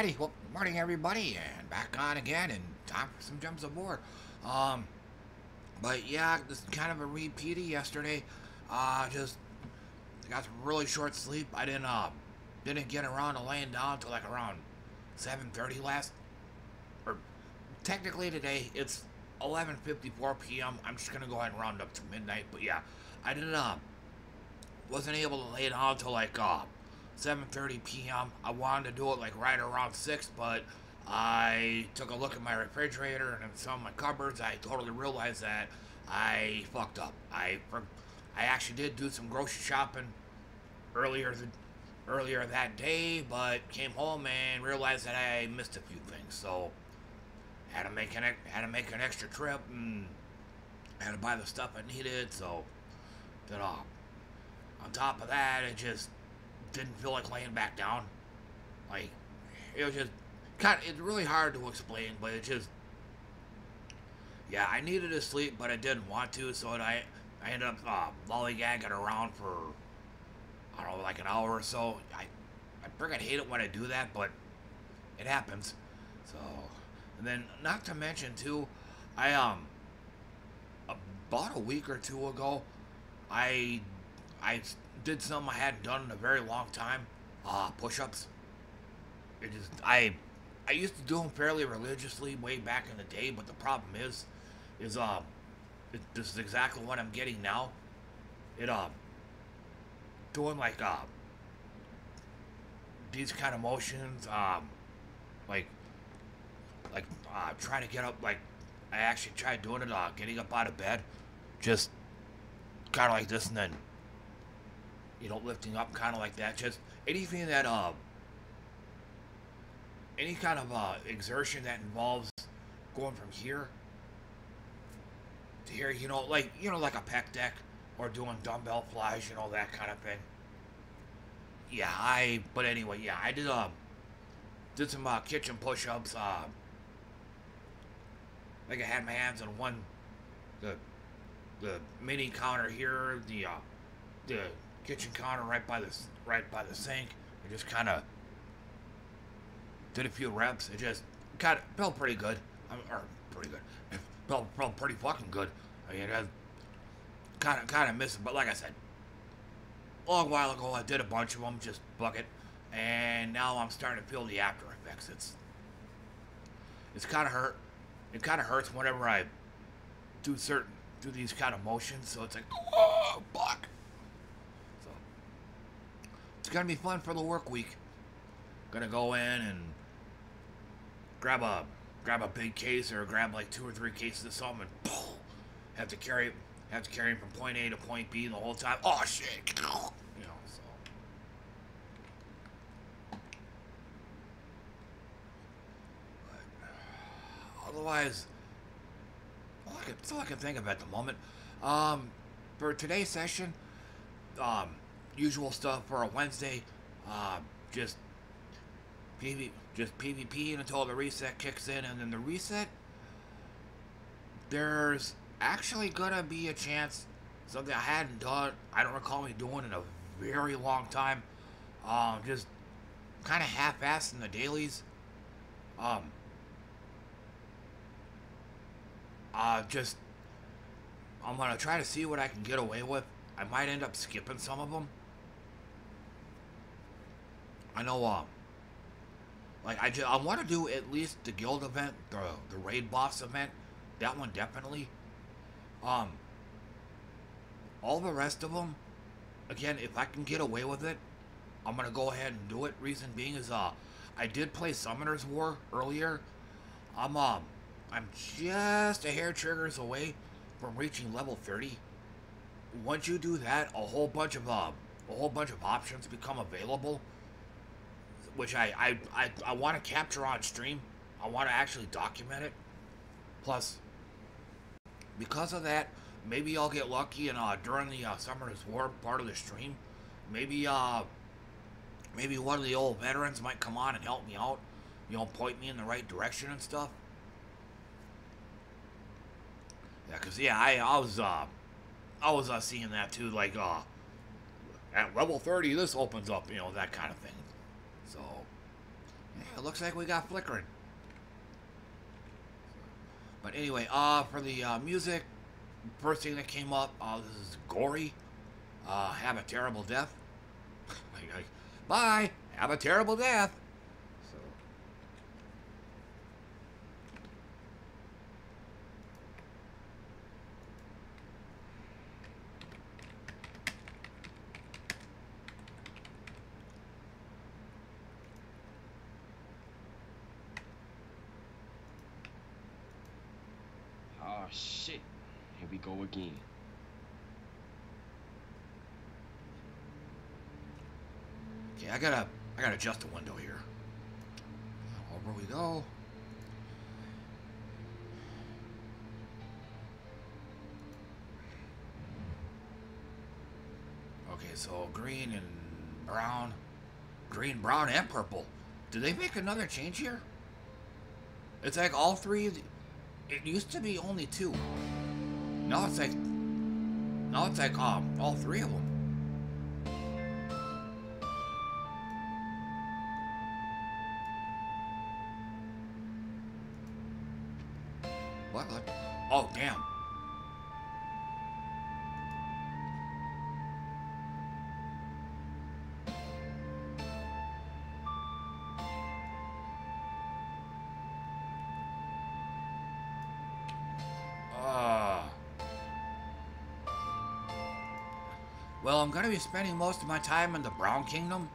Alrighty, well, morning everybody, and back on again, and time for some Gems of War. Um, but yeah, this is kind of a repeat of yesterday. Uh, just got some really short sleep. I didn't, uh, didn't get around to laying down until like around 7.30 last, or technically today, it's 11.54 p.m. I'm just gonna go ahead and round up to midnight, but yeah, I didn't, uh, wasn't able to lay down until like, uh, 7.30 p.m. I wanted to do it like right around 6, but I took a look at my refrigerator and in some of my cupboards. I totally realized that I fucked up. I I actually did do some grocery shopping earlier the, earlier that day, but came home and realized that I missed a few things. So had to make an had to make an extra trip and had to buy the stuff I needed. So did all. Uh, on top of that, it just didn't feel like laying back down. Like, it was just kind of, it's really hard to explain, but it just, yeah, I needed to sleep, but I didn't want to, so I, I ended up uh, lollygagging around for, I don't know, like an hour or so. I, I freaking hate it when I do that, but it happens. So, and then, not to mention, too, I, um, about a week or two ago, I, I did something I hadn't done in a very long time. Uh, push-ups. It just I I used to do them fairly religiously way back in the day, but the problem is, is uh, it, this is exactly what I'm getting now. It uh, doing like uh, these kind of motions, um, like like uh, trying to get up. Like I actually tried doing it, uh, getting up out of bed, just kind of like this, and then you know, lifting up kind of like that. Just anything that, uh, any kind of uh, exertion that involves going from here to here, you know, like, you know, like a pec deck or doing dumbbell flies, you know, that kind of thing. Yeah, I, but anyway, yeah, I did, uh, did some uh, kitchen push-ups, uh, like I had my hands on one, the, the mini counter here, the, uh, the kitchen counter right by the right by the sink. I just kind of did a few reps. It just kind of felt pretty good. I mean, or pretty good. It felt, felt pretty fucking good. I mean, kind of kind of missing, but like I said, a long while ago I did a bunch of them, just bucket, and now I'm starting to feel the after effects. It's it's kind of hurt. It kind of hurts whenever I do certain do these kind of motions. So it's like, oh, fuck. It's gonna be fun for the work week. Gonna go in and grab a grab a big case or grab like two or three cases of something and have to carry have to carry them from point A to point B the whole time. Oh shit! You know, otherwise, all I, all I can think of at the moment. Um, for today's session, um, usual stuff for a Wednesday. Uh, just PV, just PvP until the reset kicks in, and then the reset. There's actually gonna be a chance something I hadn't done. I don't recall me doing in a very long time. Um, just kind of half-assed in the dailies. Um, uh, just I'm gonna try to see what I can get away with. I might end up skipping some of them. I know, um, like, I, I want to do at least the guild event, the, the raid boss event. That one definitely. Um, all the rest of them, again, if I can get away with it, I'm going to go ahead and do it. Reason being is, uh, I did play Summoners War earlier. I'm, um, I'm just a hair triggers away from reaching level 30. Once you do that, a whole bunch of, uh, a whole bunch of options become available which I, I, I, I want to capture on stream. I want to actually document it. Plus, because of that, maybe I'll get lucky and uh, during the uh, Summoners War part of the stream, maybe uh, maybe one of the old veterans might come on and help me out. You know, point me in the right direction and stuff. Yeah, cause yeah, I, I was uh, I was uh, seeing that too. Like uh, at level 30, this opens up. You know, that kind of thing. It looks like we got flickering. But anyway, uh, for the uh, music, first thing that came up, uh, this is Gory. Uh, have a terrible death. bye. Have a terrible death. Oh, go again. Okay, I gotta, I gotta adjust the window here. Over we go. Okay, so green and brown. Green, brown, and purple. Did they make another change here? It's like all three. It used to be only two. Now it's like, now it's like um, all three of them. To be spending most of my time in the Brown Kingdom.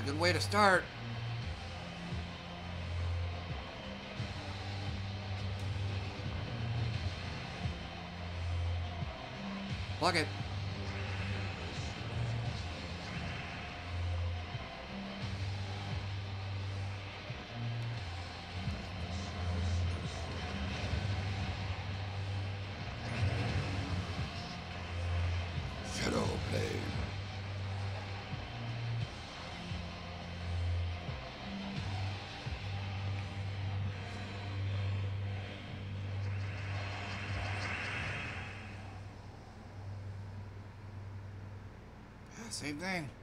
A good way to start. Plug it. Same thing.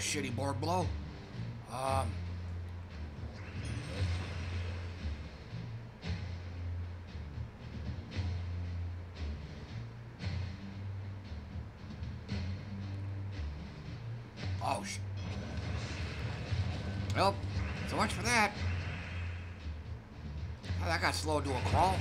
Shitty board blow. Um. Oh, sh Well, so much for that. Oh, that got slowed to a crawl.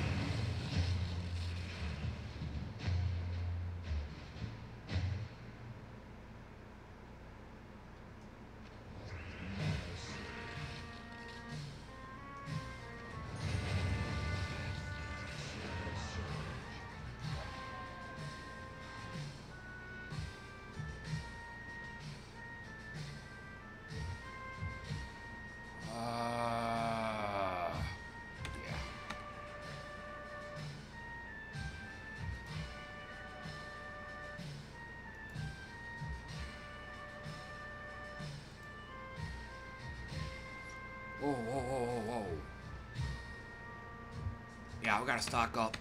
Yeah, we gotta stock. Up.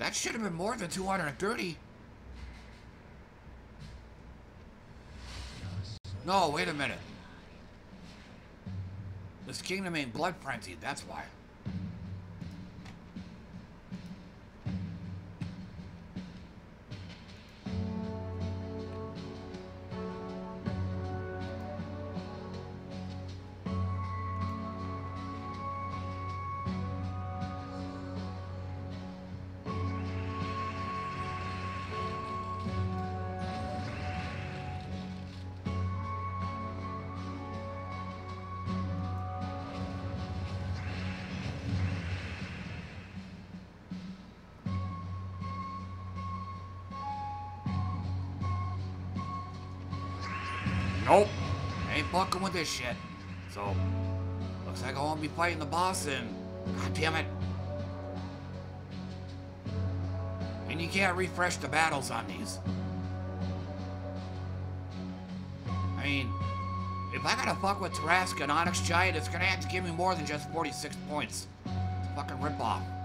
That should have been more than 230. No, wait a minute. This kingdom ain't blood frenzied, that's why. Fucking with this shit. So, looks like I won't be fighting the boss and... God damn it. And you can't refresh the battles on these. I mean, if I gotta fuck with Tarrasque and Onyx Giant, it's gonna have to give me more than just 46 points. It's a fucking ripoff.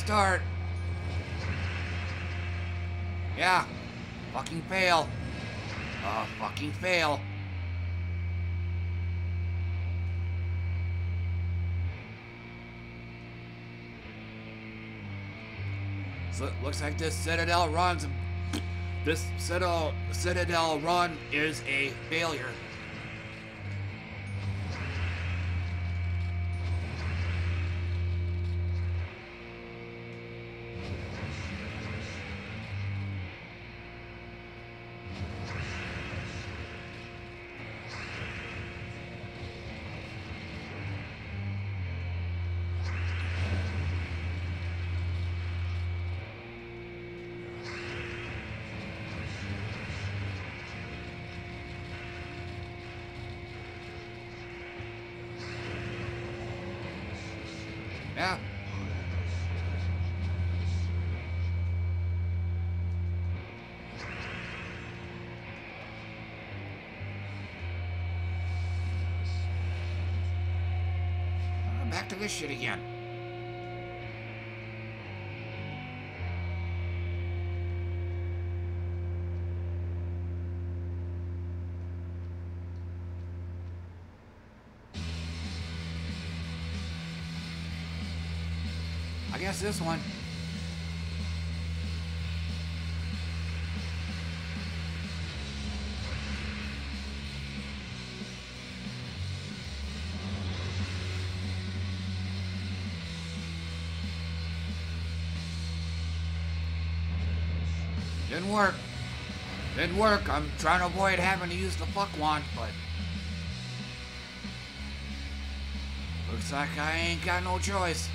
Start. Yeah. Fucking fail. Uh, fucking fail. So it looks like this Citadel runs. This Citadel, Citadel run is a failure. Shit again. I guess this one. Didn't work. Didn't work. I'm trying to avoid having to use the fuck wand, but... Looks like I ain't got no choice.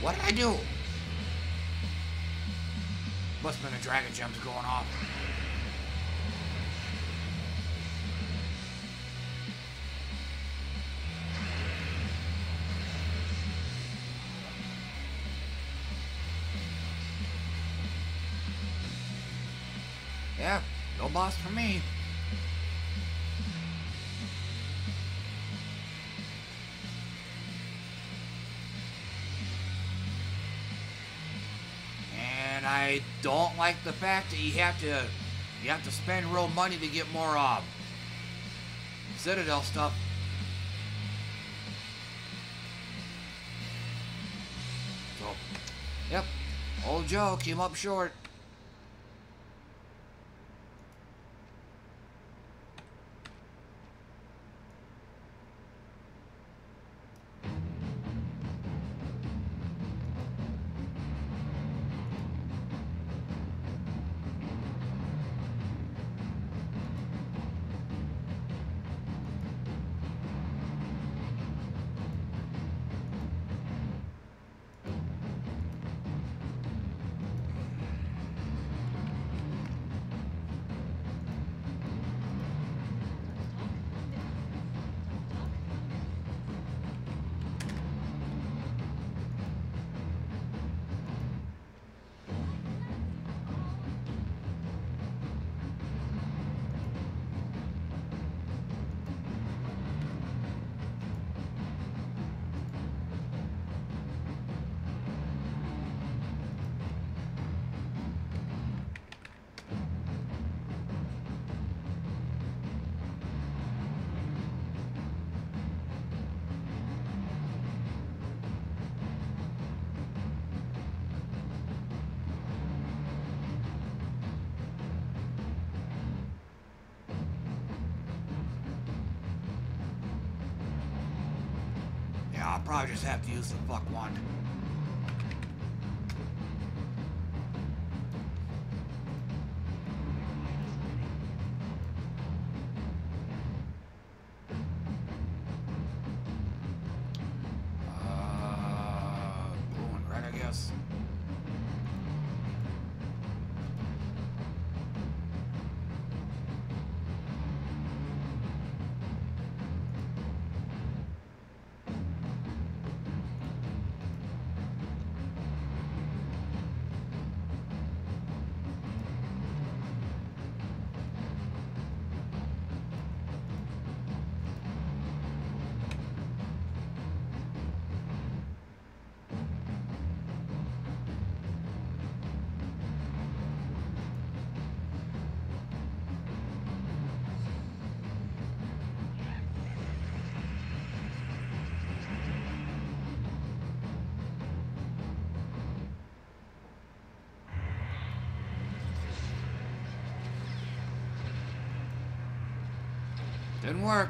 What did I do? Must have been a dragon gems going off. Boss for me. And I don't like the fact that you have to you have to spend real money to get more uh, Citadel stuff. So, yep, old Joe came up short. Have the fuck work.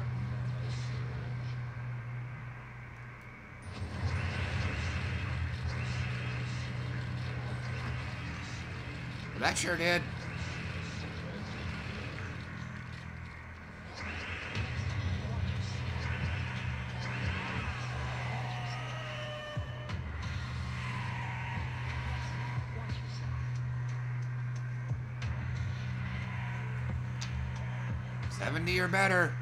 That sure did. Seventy or better.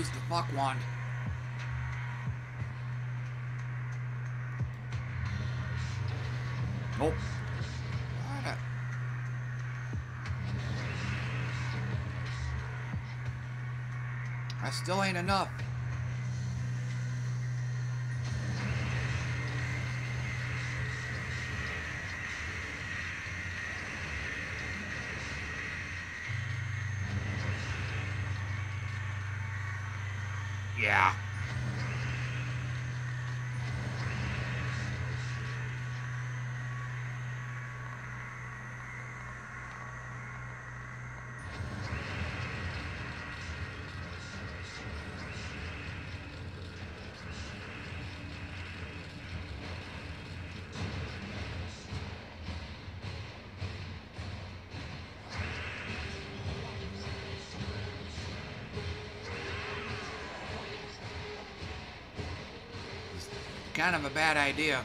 Use the fuck wand. Nope. That still ain't enough. Kind of a bad idea.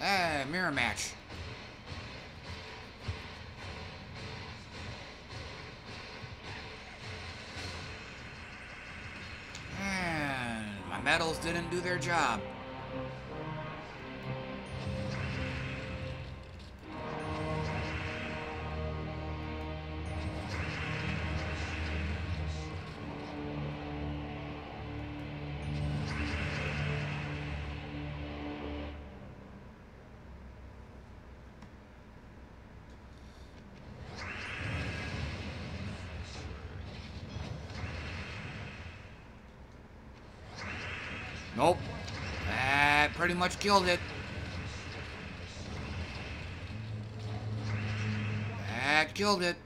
Ah, mirror match. And my medals didn't do their job. Much killed it. That killed it.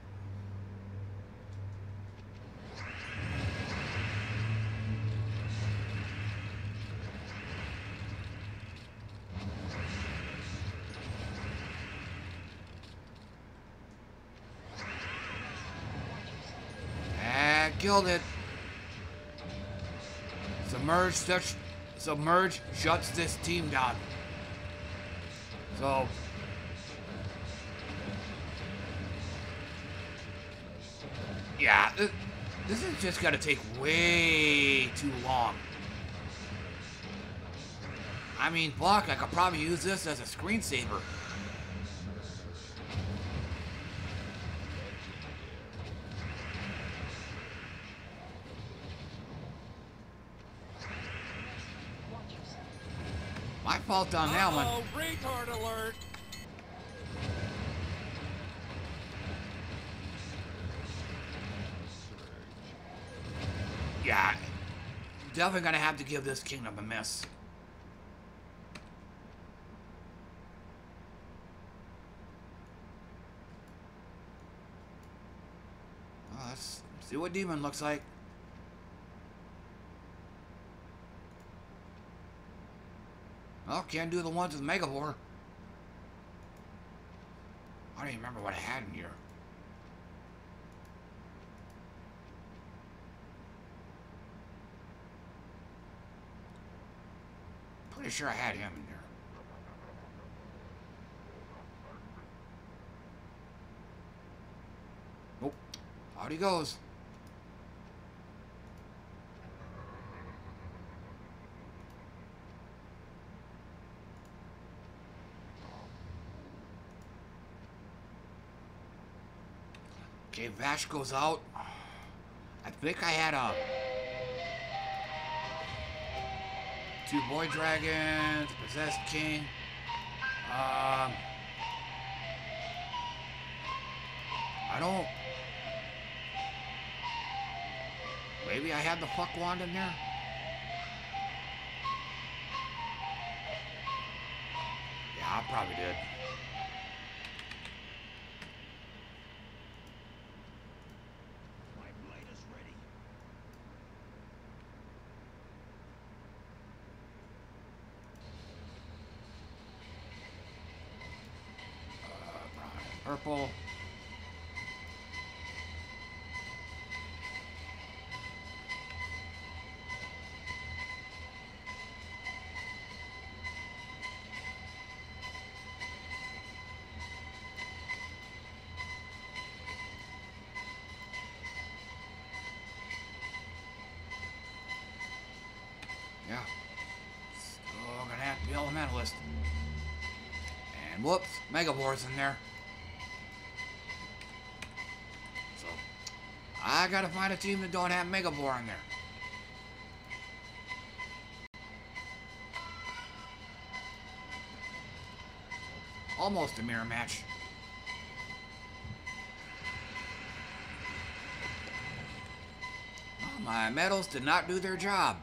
That killed it. Submerge such Submerge shuts this team down. So... Yeah, this is just gonna take way too long. I mean, fuck, I could probably use this as a screensaver. Fault on that one. Oh, retard alert! Yeah, definitely gonna have to give this kingdom a miss. Well, let's see what demon looks like. Well, can't do the ones with Megavore. I don't even remember what I had in here. Pretty sure I had him in there. Nope. Out he goes. Vash goes out. I think I had a two boy dragons, possessed king. Um, I don't. Maybe I had the fuck wand in there. Yeah, I probably did. Purple. Yeah. Still gonna have to be elementalist. And whoops, Megavore's in there. I gotta find a team that don't have Megavore in there. Almost a mirror match. Oh, my medals did not do their job.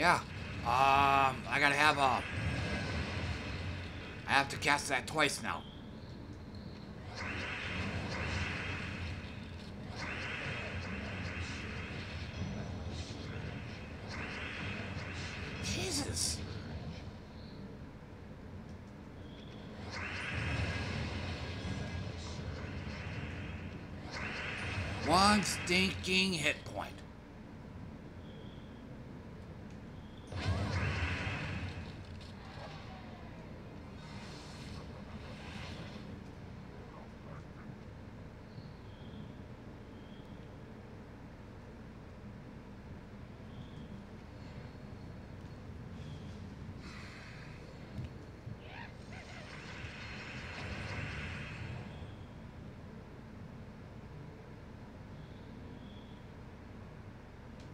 Yeah. Um, I gotta have a... Cast that twice now. Jesus. One stinking hit point.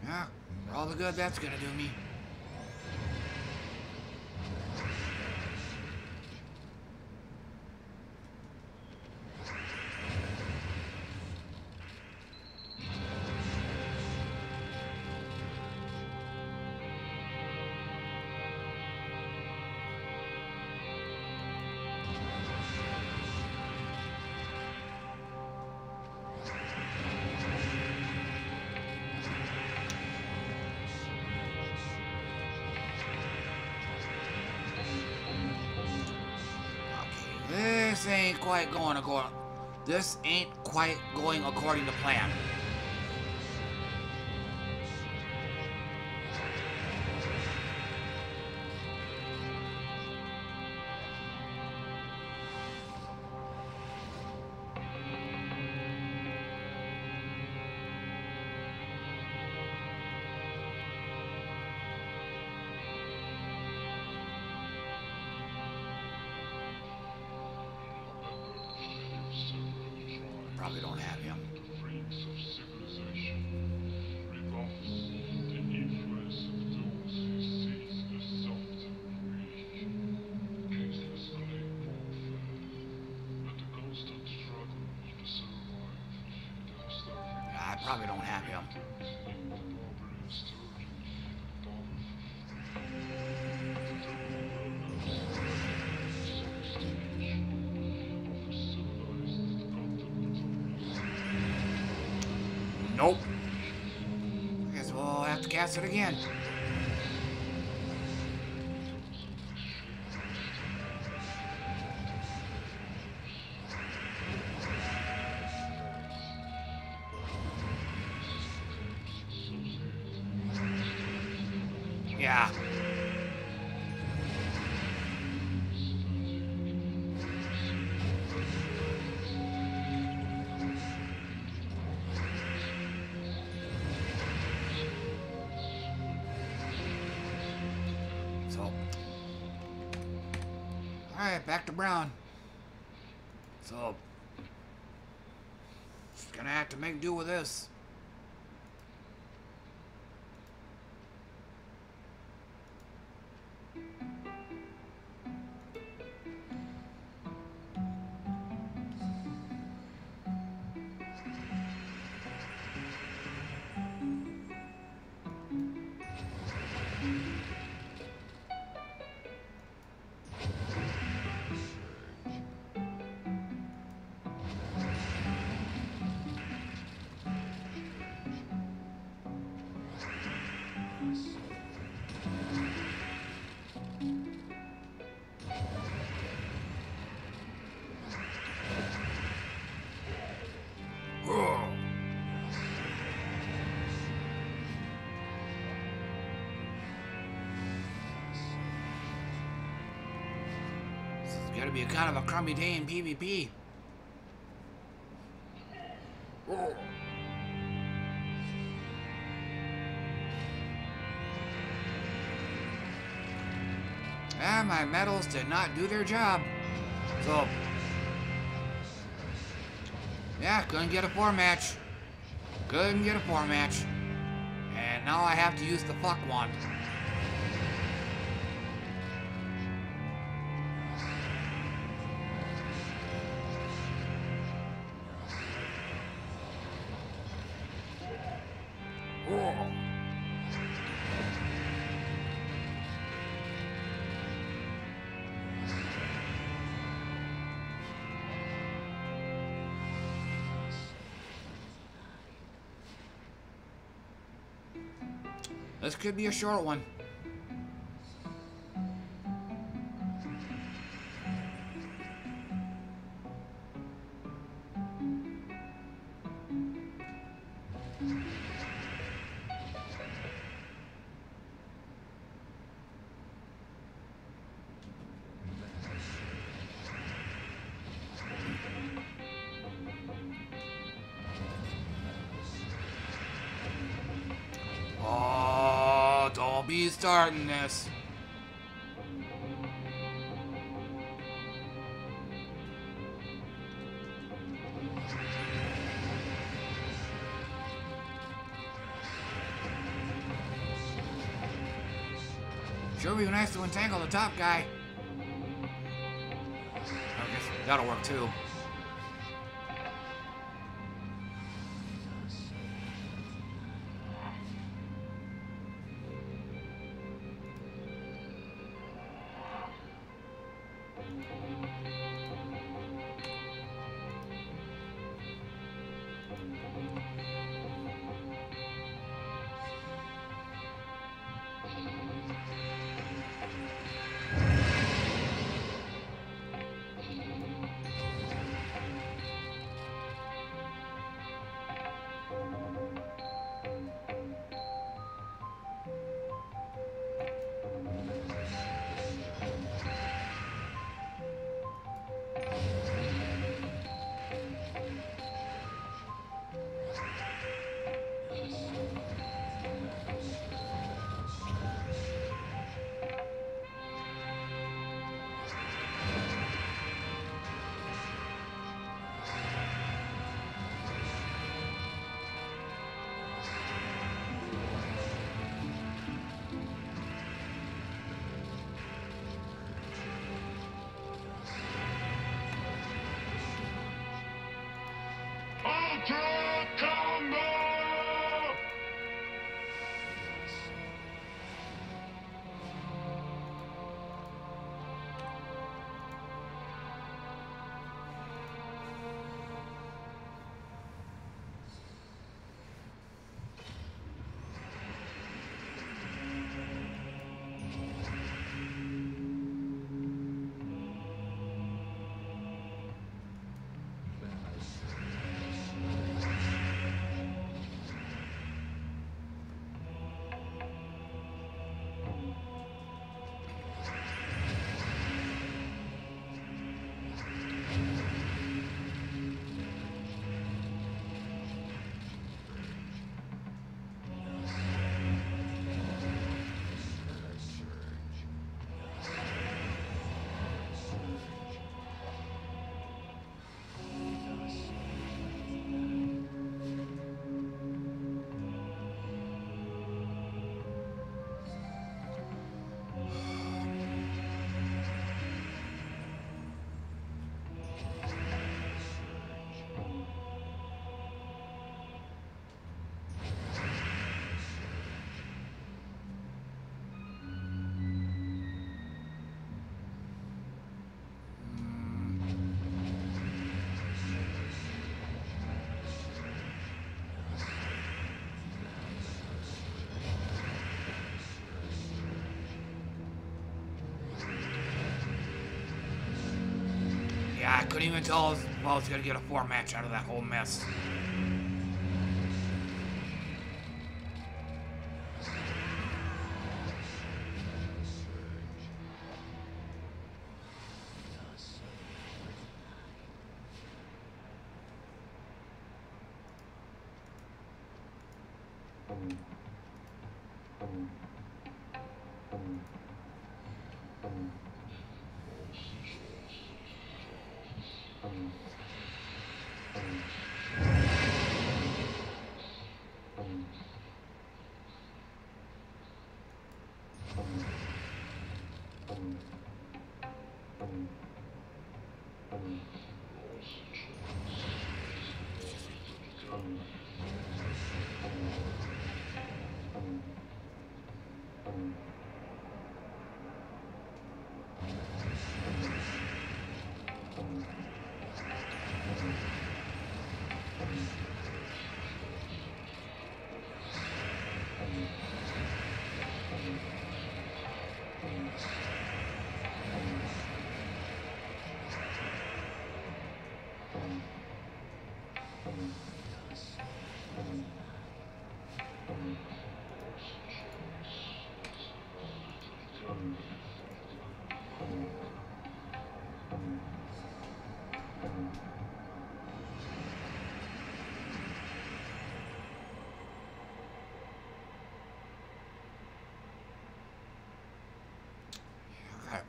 Yeah, for all the good that's gonna do me. Quite going according. This ain't quite going according to plan. Cast it again. Brown. So. Just gonna have to make do with this. Be kind of a crummy day in PvP. Ah, my medals did not do their job. So, yeah, couldn't get a four match. Couldn't get a four match. And now I have to use the fuck wand. Could be a short one. Starting this. Sure would be nice to entangle the top guy. I guess that'll work too. I couldn't even tell if I was gonna get a four match out of that whole mess.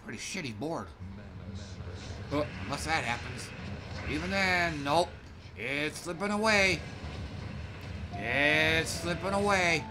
Pretty shitty board. Oh, unless that happens. Even then, nope. It's slipping away. It's slipping away.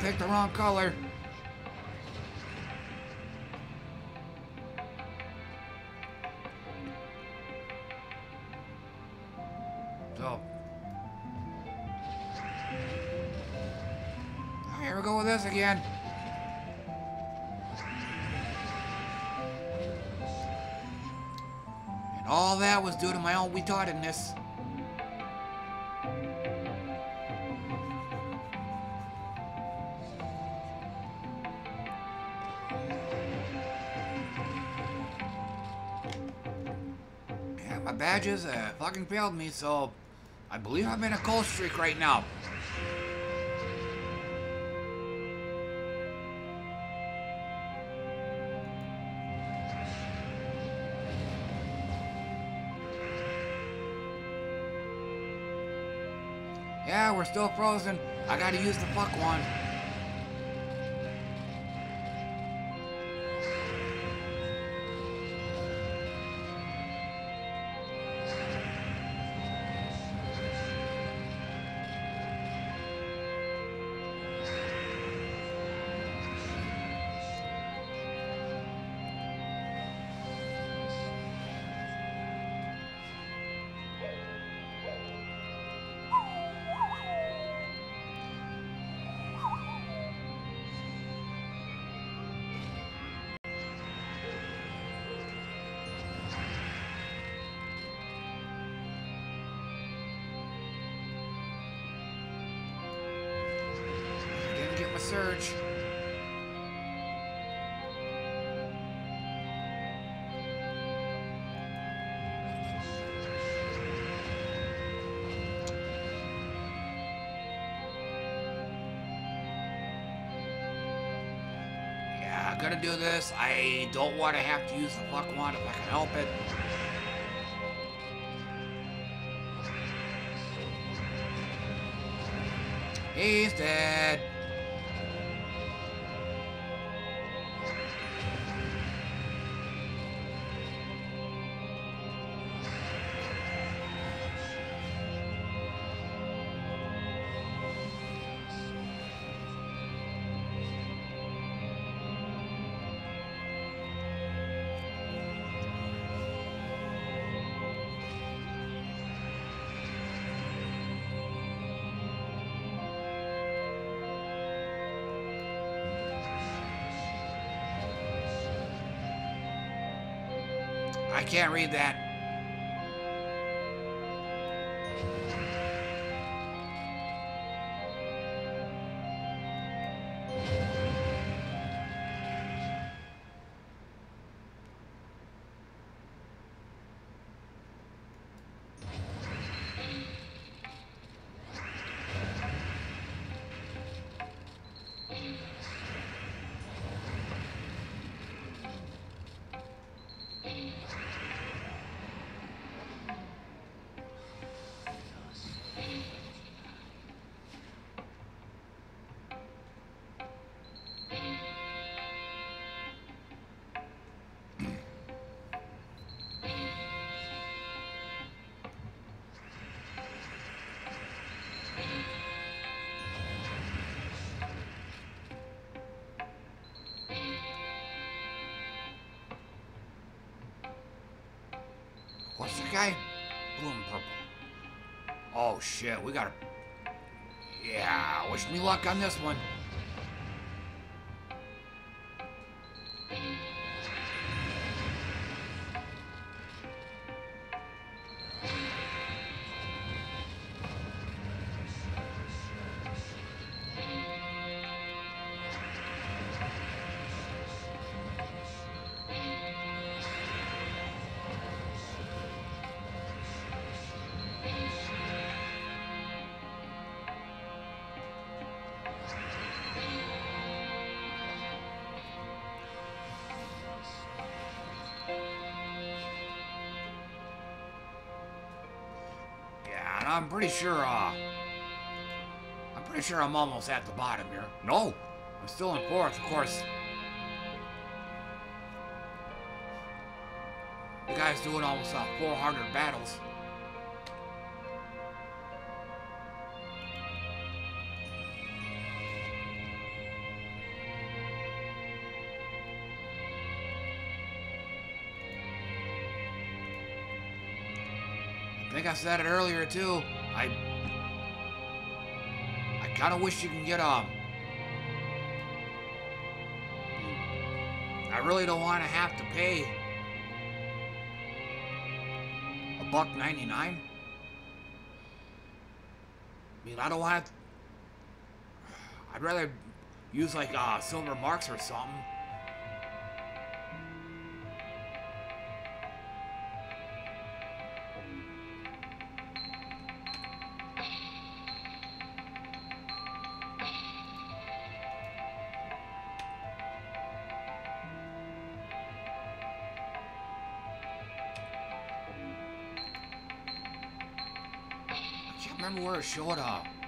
Picked the wrong color. So. Oh, here we go with this again. And all that was due to my own retardedness. Badges uh, fucking failed me, so I believe I'm in a cold streak right now. Yeah, we're still frozen. I gotta use the fuck one. Do this. I don't want to have to use the fuck wand if I can help it. He's dead. Read that. Shit, we gotta. Yeah, wish me luck on this one. Pretty sure, uh... I'm pretty sure I'm almost at the bottom here. No! I'm still in fourth, of course. The guy's doing almost uh, 400 battles. I think I said it earlier too. I I kind of wish you can get um. I really don't want to have to pay a buck ninety nine. I mean, I don't want. To... I'd rather use like uh, silver marks or something. Remember where it short up.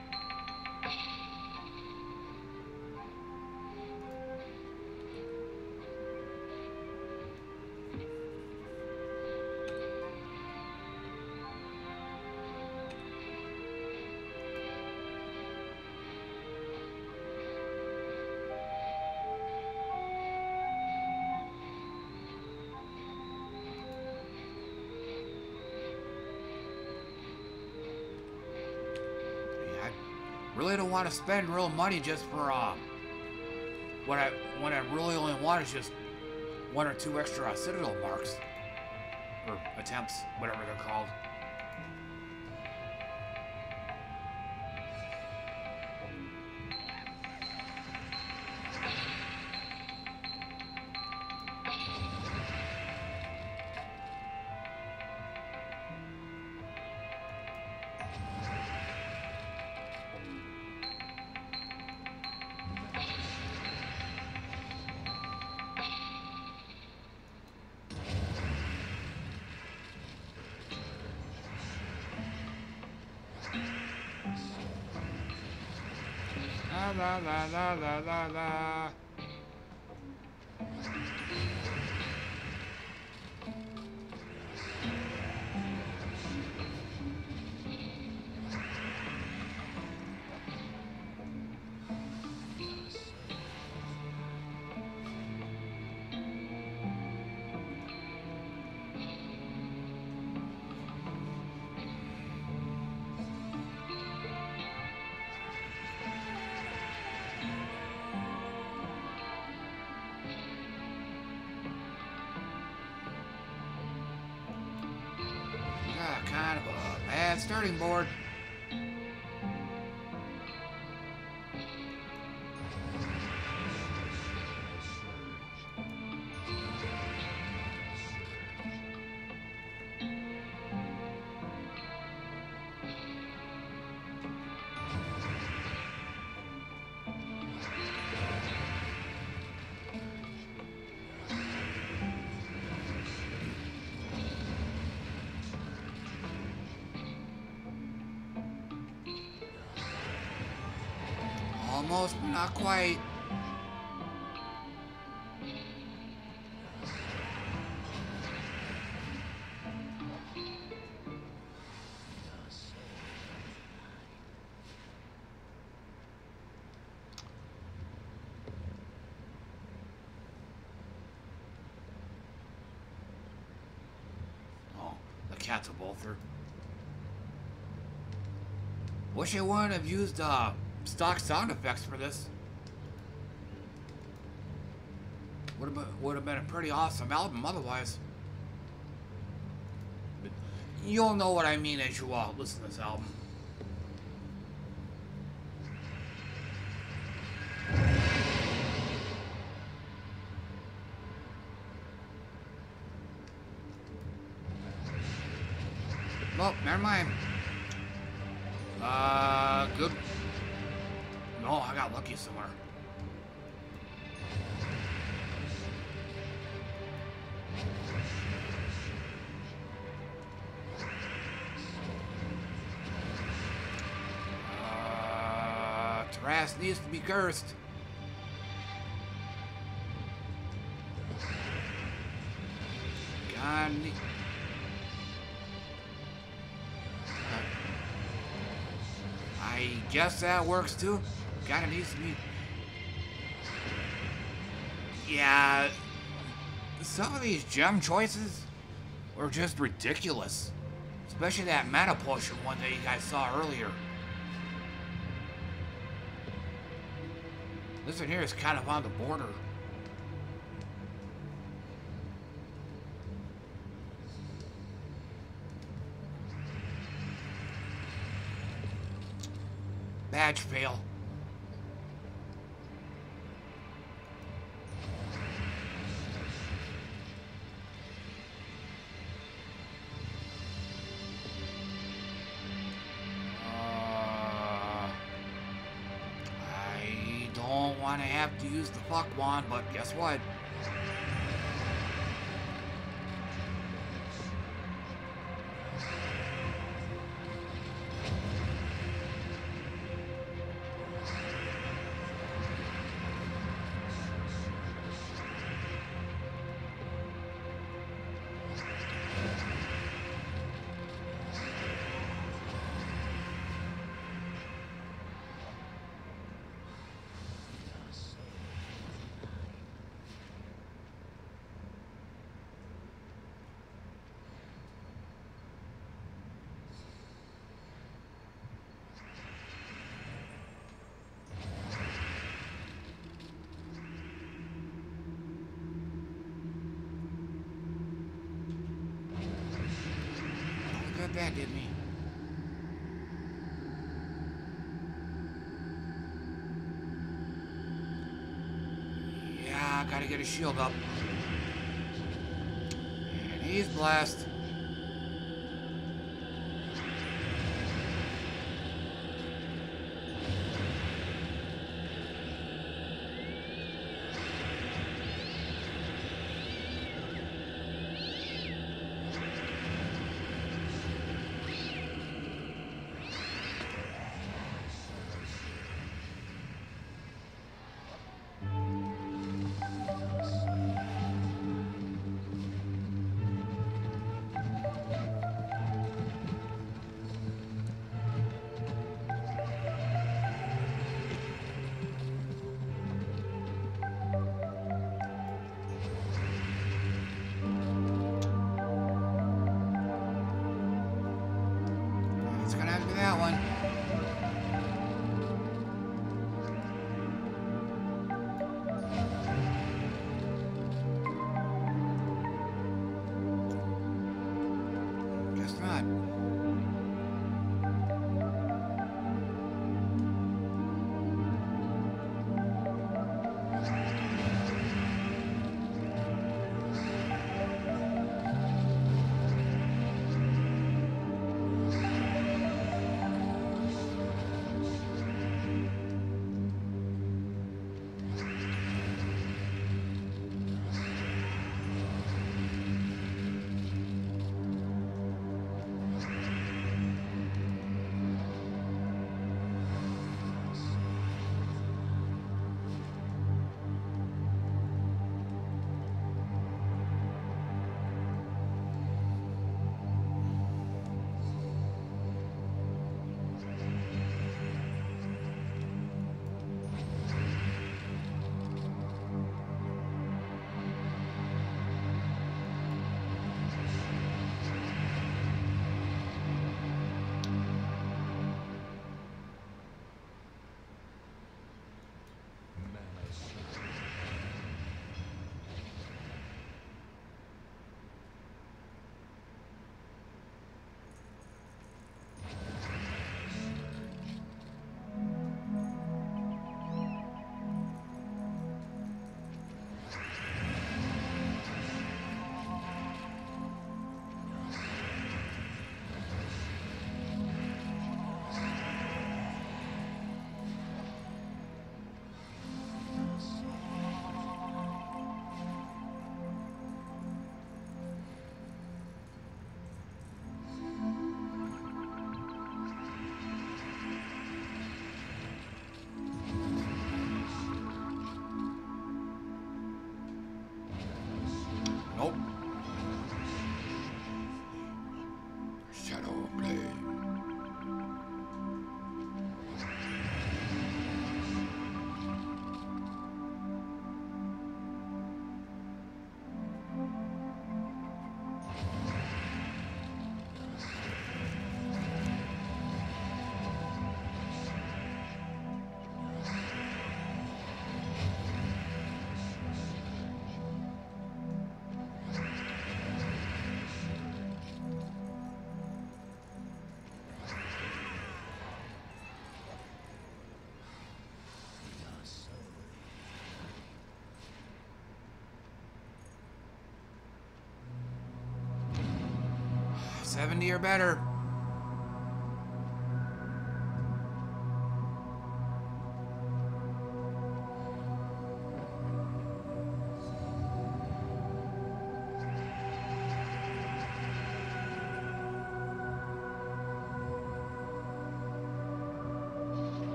Want to spend real money just for um. What I what I really only want is just one or two extra citadel marks or attempts, whatever they're called. Starting not quite. Oh, the cat's a bolter. Wish I wouldn't have used, uh, stock sound effects for this. Would have been, would have been a pretty awesome album otherwise. But you'll know what I mean as you all listen to this album. Cursed. God. I guess that works too. Kinda needs to be... Yeah... Some of these gem choices were just ridiculous. Especially that mana potion one that you guys saw earlier. This one here is kind of on the border. Wand, but guess what? Shield up. And he's blessed. 70 or better.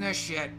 This shit.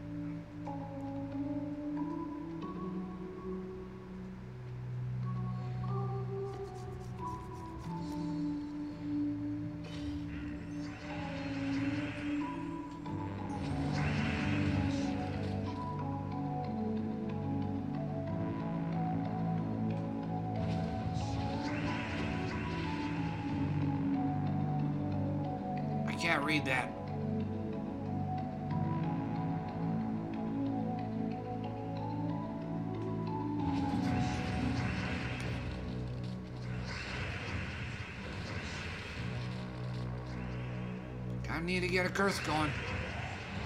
Get a curse going.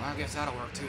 Well, I guess that'll work too.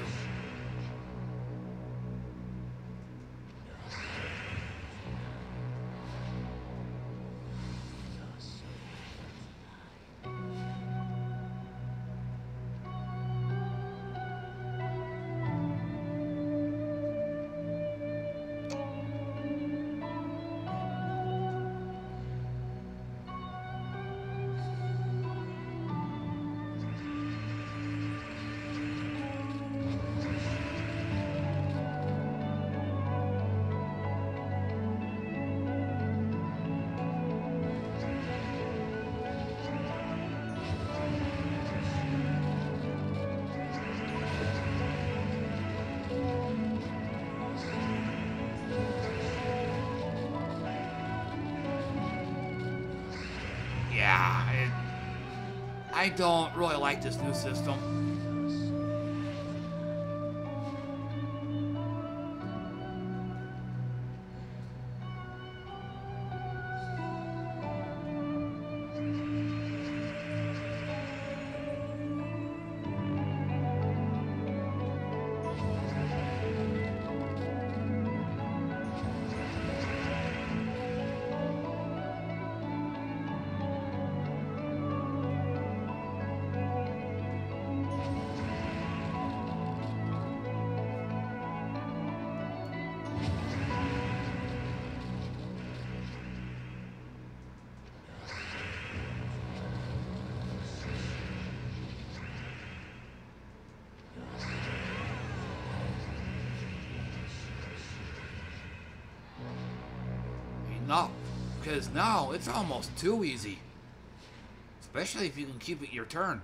Really like this new system. Now it's almost too easy. Especially if you can keep it your turn.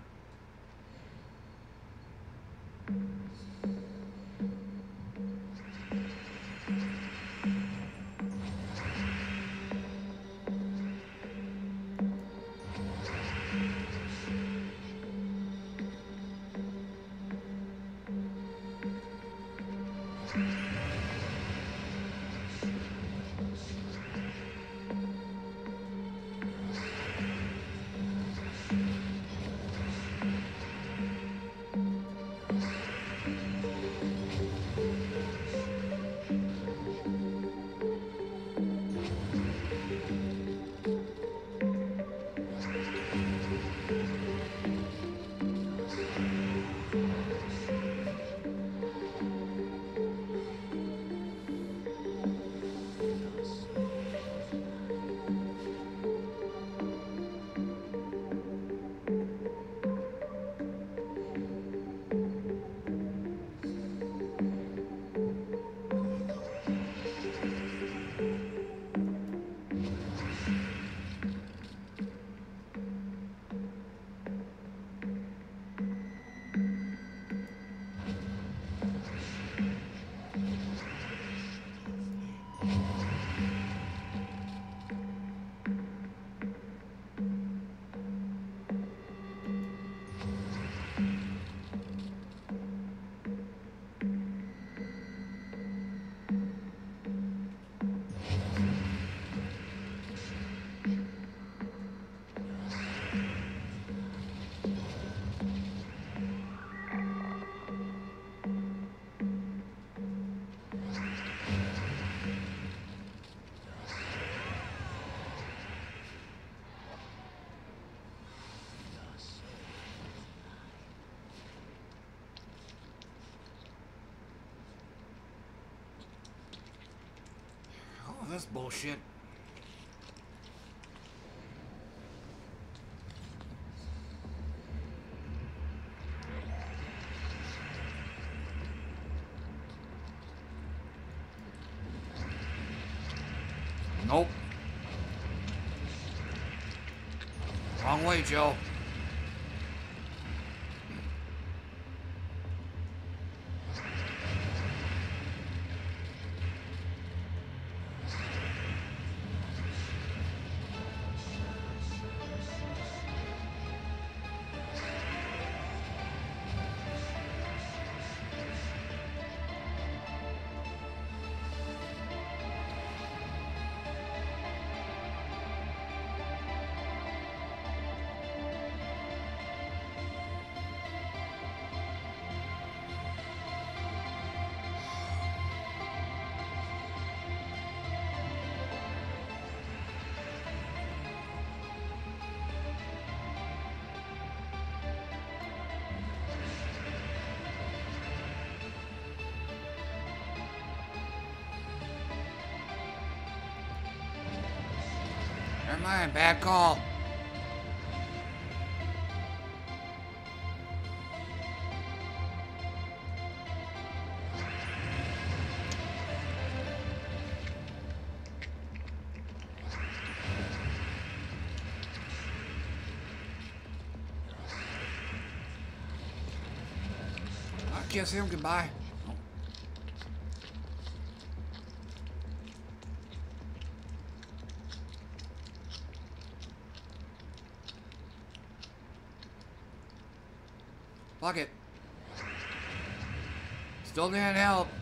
Way, Joe. Mind, bad call. I kiss him goodbye. Fuck it. Still didn't help.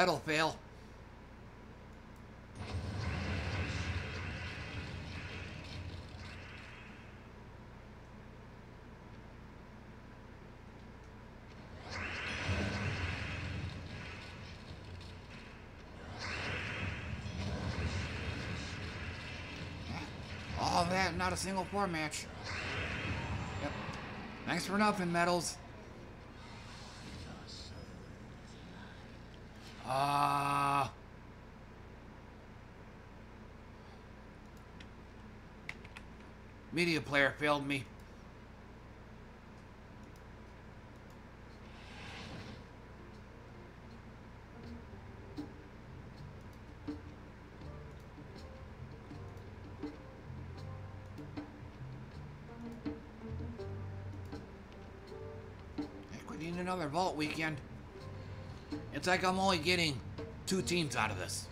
Metal fail. All that, not a single four match. Yep. Thanks for nothing, Metals. Uh... Media player failed me. We need another vault weekend. It's like I'm only getting two teams out of this.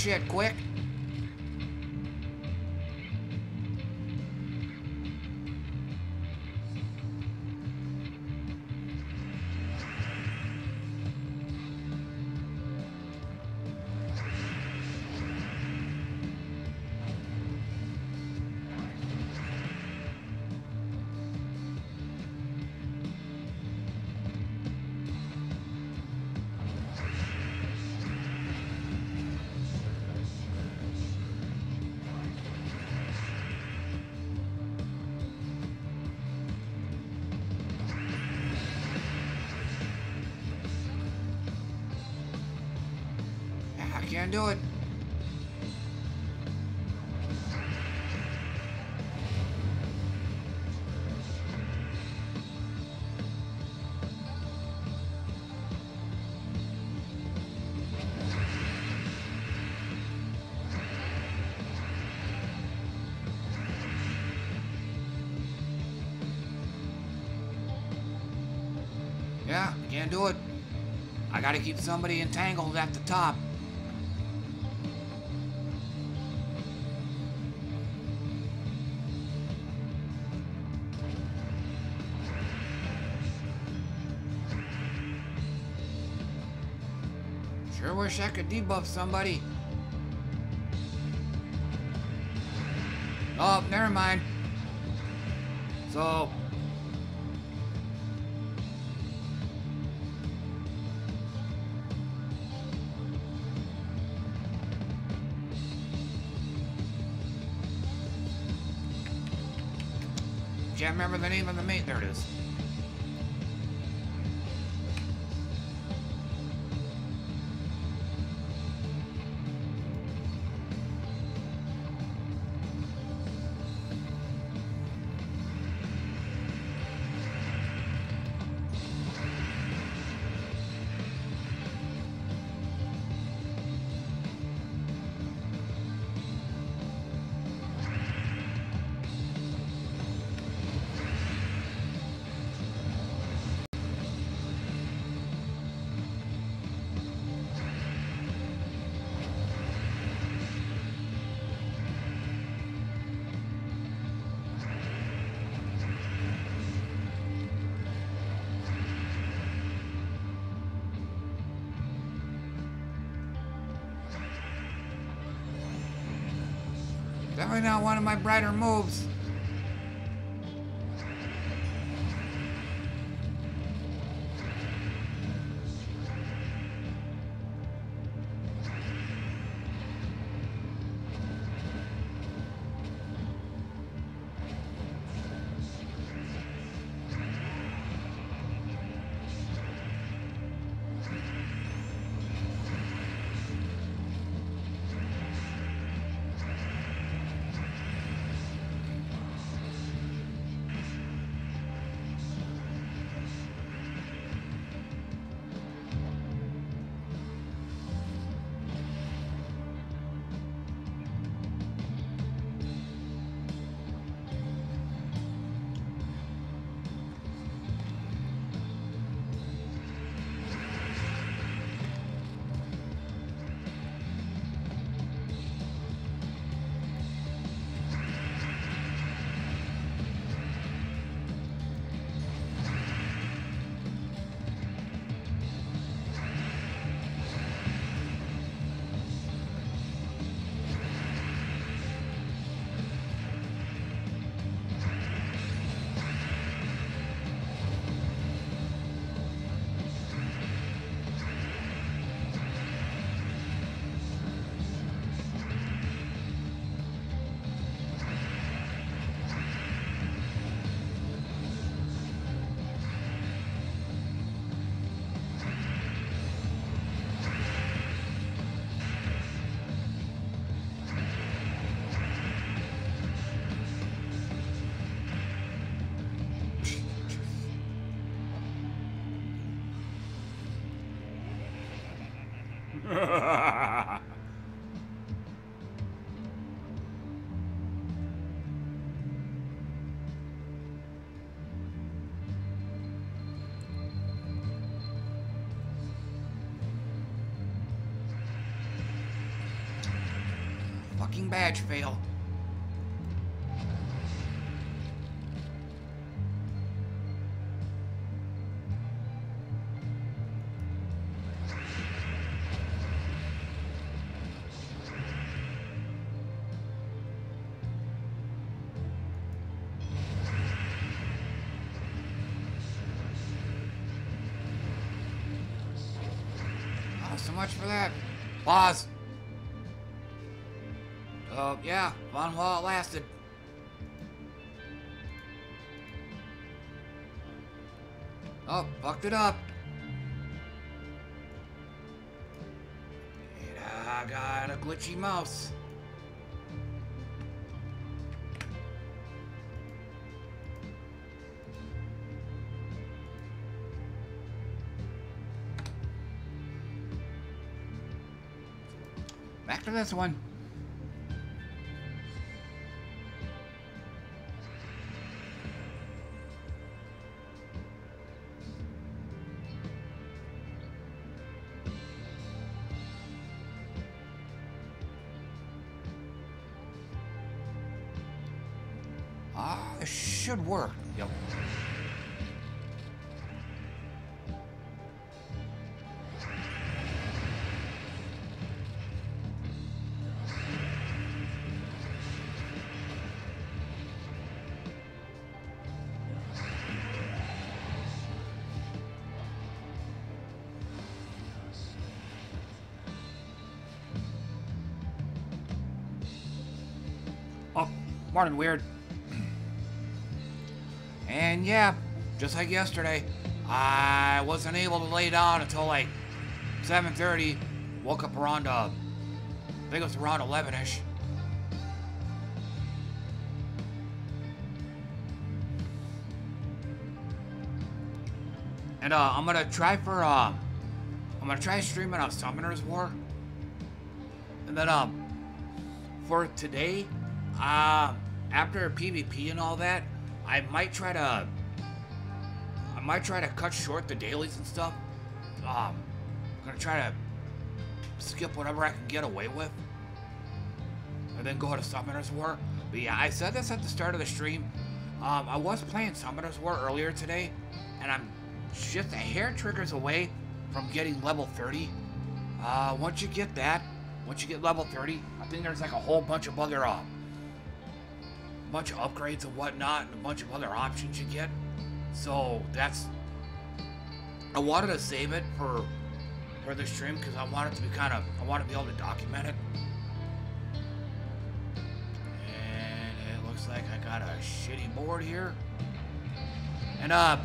Shit quick. Gotta keep somebody entangled at the top. Sure wish I could debuff somebody. Oh, never mind. So... remember the name of the mate. There it is. Not one of my brighter moves. Oh, so much for that. Pause. Fun while it lasted. Oh, fucked it up. I got a glitchy mouse. Back to this one. Morning, weird. And yeah, just like yesterday, I wasn't able to lay down until like 7.30. Woke up around, uh, I think it was around 11-ish. And uh, I'm gonna try for, uh, I'm gonna try streaming a Summoners War. And then, um, for today, uh, after PvP and all that, I might try to, I might try to cut short the dailies and stuff. Um, I'm gonna try to skip whatever I can get away with, and then go to Summoners War. But yeah, I said this at the start of the stream. Um, I was playing Summoners War earlier today, and I'm just a hair triggers away from getting level 30. Uh, once you get that, once you get level 30, I think there's like a whole bunch of other, uh, bunch of upgrades and whatnot, and a bunch of other options you get. So that's, I wanted to save it for for the stream because I want it to be kind of, I want to be able to document it. And it looks like I got a shitty board here. And uh,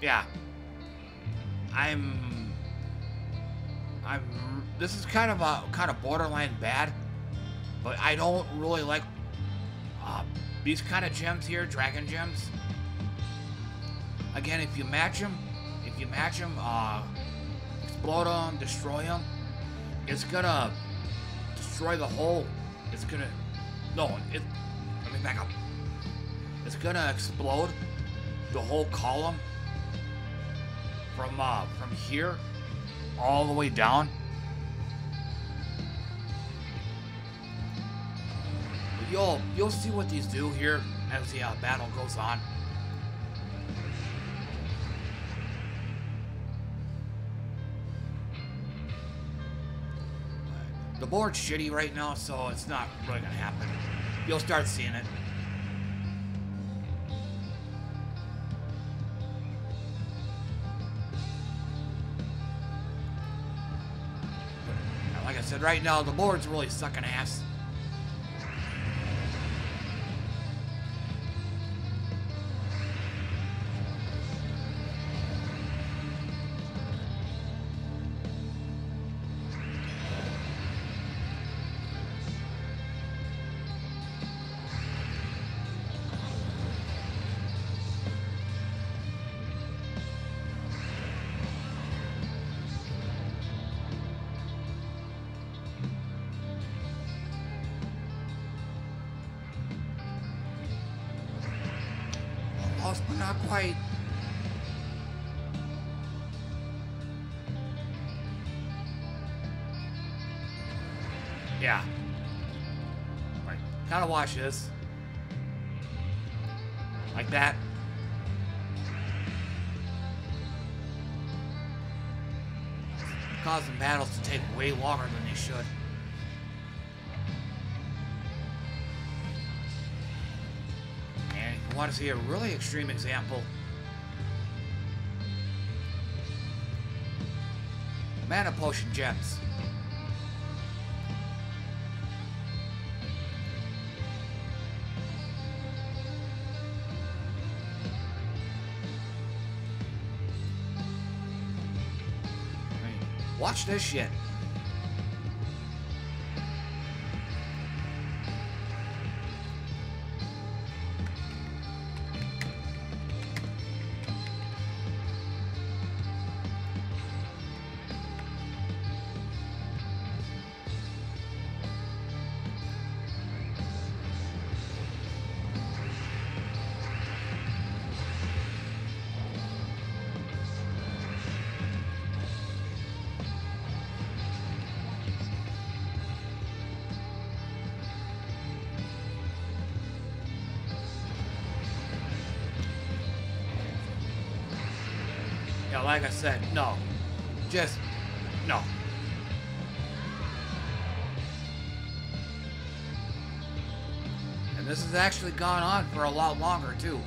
yeah, I'm, I'm. This is kind of a kind of borderline bad, but I don't really like uh, these kind of gems here, dragon gems. Again, if you match them, if you match them, uh, explode them, destroy them, it's gonna destroy the whole. It's gonna, no, it. Let me back up. It's gonna explode the whole column from uh, from here all the way down. You'll you'll see what these do here as the uh, battle goes on. The board's shitty right now, so it's not really gonna happen. You'll start seeing it. Like I said, right now the board's really sucking ass. This. Like that. Causing battles to take way longer than they should. And you want to see a really extreme example, Mana Potion Gems. This shit. Like I said, no. Just, no. And this has actually gone on for a lot longer, too.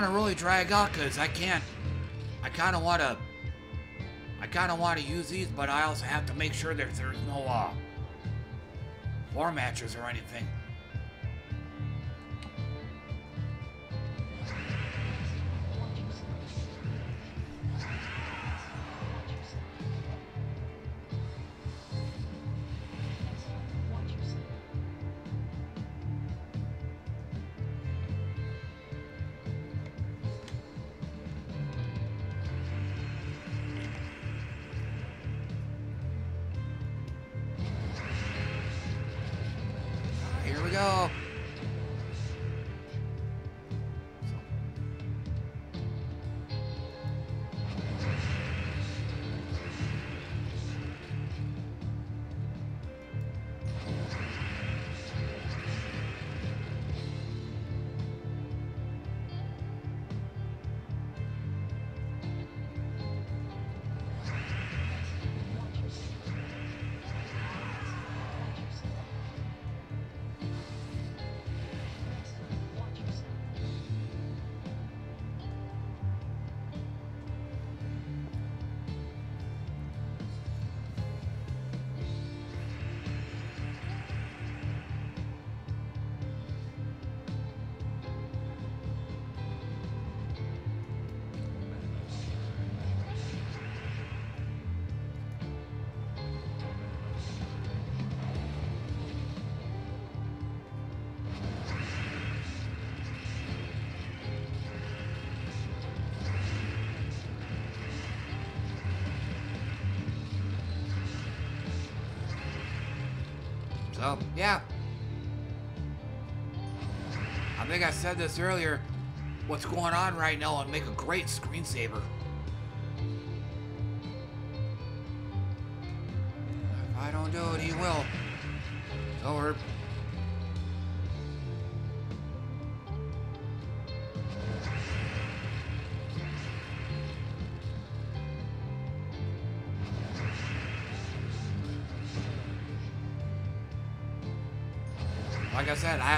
Gonna really drag out because I can't, I kind of want to, I kind of want to use these, but I also have to make sure that there's no, uh, matches or anything. So, yeah. I think I said this earlier. What's going on right now and make a great screensaver.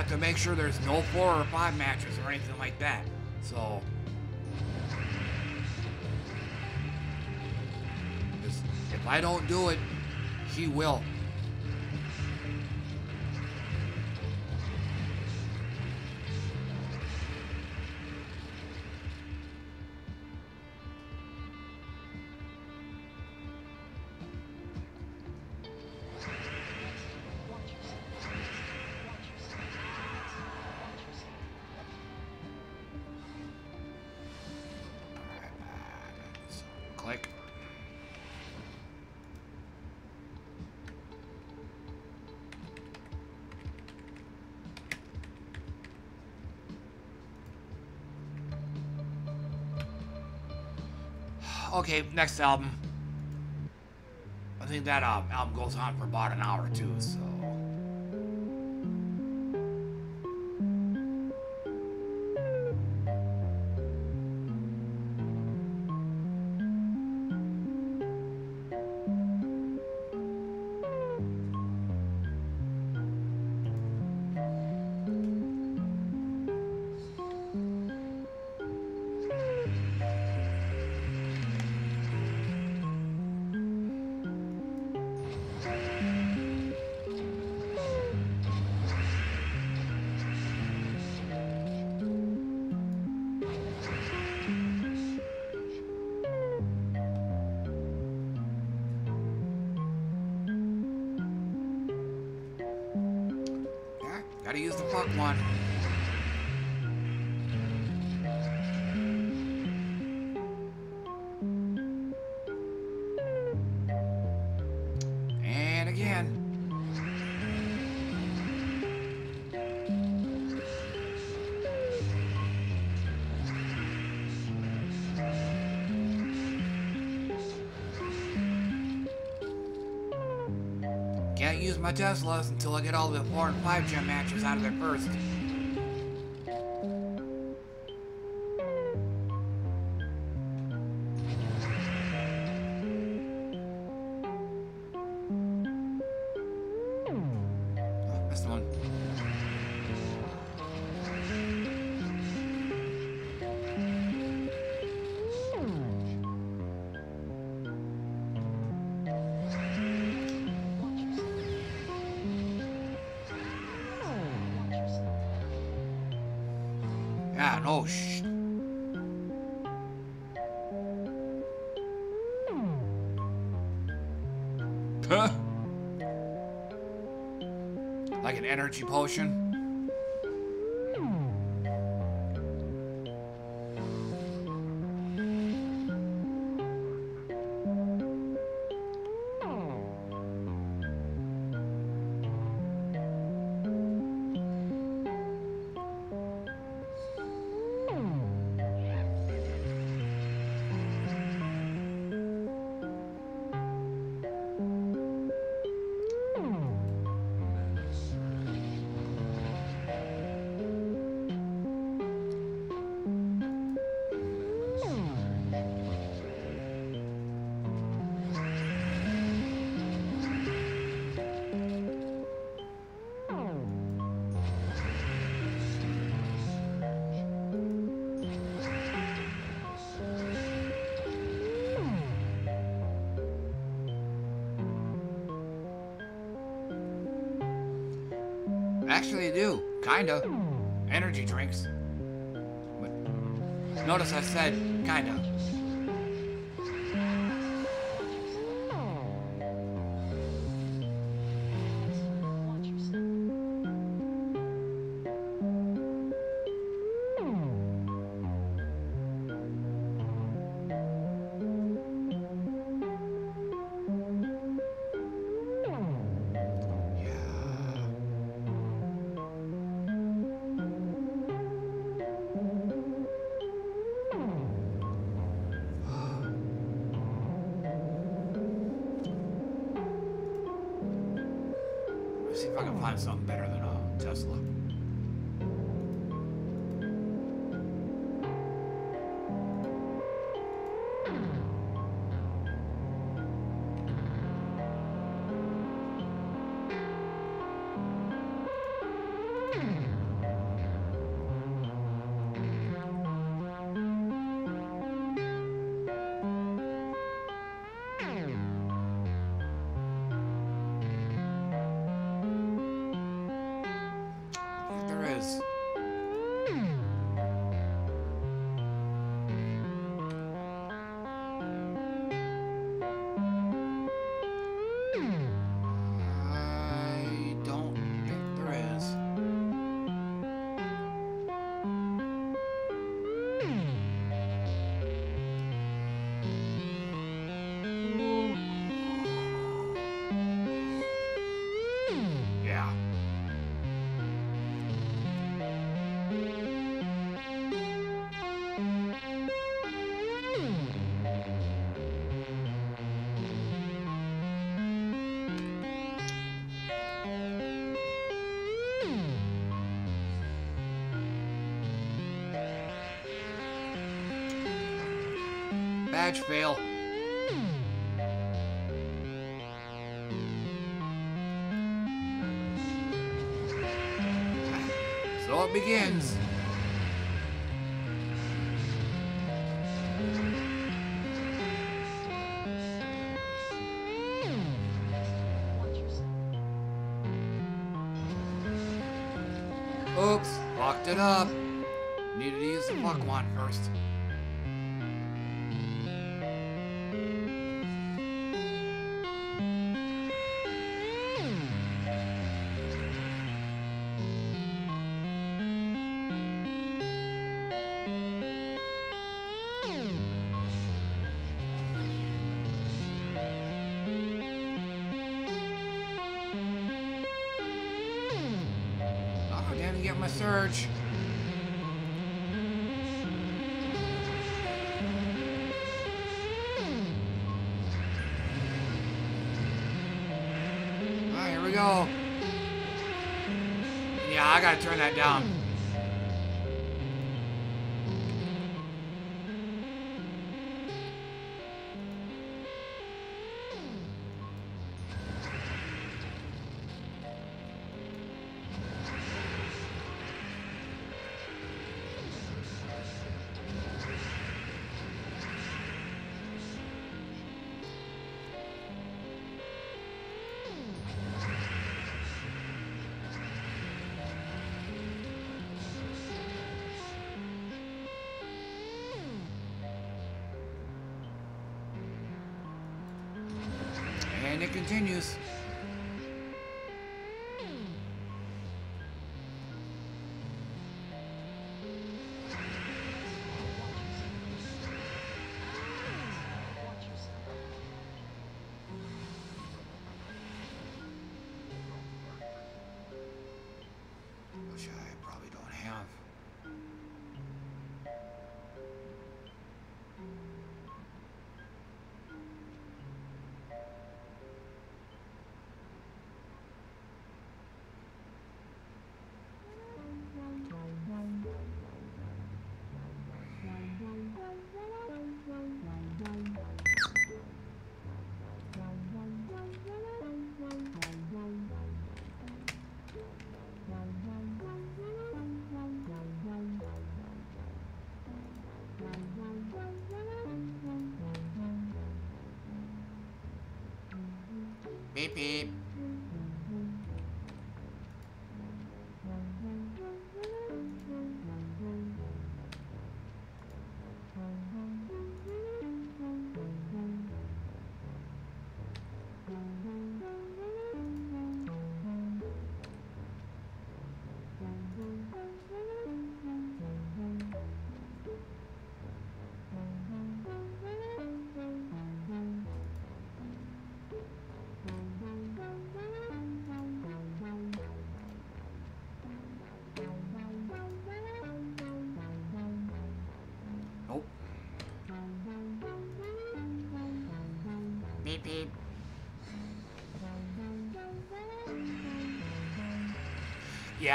Have to make sure there's no four or five matches or anything like that. So, if I don't do it, he will. Okay, next album. I think that uh, album goes on for about an hour or two, so. Teslas until I get all the 4 and 5 gem matches out of there first. Energy potion. Badge fail. Turn that down. 皮皮。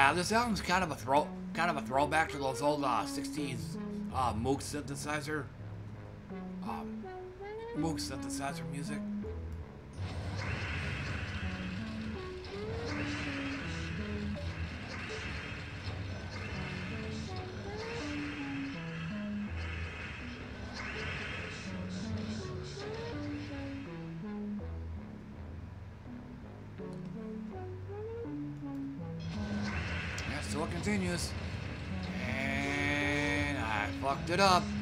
Yeah, this album's kind of a throw, kind of a throwback to those old uh, '60s uh, Moog synthesizer, um, Moog synthesizer music. Up.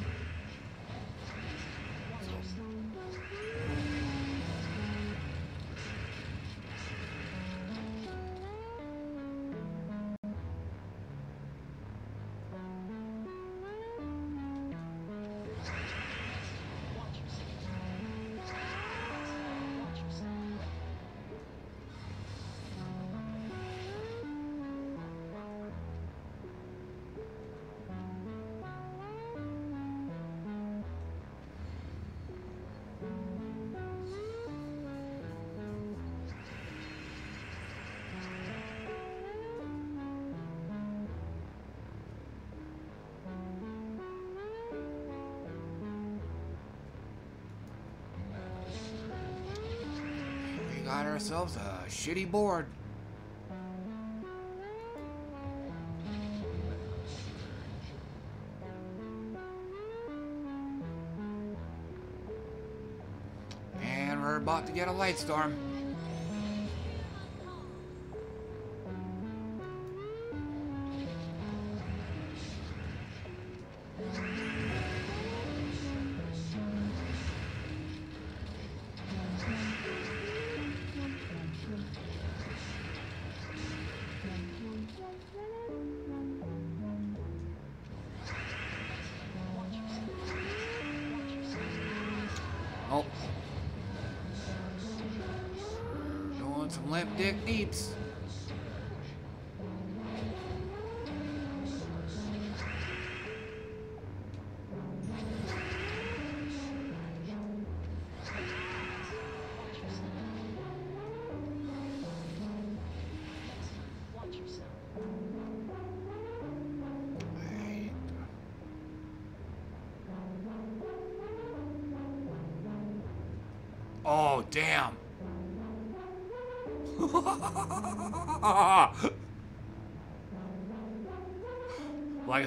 Ourselves a shitty board. And we're about to get a light storm.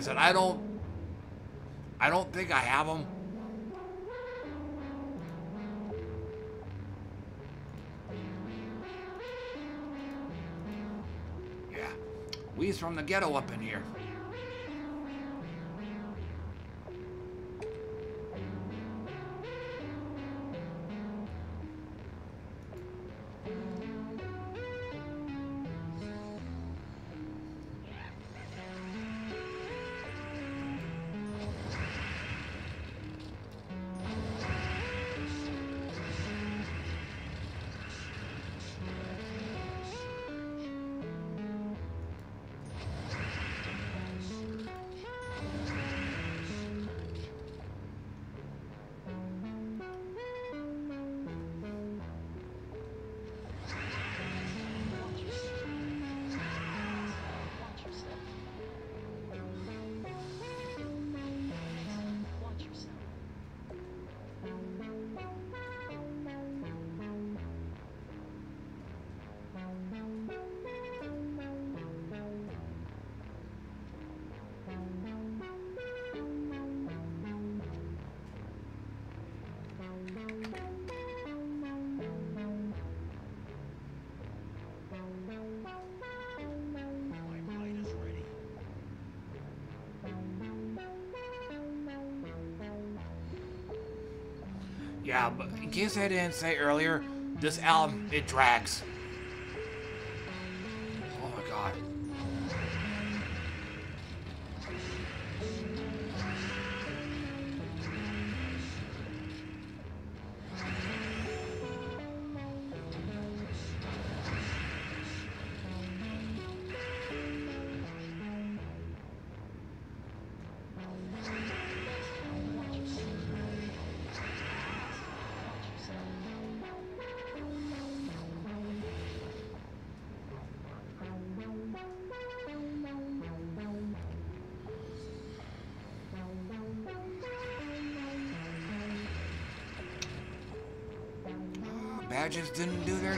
Said, I don't, I don't think I have them. Yeah, we's from the ghetto up in here. Case I didn't say earlier, this album, it drags.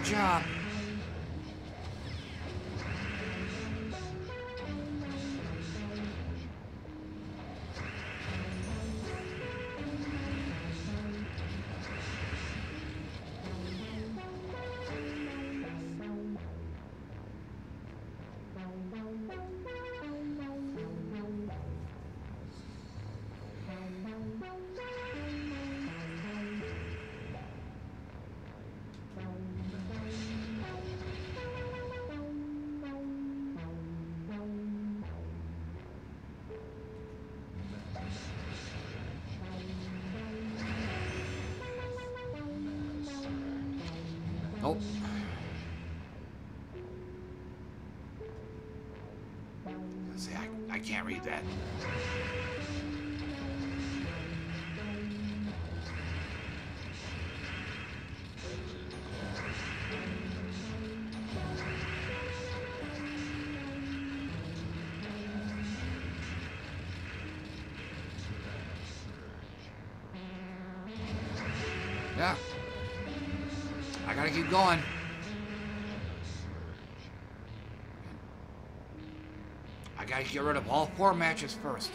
Job. I Get rid of all four matches first.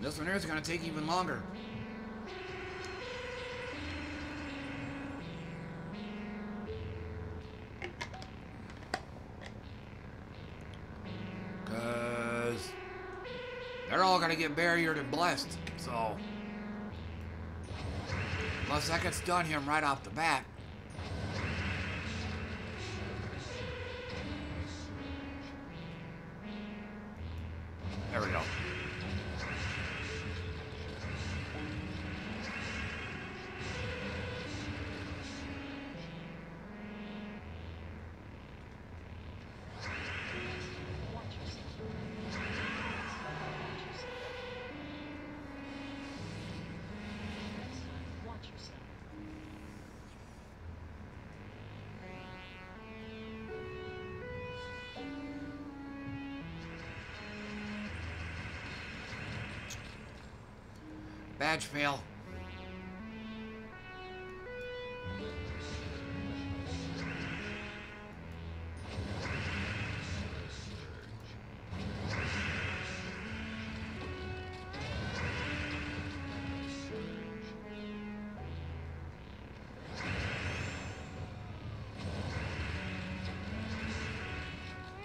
This one here is gonna take even longer. Get barriered and blessed, so unless that gets done here right off the bat. Badge fail.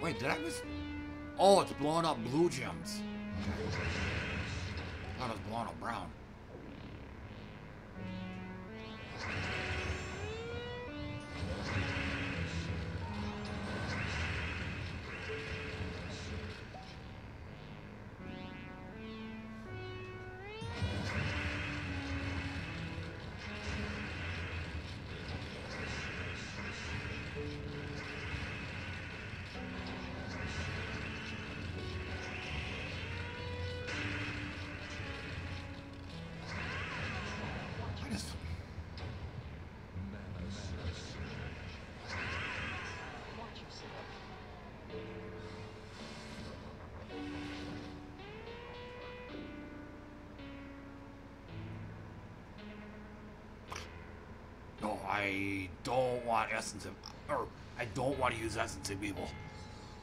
Wait, did I miss? Oh, it's blowing up blue gems. Okay. It was blowing up brown. I don't want essence or I don't want to use essence of people.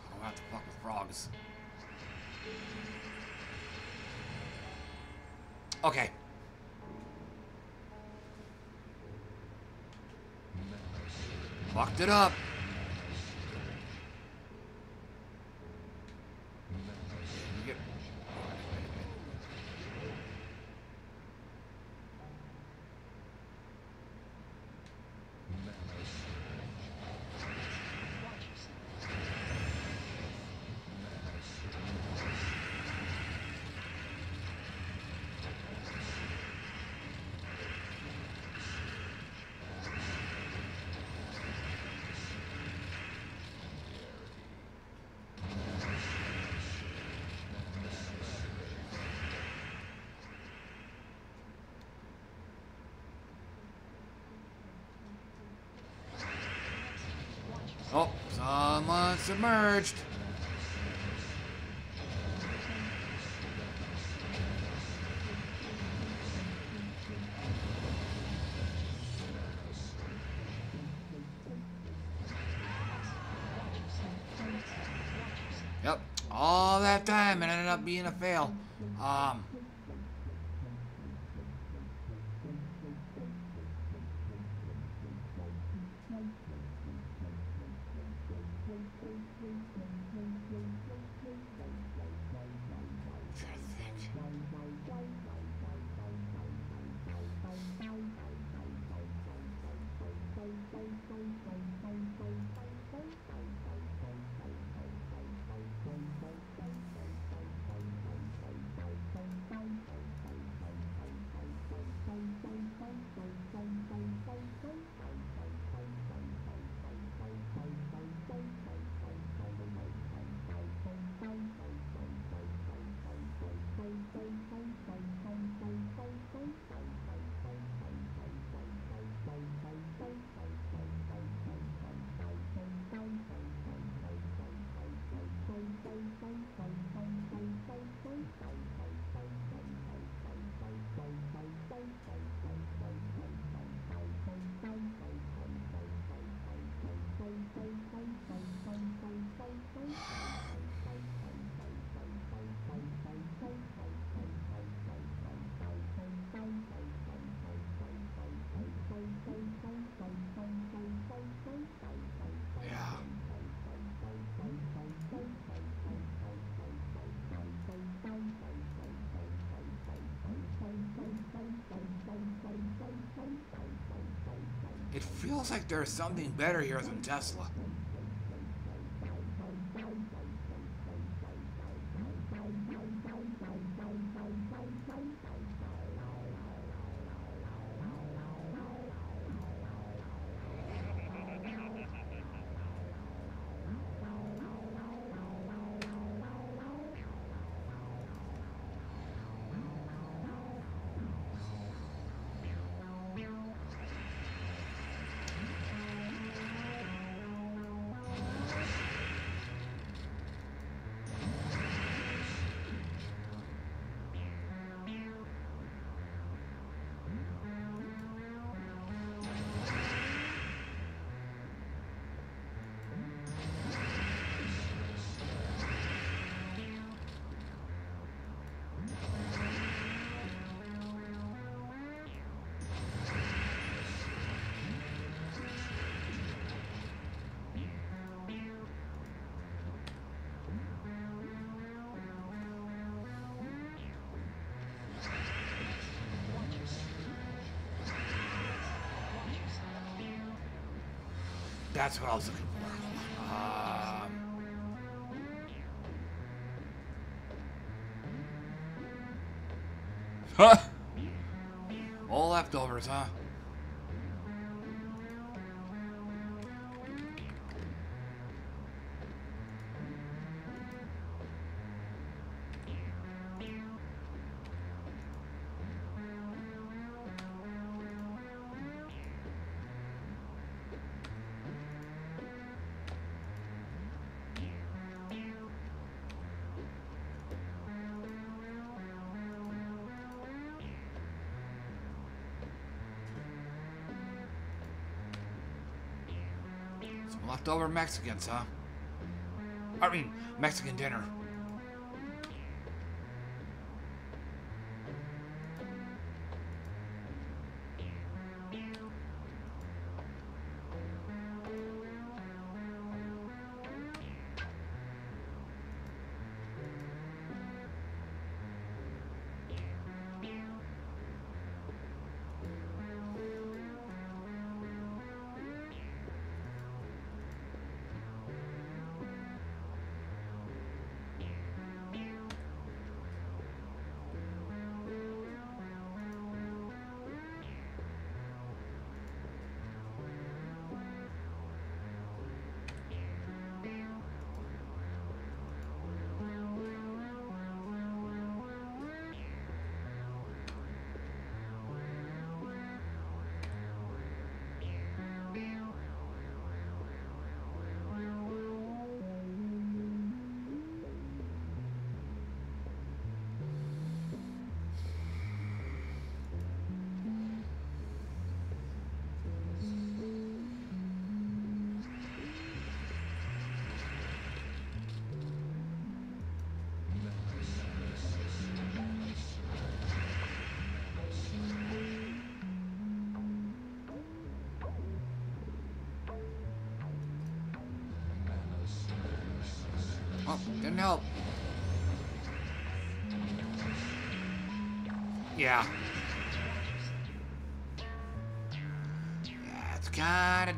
I don't have to fuck with frogs. Okay. Fucked it up. Submerged. Yep, all that time it ended up being a fail. Um, feels like there's something better here than Tesla. That's what I was looking for. Um, huh? All leftovers, huh? Some leftover Mexicans, huh? I mean, Mexican dinner.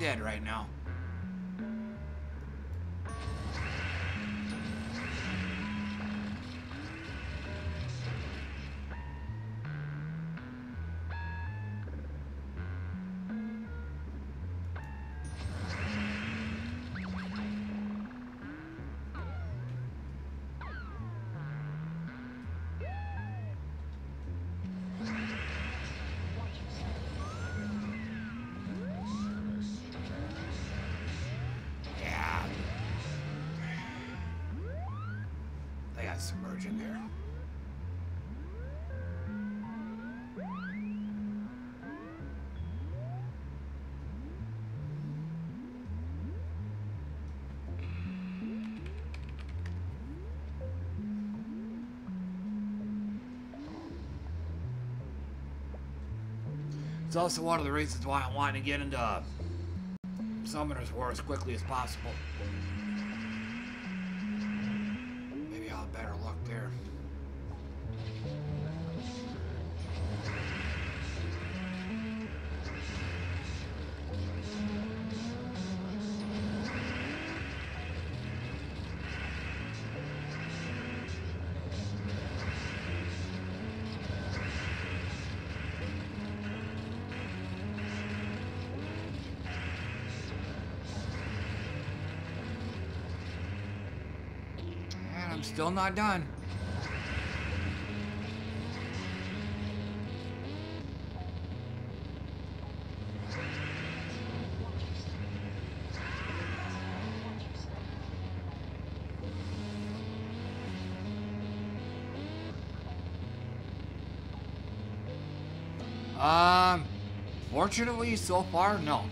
Dead right now. It's also one of the reasons why I'm wanting to get into Summoners War as quickly as possible. Still not done. Um, fortunately, so far, no.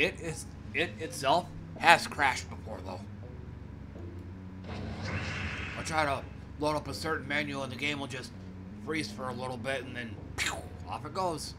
It is it itself has crashed before though. I'll try to load up a certain menu and the game will just freeze for a little bit and then pew, off it goes.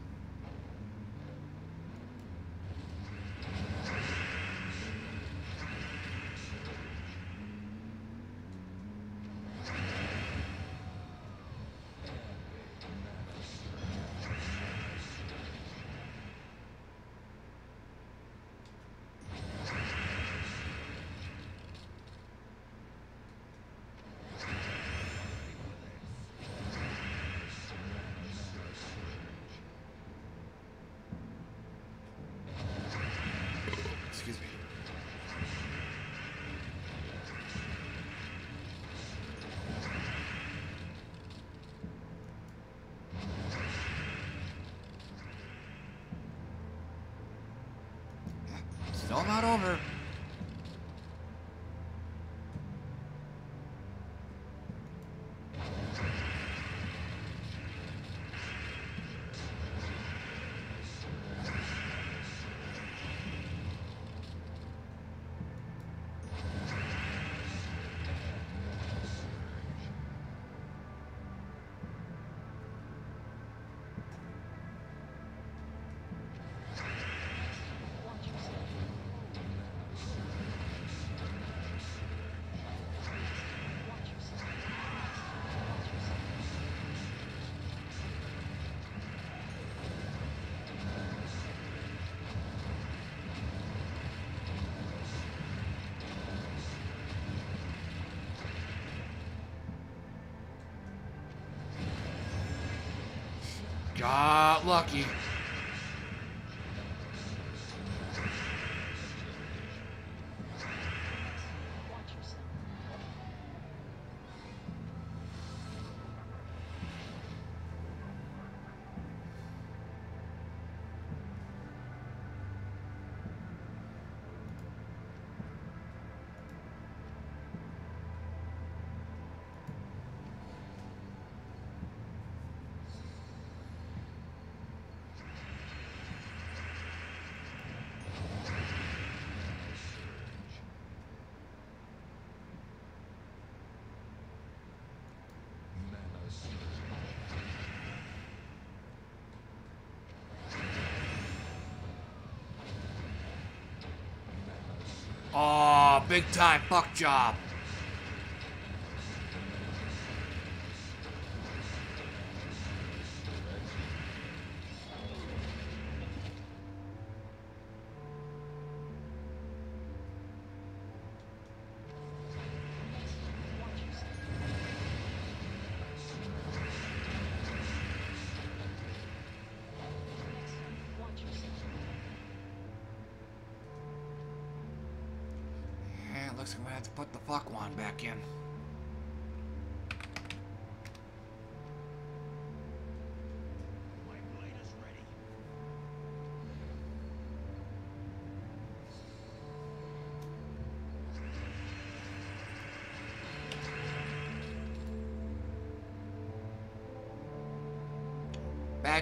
Big time fuck job.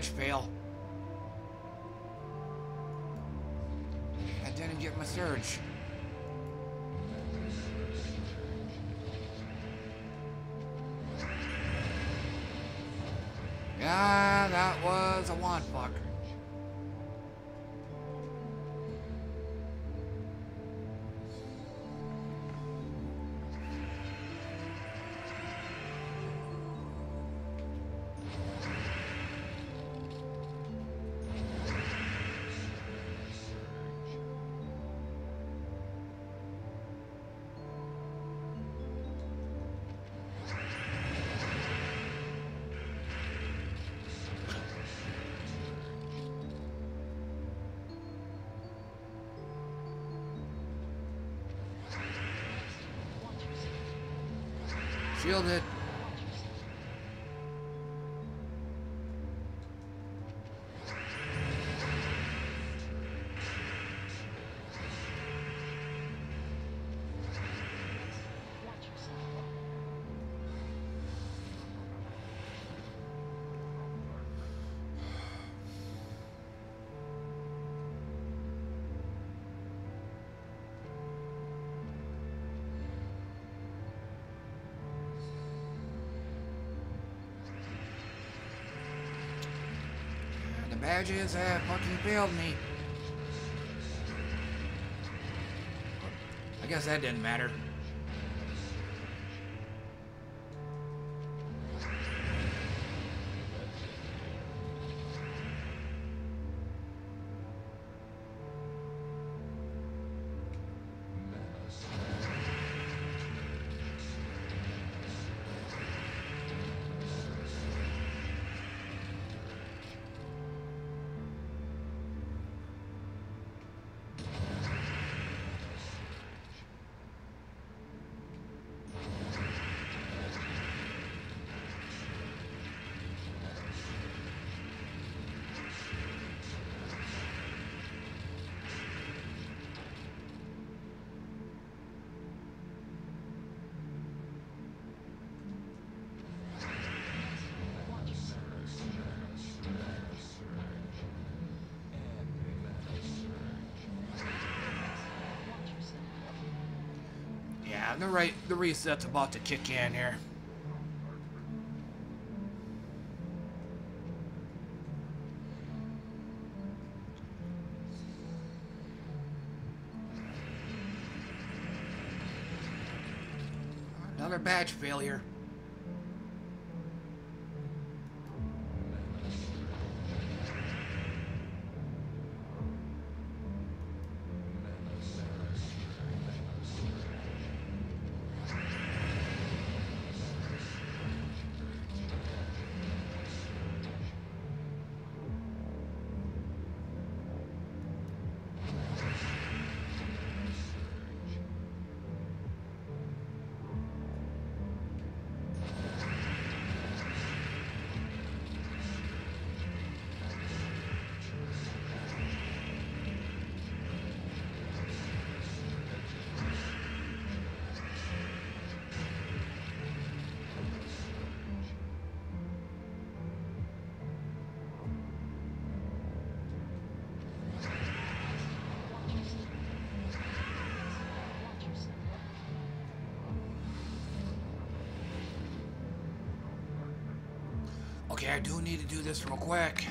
Badge fail. Shielded. The badges uh, have fucking failed me. I guess that didn't matter. Right the reset's about to kick in here. Another badge failure. Real quick.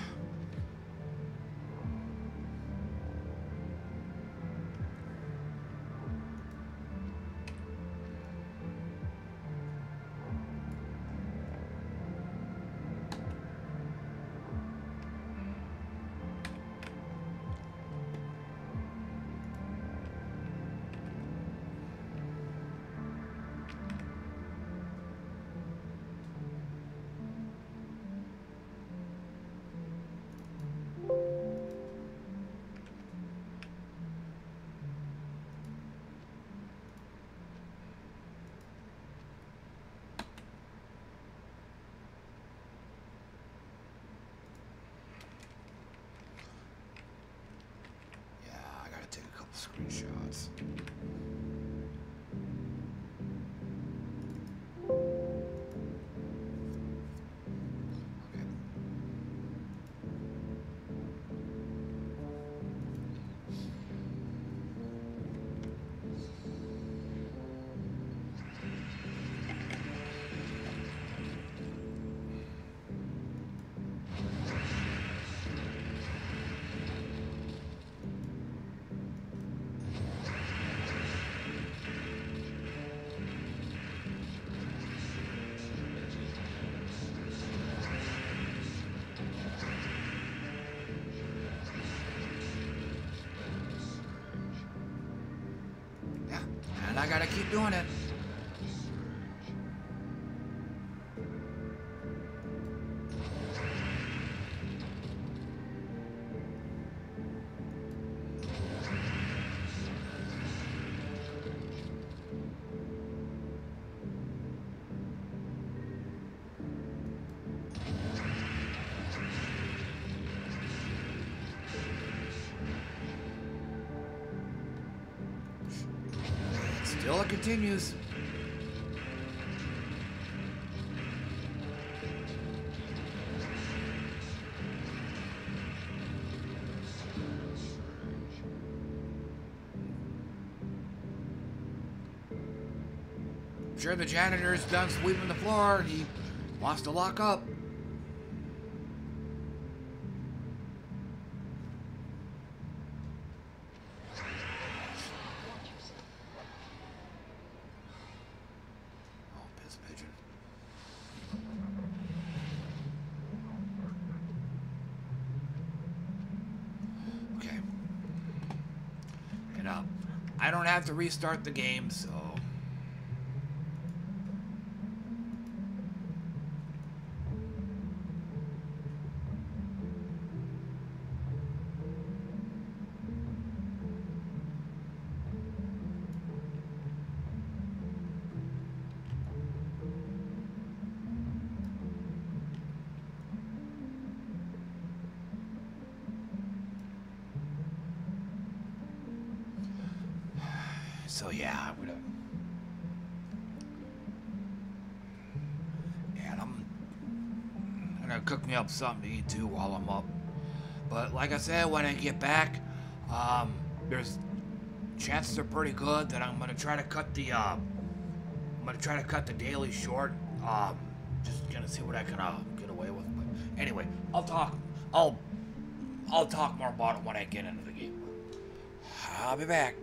Gotta keep doing it. Continues. sure the janitor's done sweeping the floor. He wants to lock up. Oh, piss pigeon. Okay. And uh, I don't have to restart the game, so something to eat too while I'm up. But like I said, when I get back, um, there's chances are pretty good that I'm gonna try to cut the. Uh, I'm gonna try to cut the daily short. Um, just gonna see what I can uh, get away with. But anyway, I'll talk. I'll I'll talk more about it when I get into the game. I'll be back.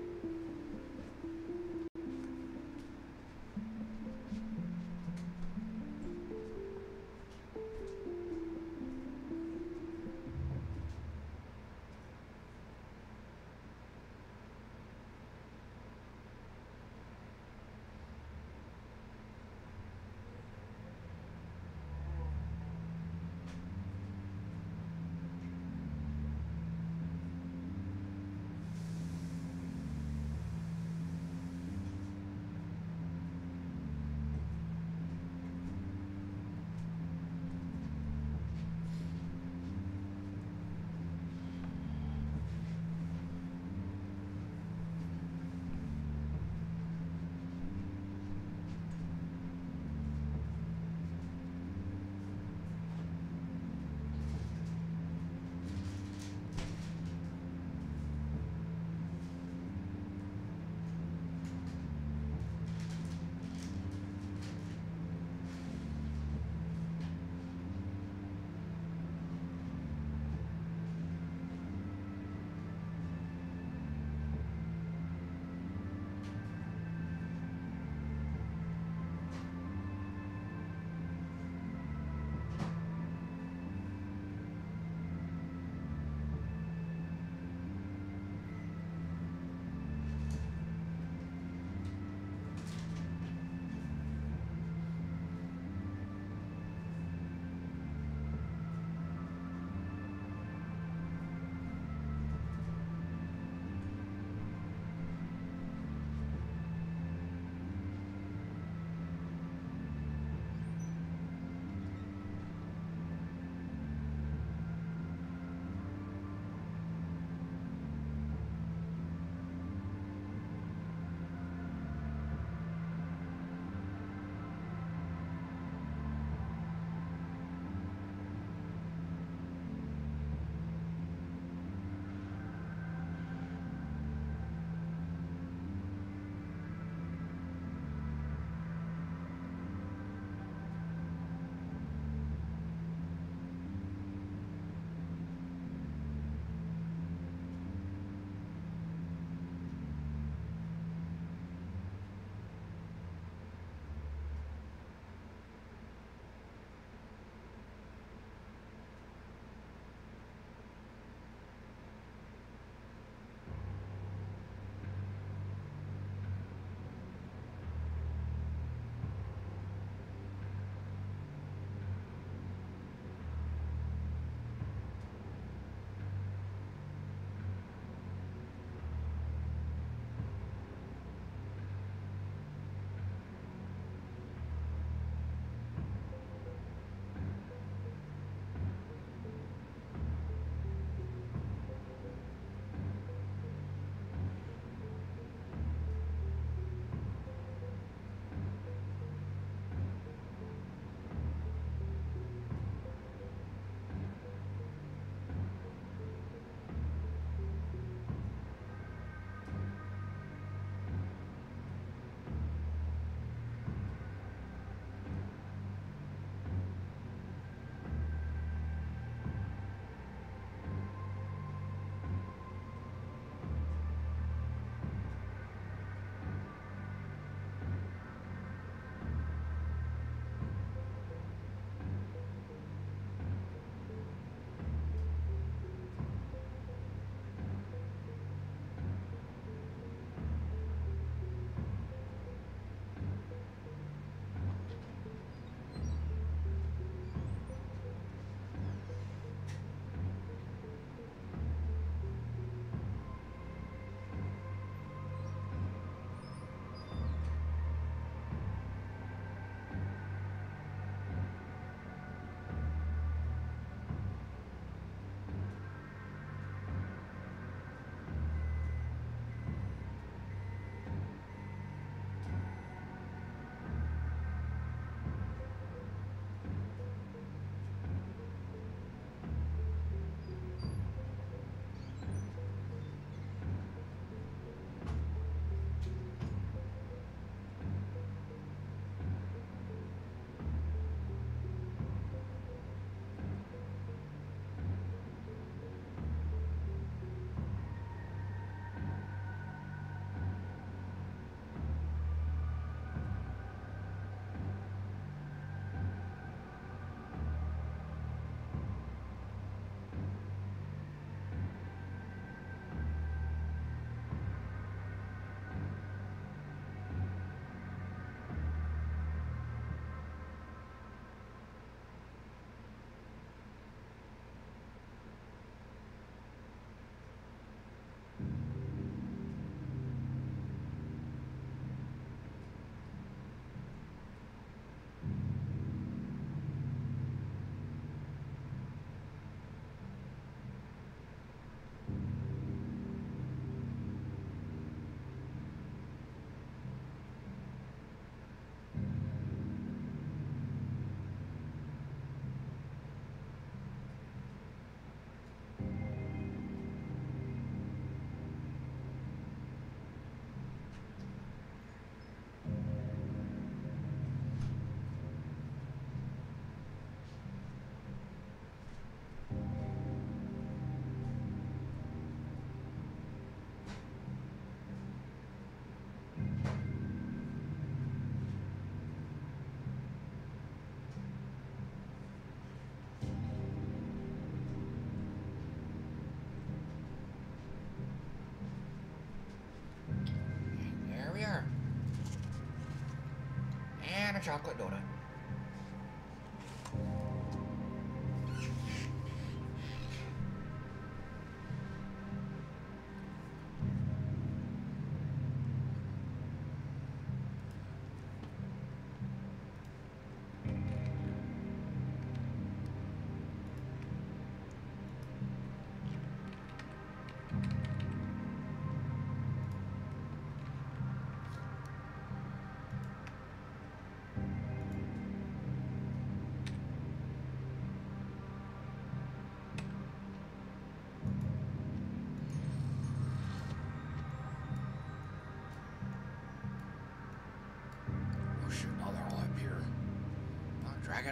A chocolate donut.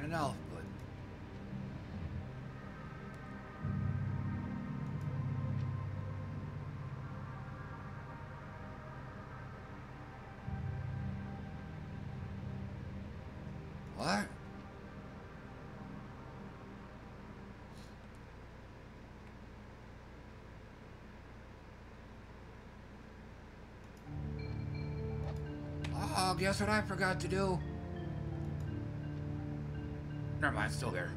Enough, but... What? Oh, guess what I forgot to do? Never mind, still there.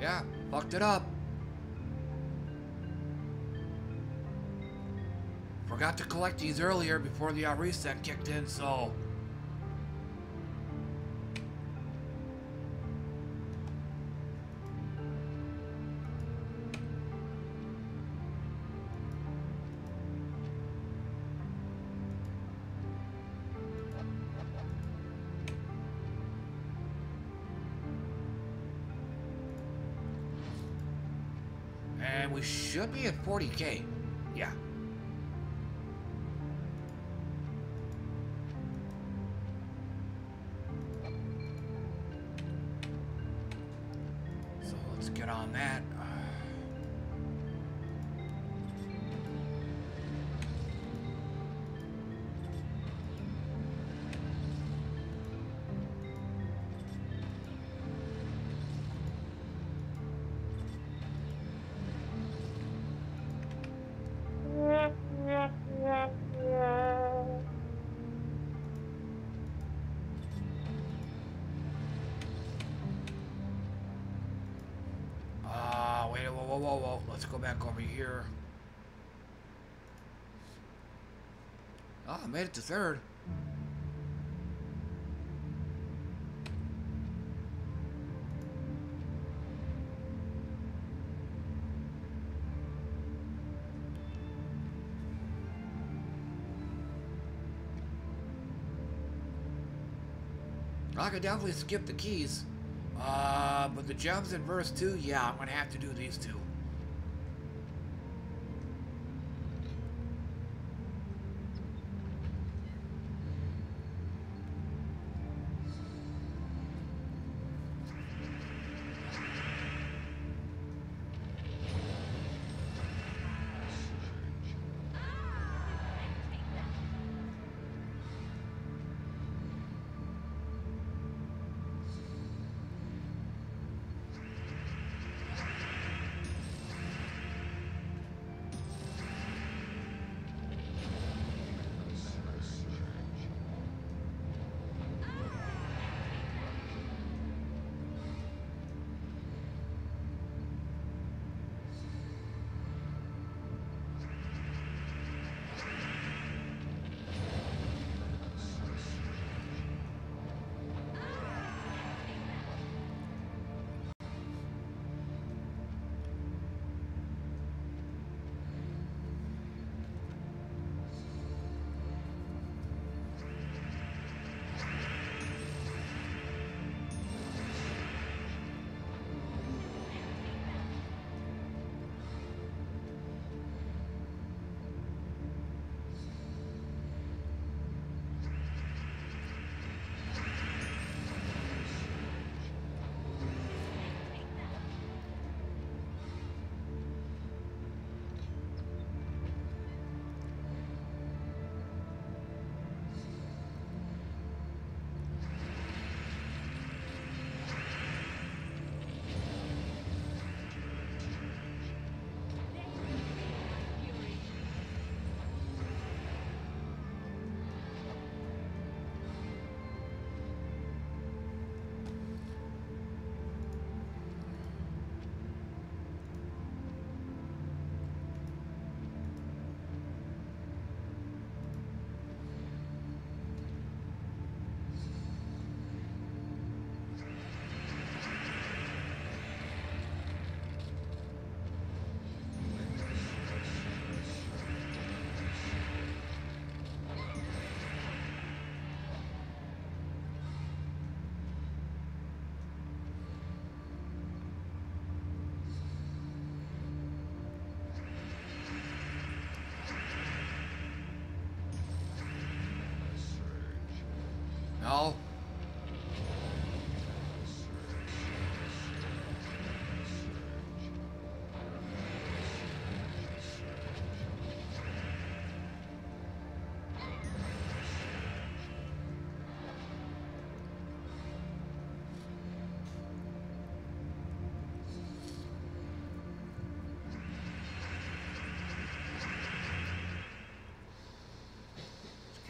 Yeah, fucked it up. These earlier before the reset kicked in, so... And we should be at 40k. Made it to third. I could definitely skip the keys. Uh, but the jumps in verse 2, yeah, I'm going to have to do these two.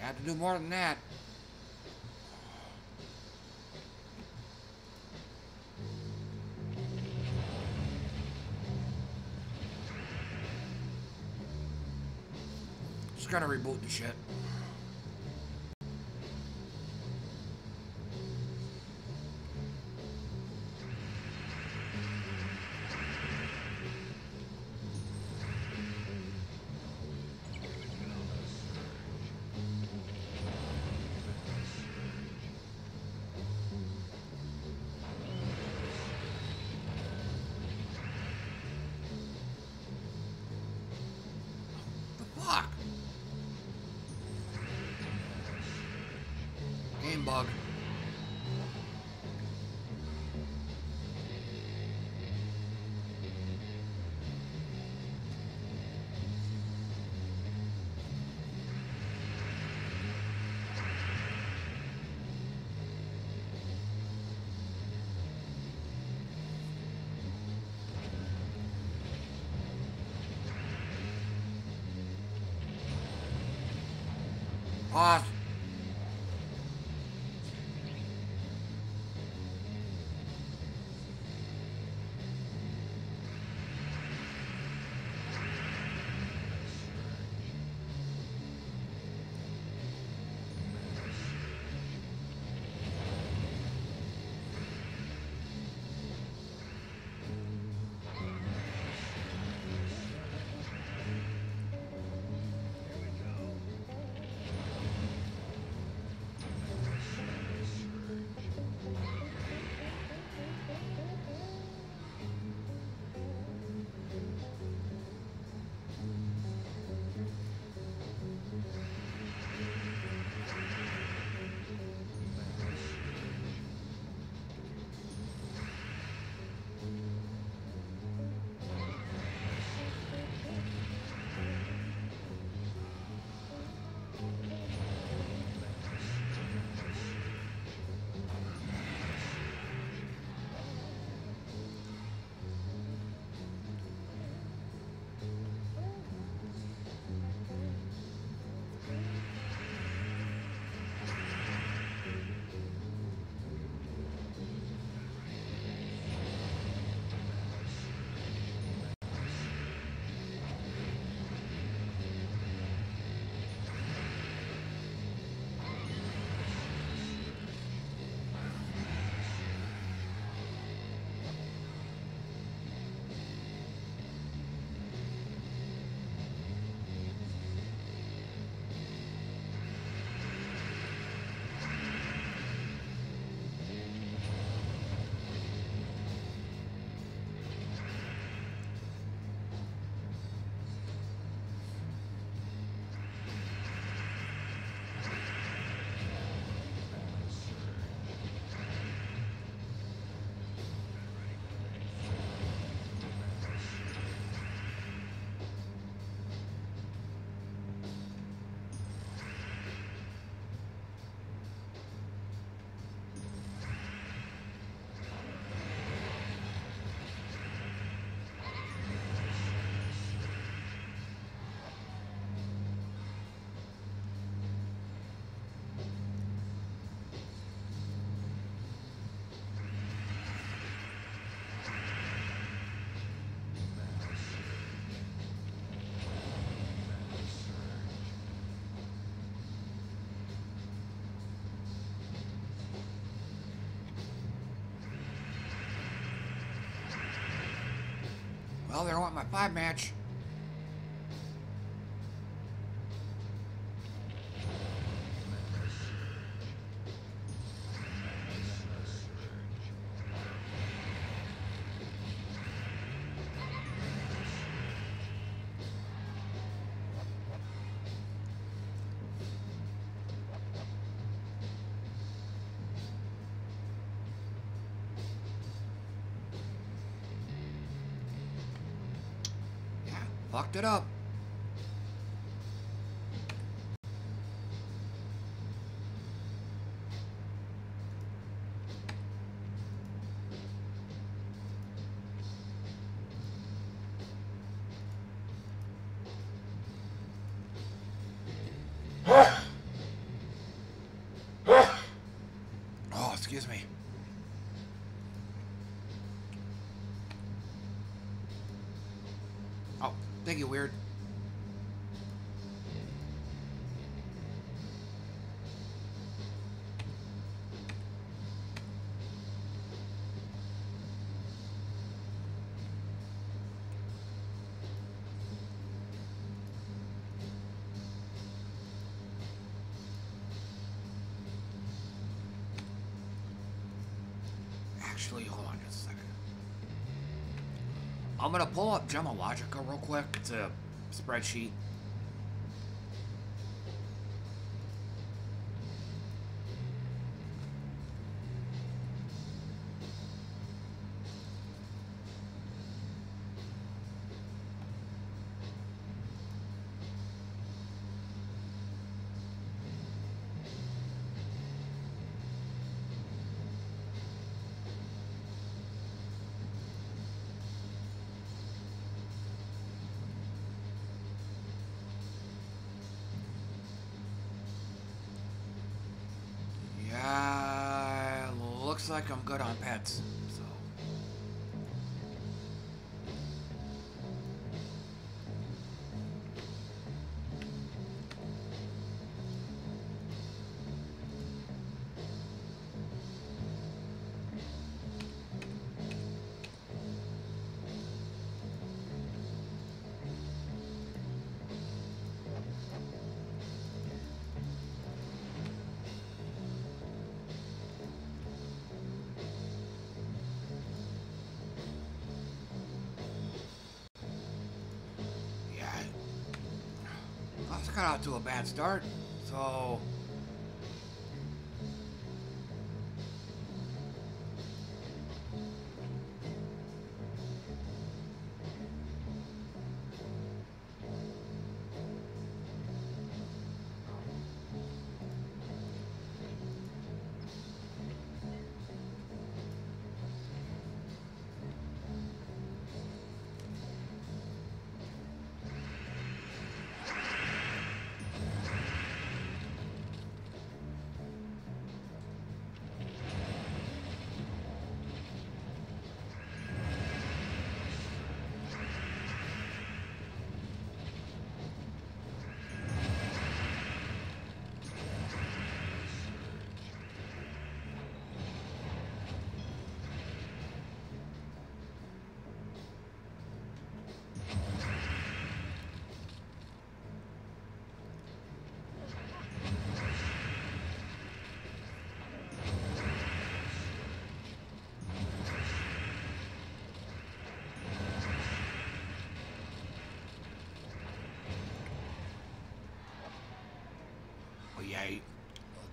Have to do more than that. Just gonna reboot the shit. Ah, Oh, off. don't want my five match. Thank you, Weird. I'm gonna pull up Gemologica real quick. It's a spreadsheet. Good on pets. Got out to a bad start, so.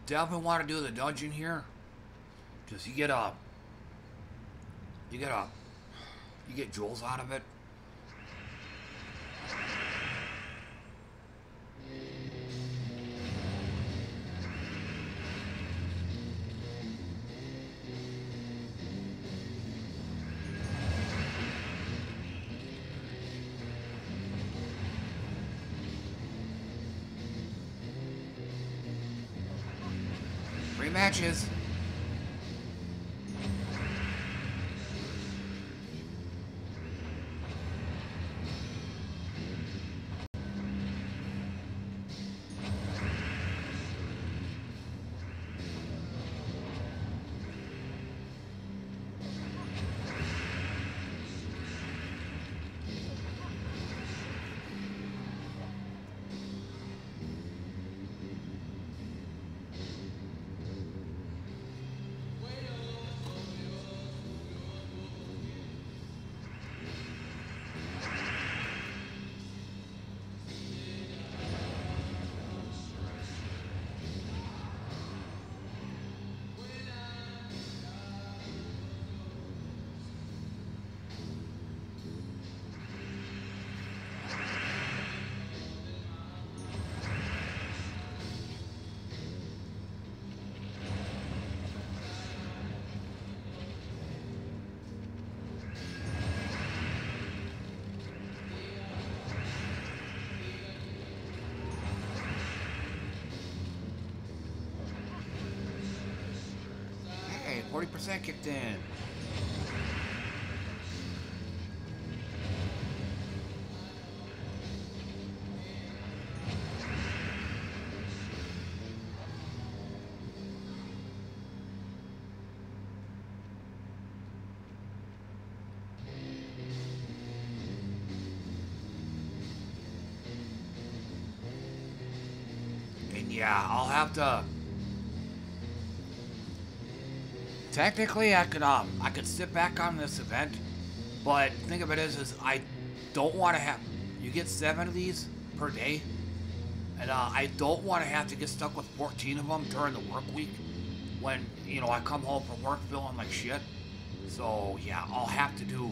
Definitely want to do the dungeon here. Just you get up. You get up. You get jewels out of it. Three does that get? And yeah, I'll have to Technically, I could um, I could sit back on this event, but think of it as is I don't want to have. You get seven of these per day, and uh, I don't want to have to get stuck with 14 of them during the work week when you know I come home from work feeling like shit. So yeah, I'll have to do,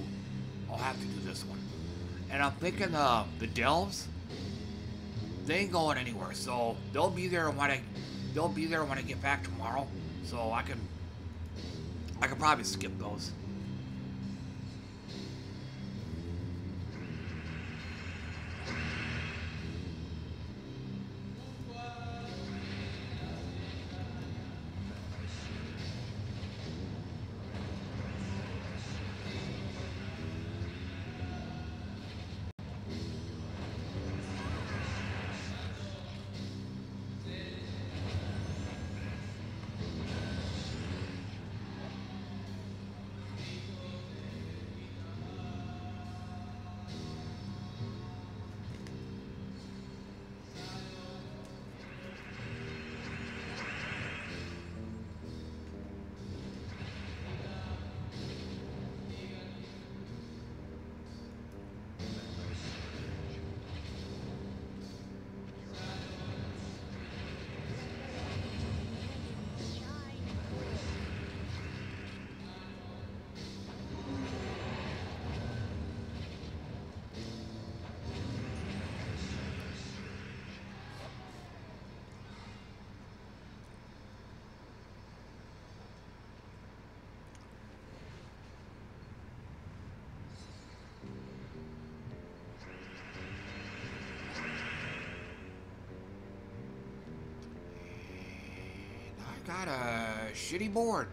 I'll have to do this one. And I'm thinking uh, the delves, they ain't going anywhere. So they'll be there when I, they'll be there when I get back tomorrow. So I can, I can probably skip those. Got a shitty board.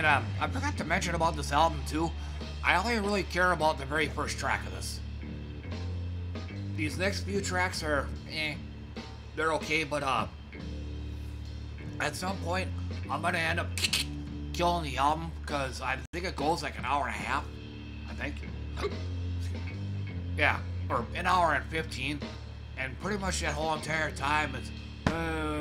And um, I forgot to mention about this album too. I only really care about the very first track of this. These next few tracks are, eh, they're okay, but uh, at some point I'm gonna end up killing the album because I think it goes like an hour and a half. I think. yeah, or an hour and 15. And pretty much that whole entire time is. Uh,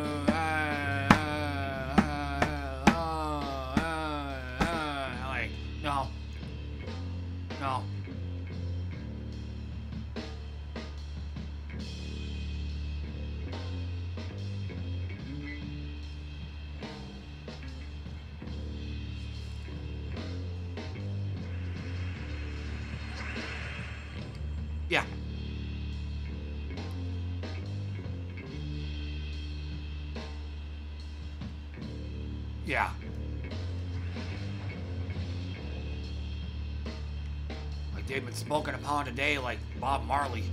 been smoking a day like Bob Marley.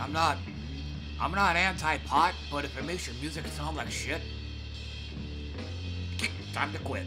I'm not I'm not anti-pot, but if it makes your music sound like shit, time to quit.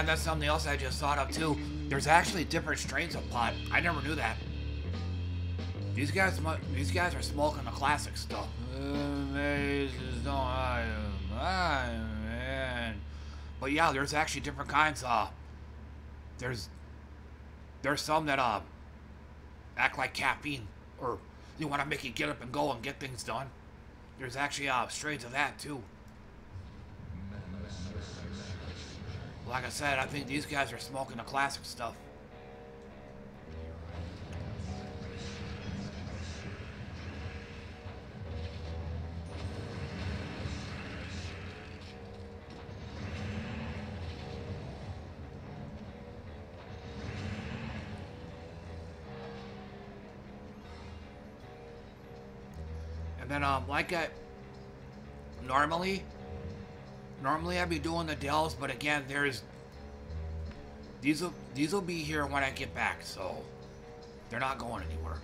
Yeah, that's something else I just thought of too. There's actually different strains of pot. I never knew that. These guys, these guys are smoking the classic stuff. But yeah, there's actually different kinds. Uh, there's there's some that uh act like caffeine, or you want to make you get up and go and get things done. There's actually uh strains of that too. Like I said, I think these guys are smoking the classic stuff. And then, um, like I normally Normally I'd be doing the dailies, but again, there's these will these will be here when I get back, so they're not going anywhere.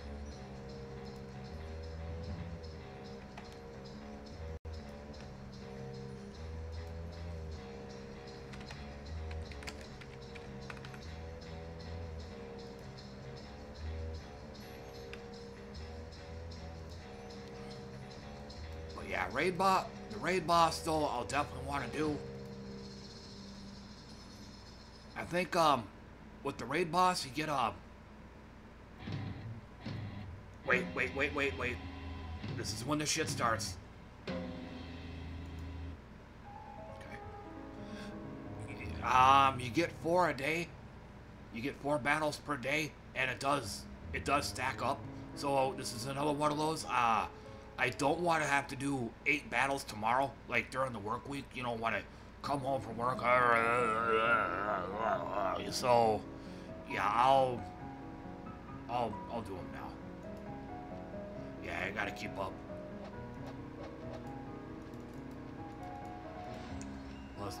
But yeah, raid bot the raid boss, though, I'll definitely want to do. Think, um, with the raid boss, you get, um... Wait, wait, wait, wait, wait. This is when the shit starts. Okay. Um, you get four a day. You get four battles per day, and it does, it does stack up. So this is another one of those, uh, I don't want to have to do eight battles tomorrow, like during the work week. You don't want to come home from work. So, yeah, I'll, I'll, I'll do them now. Yeah, I gotta keep up. Plus,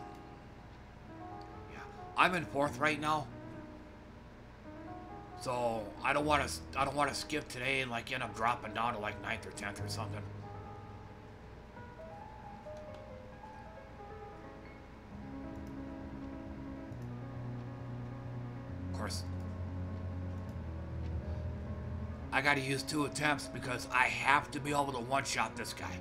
yeah, I'm in fourth right now. So I don't want to I don't want to skip today and like end up dropping down to like ninth or tenth or something. I got to use two attempts because I have to be able to one-shot this guy.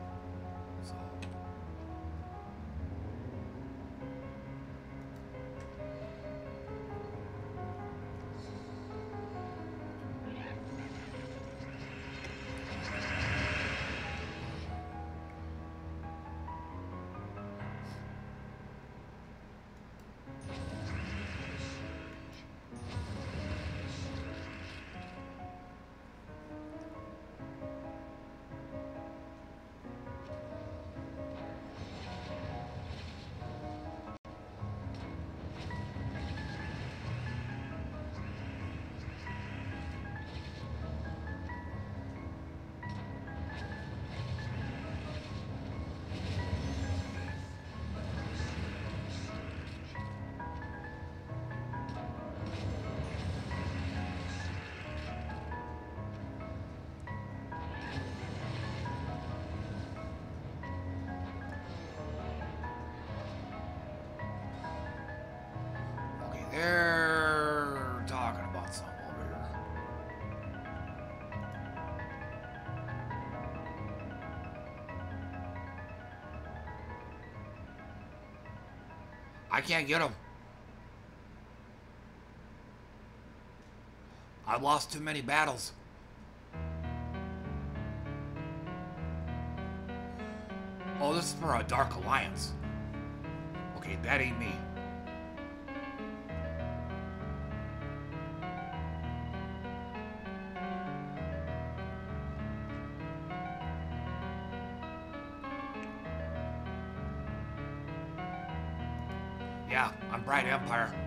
Can't get him. I lost too many battles. Oh, this is for a Dark Alliance. Okay, that ain't me. Bright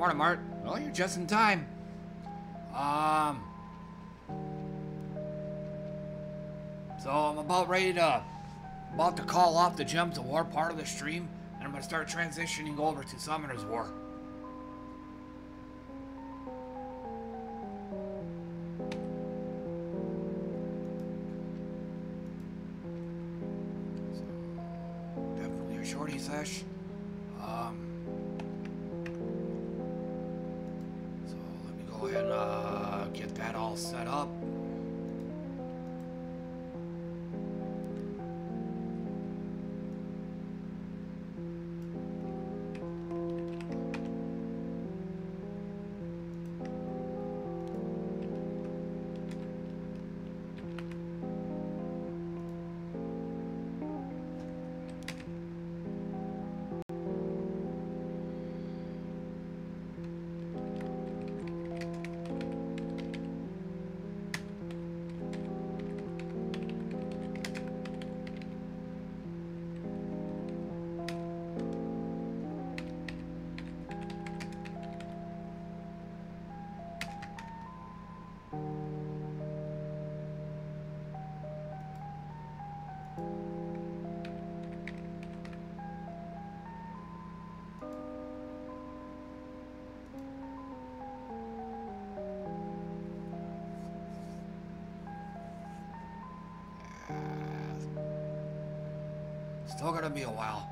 Morning, Mart. Well, you're just in time. Um. So I'm about ready to, about to call off the Gems of War part of the stream, and I'm gonna start transitioning over to Summoners War. Gonna be a while.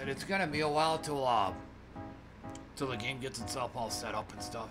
Said it's gonna be a while till uh till the game gets itself all set up and stuff.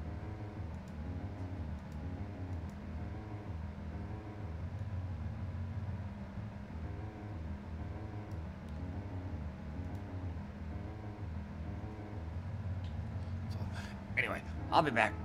I'll be back.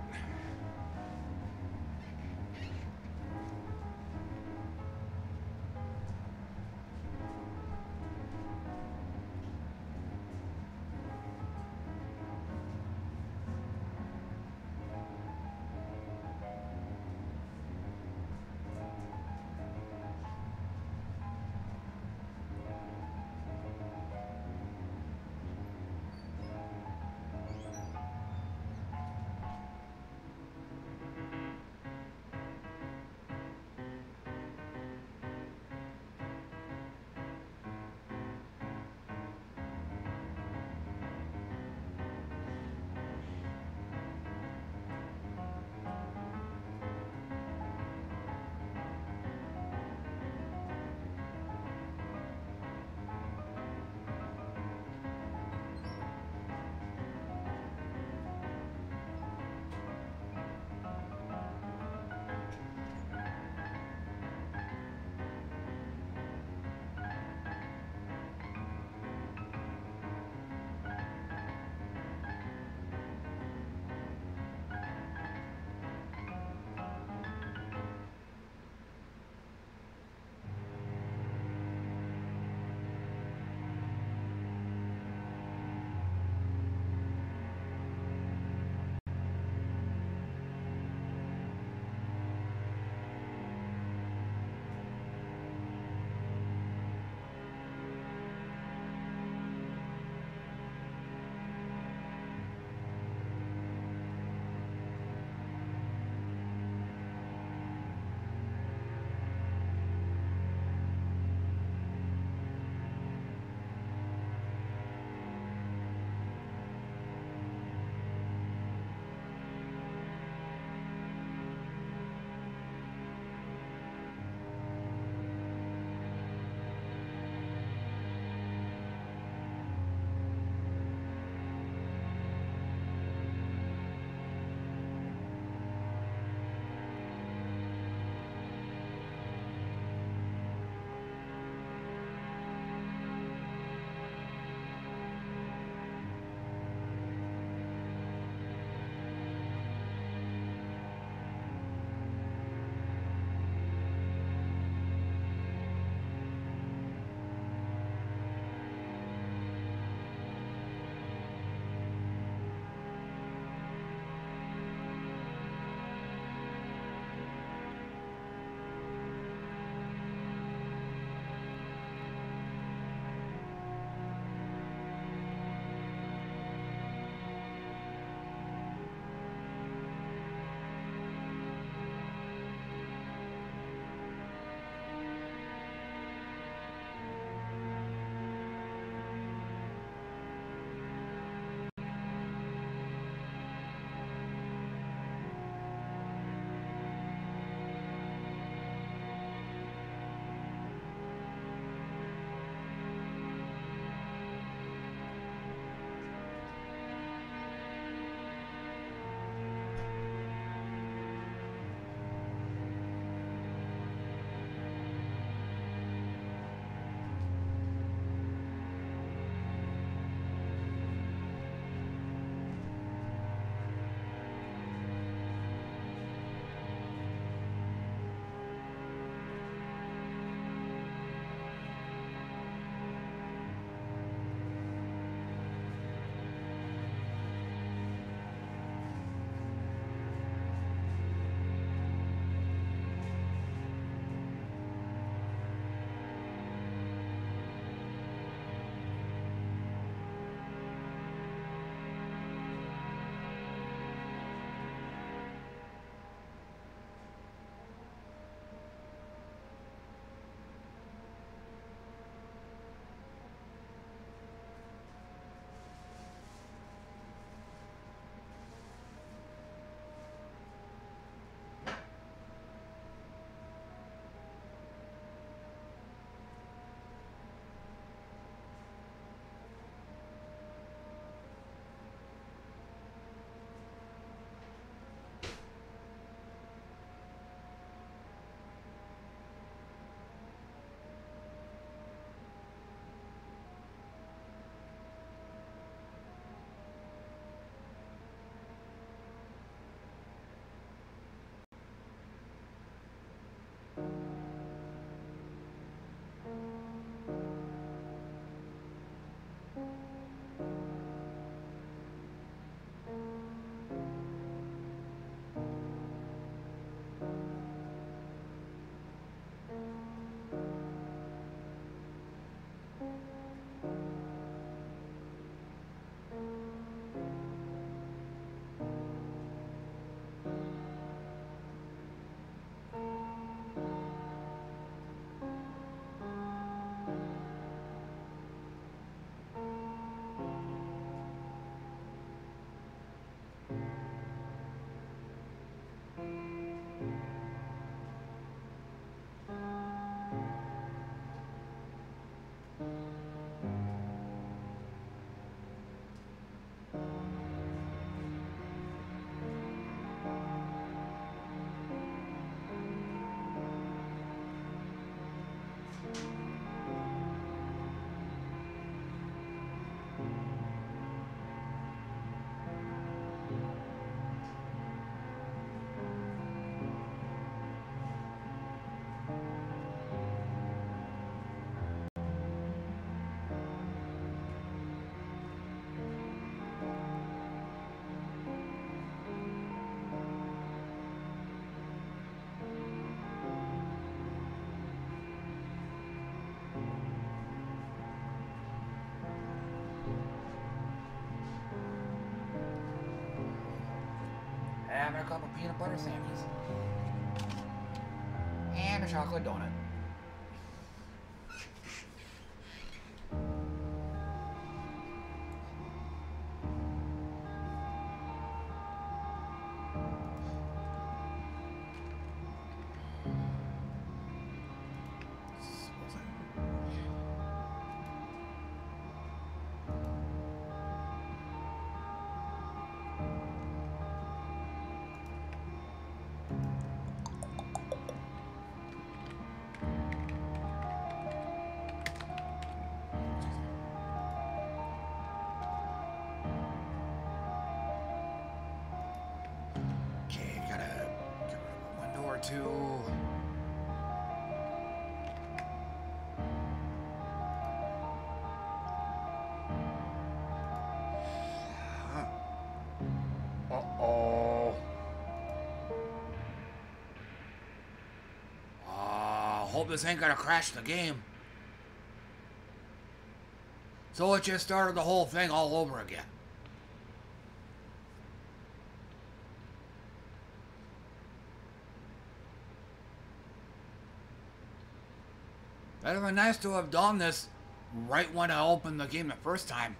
Having a couple peanut butter sandwiches. And a chocolate donut. Two. Uh-oh. Uh, hope this ain't gonna crash the game. So it just started the whole thing all over again. That'd have been nice to have done this right when I opened the game the first time.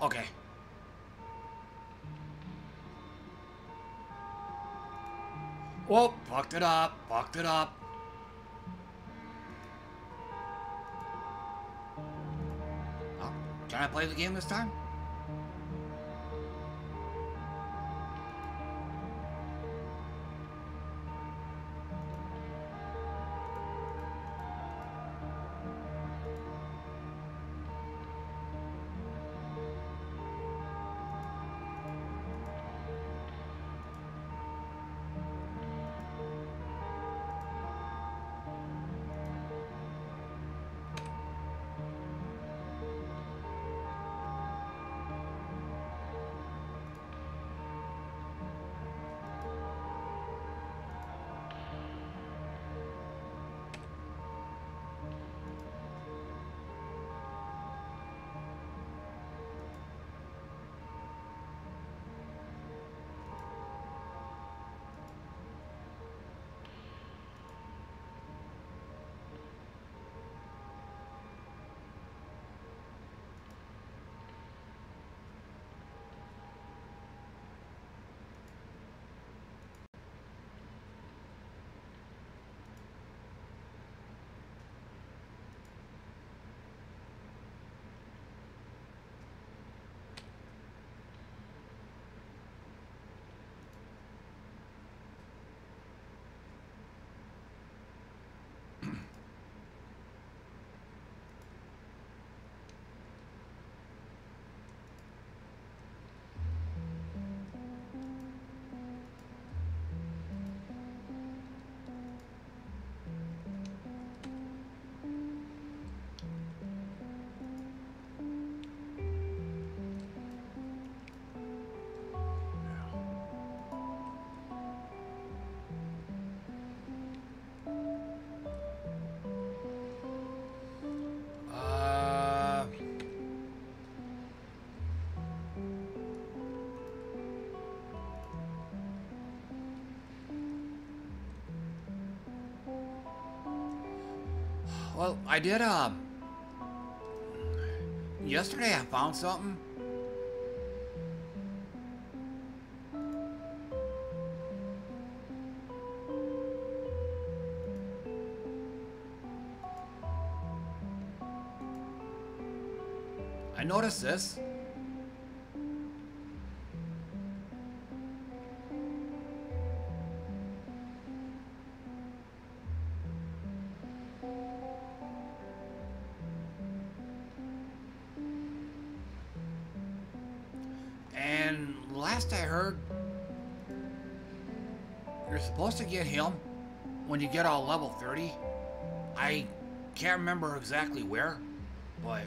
Okay. Whoop, fucked it up, fucked it up. Oh, can I play the game this time? Well, I did, um... Yesterday I found something. I noticed this. Supposed to get him when you get all level 30. I can't remember exactly where, but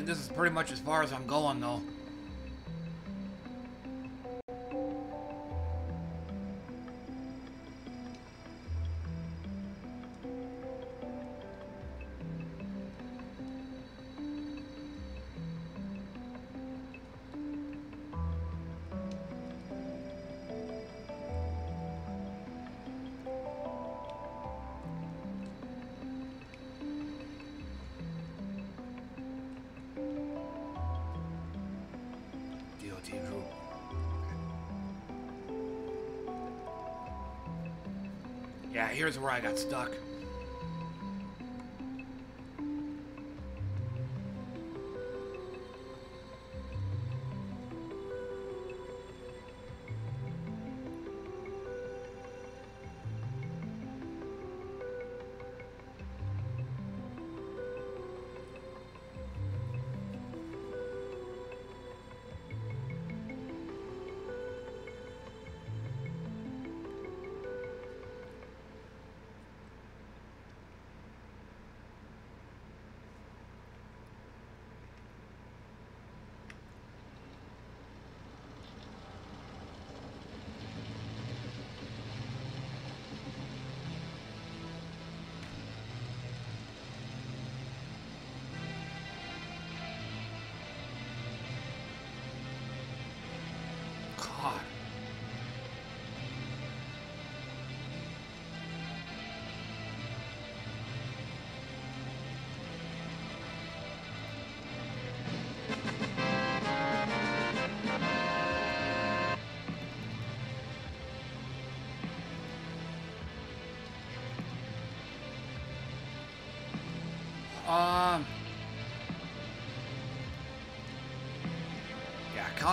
This is pretty much as far as I'm going, though. Here's where I got stuck.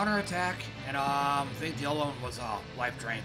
Counterattack, and um, I think the other one was uh, life drain.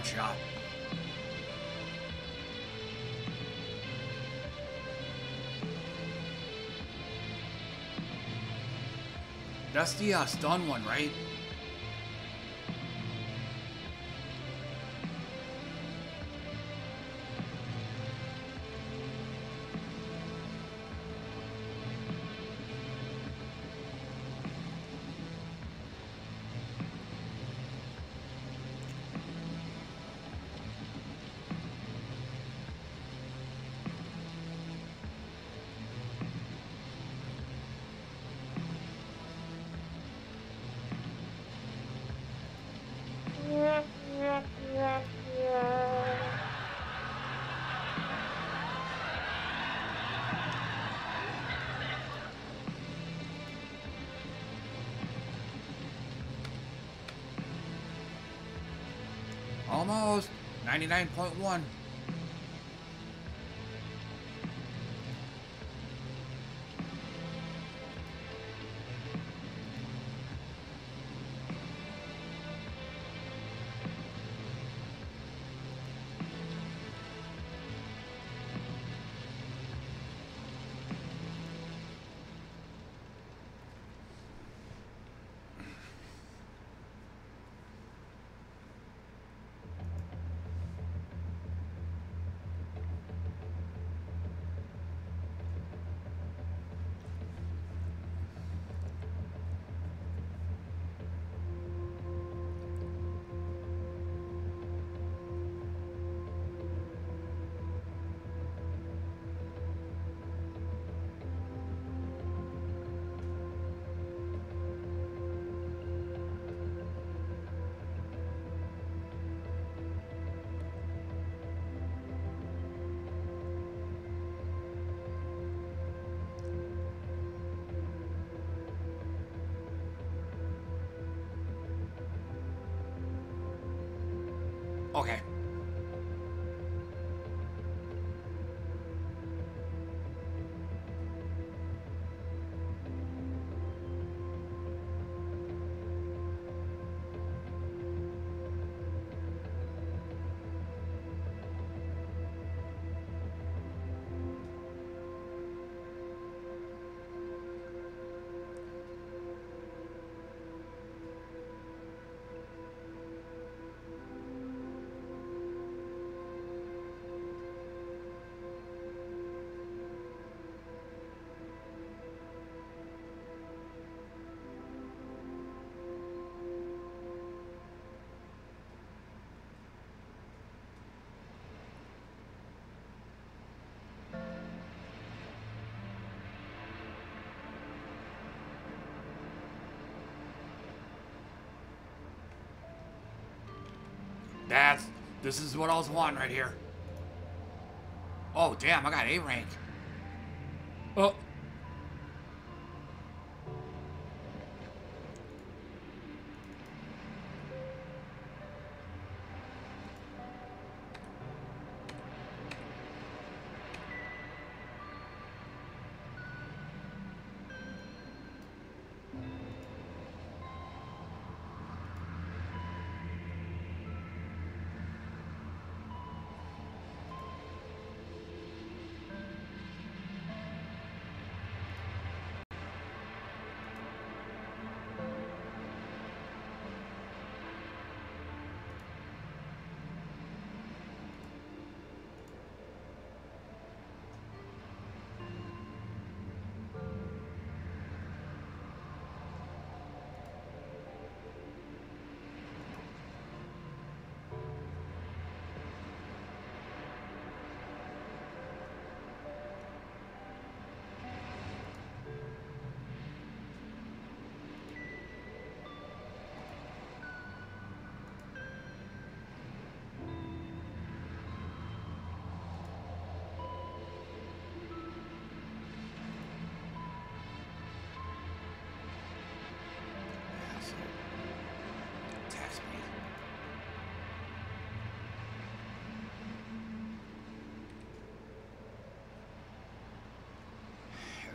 One shot. The uh, stun one, right? 99.1. That's, this is what I was wanting right here. Oh, damn, I got A rank.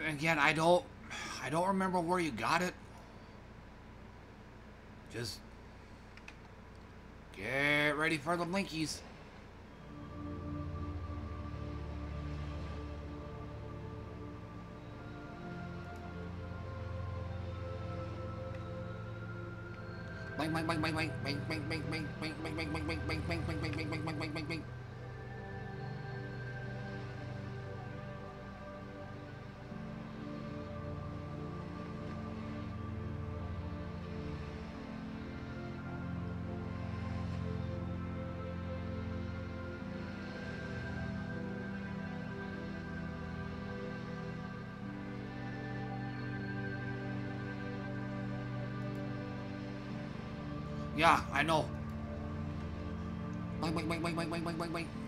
Again, I don't, I don't remember where you got it. Just Get ready for the blinkies. Bang bang bang bang bang bang bang bang bang bang bang bang Yeah, I know. Wait, wait, wait, wait, wait, wait, wait, bang bang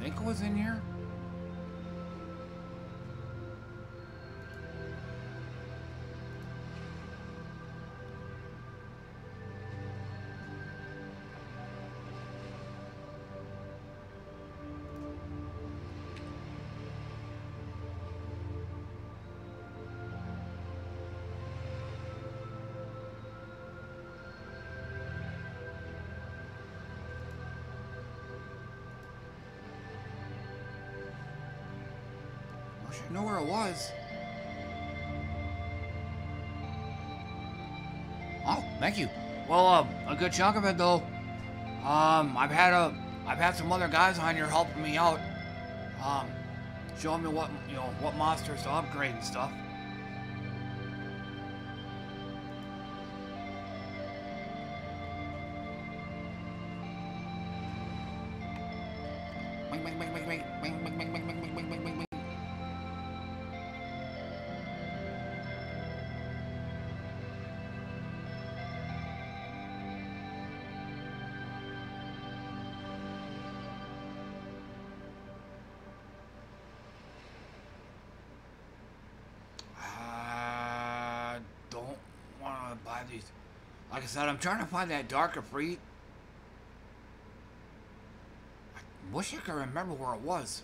think was in here. Knew where it was. Oh, thank you. Well, um, a good chunk of it though. Um, I've had a, I've had some other guys on here helping me out. Um, showing me what, you know, what monsters to upgrade and stuff. I'm trying to find that darker breed. I wish I could remember where it was.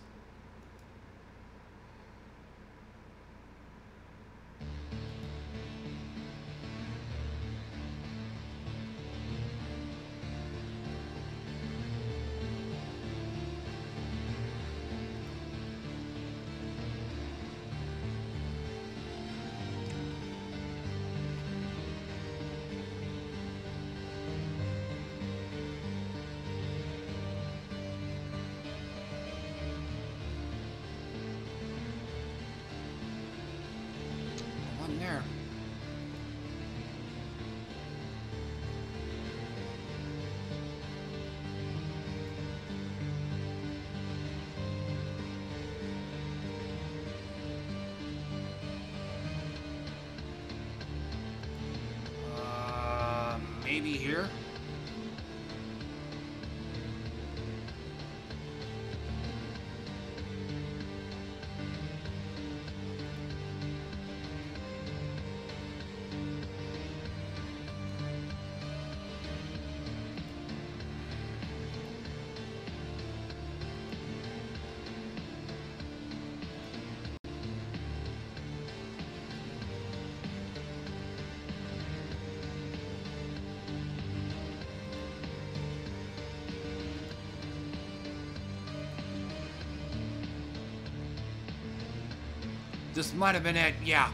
This might have been it, yeah.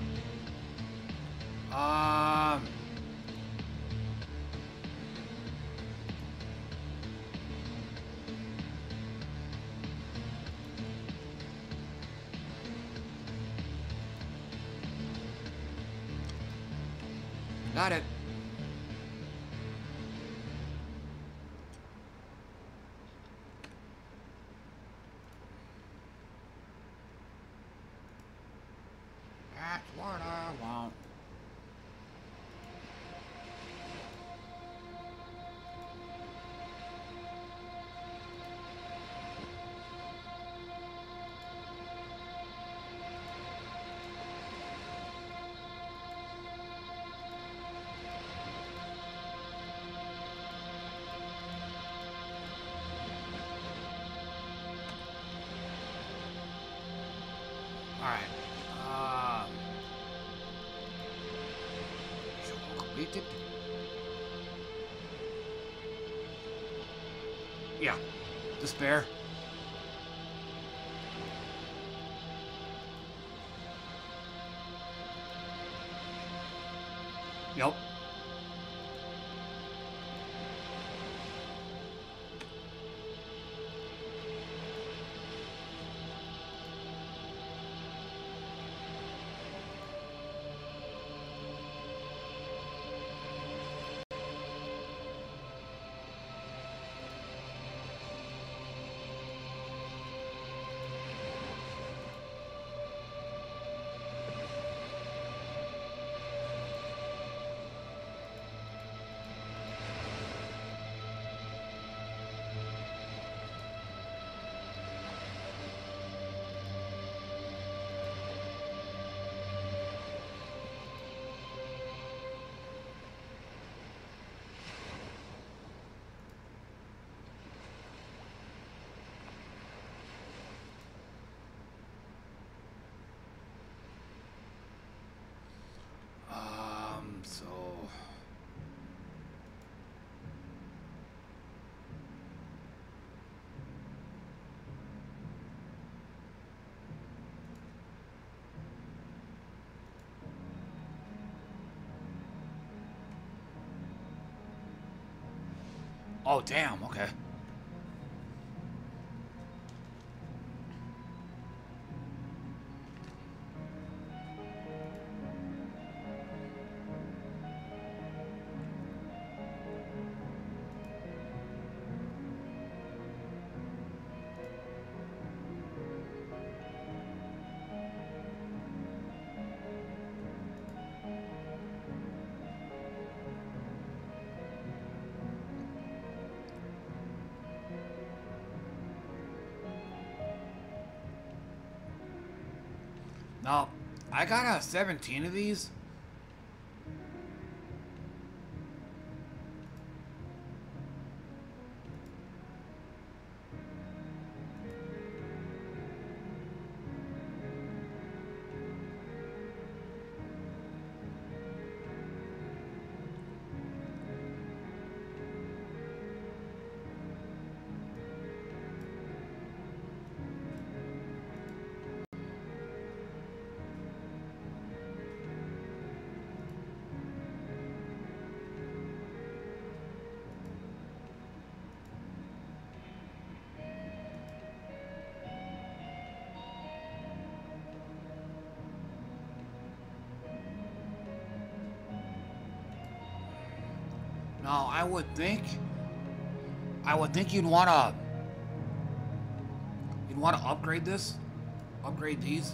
Yeah. Despair. Oh, damn, okay. Got a 17 of these. I would think, I would think you'd want to, you'd want to upgrade this, upgrade these.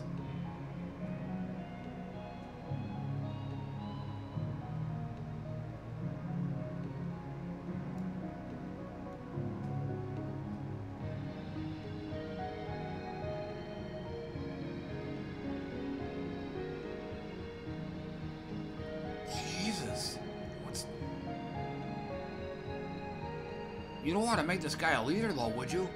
Want to make this guy a leader, though, would you?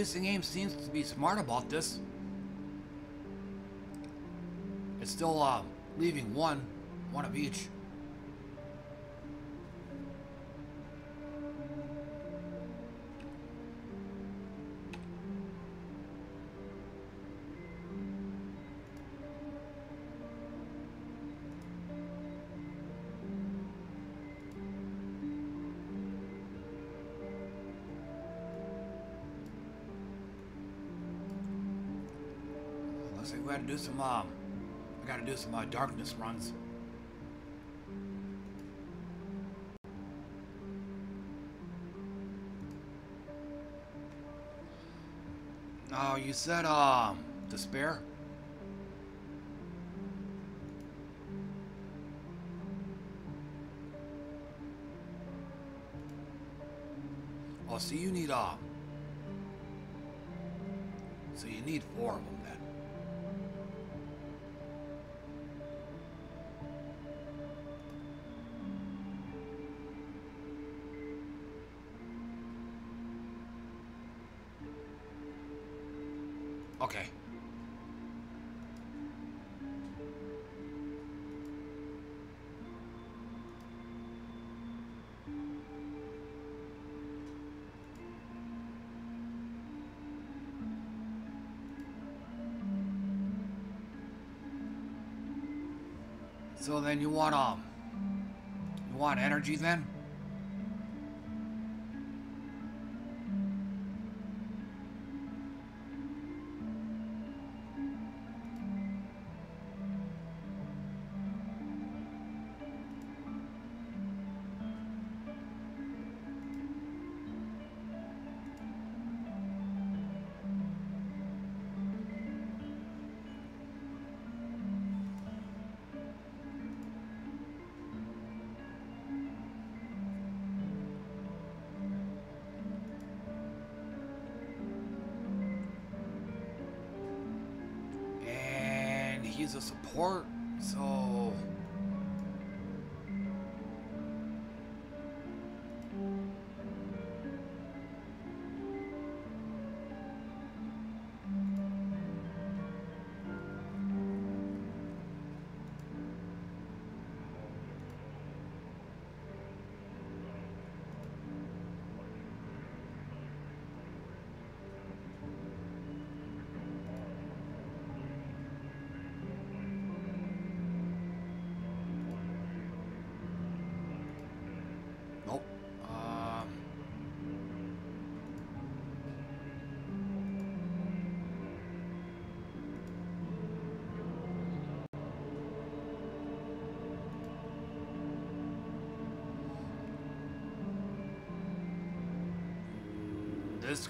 Least the game seems to be smart about this. It's still uh, leaving one, one of each. Do some, um, we gotta do some uh, darkness runs. Oh, you said, um, despair? Oh, so you need, um, so you need four of them then. So then you want um you want energy then?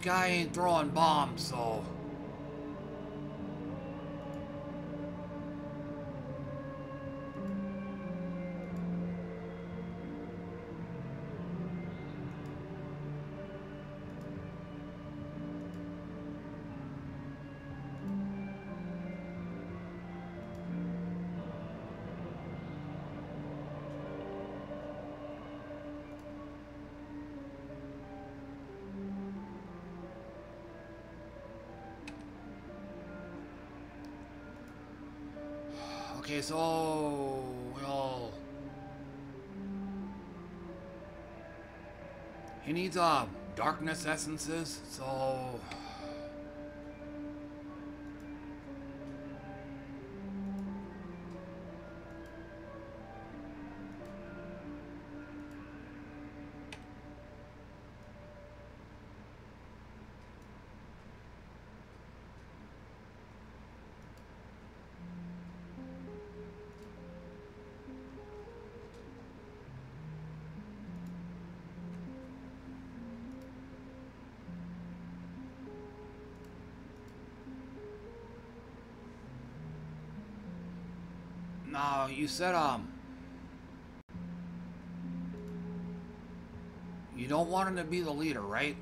Guy ain't throwing bombs, so needs uh darkness essences. So said um, you don't want him to be the leader, right?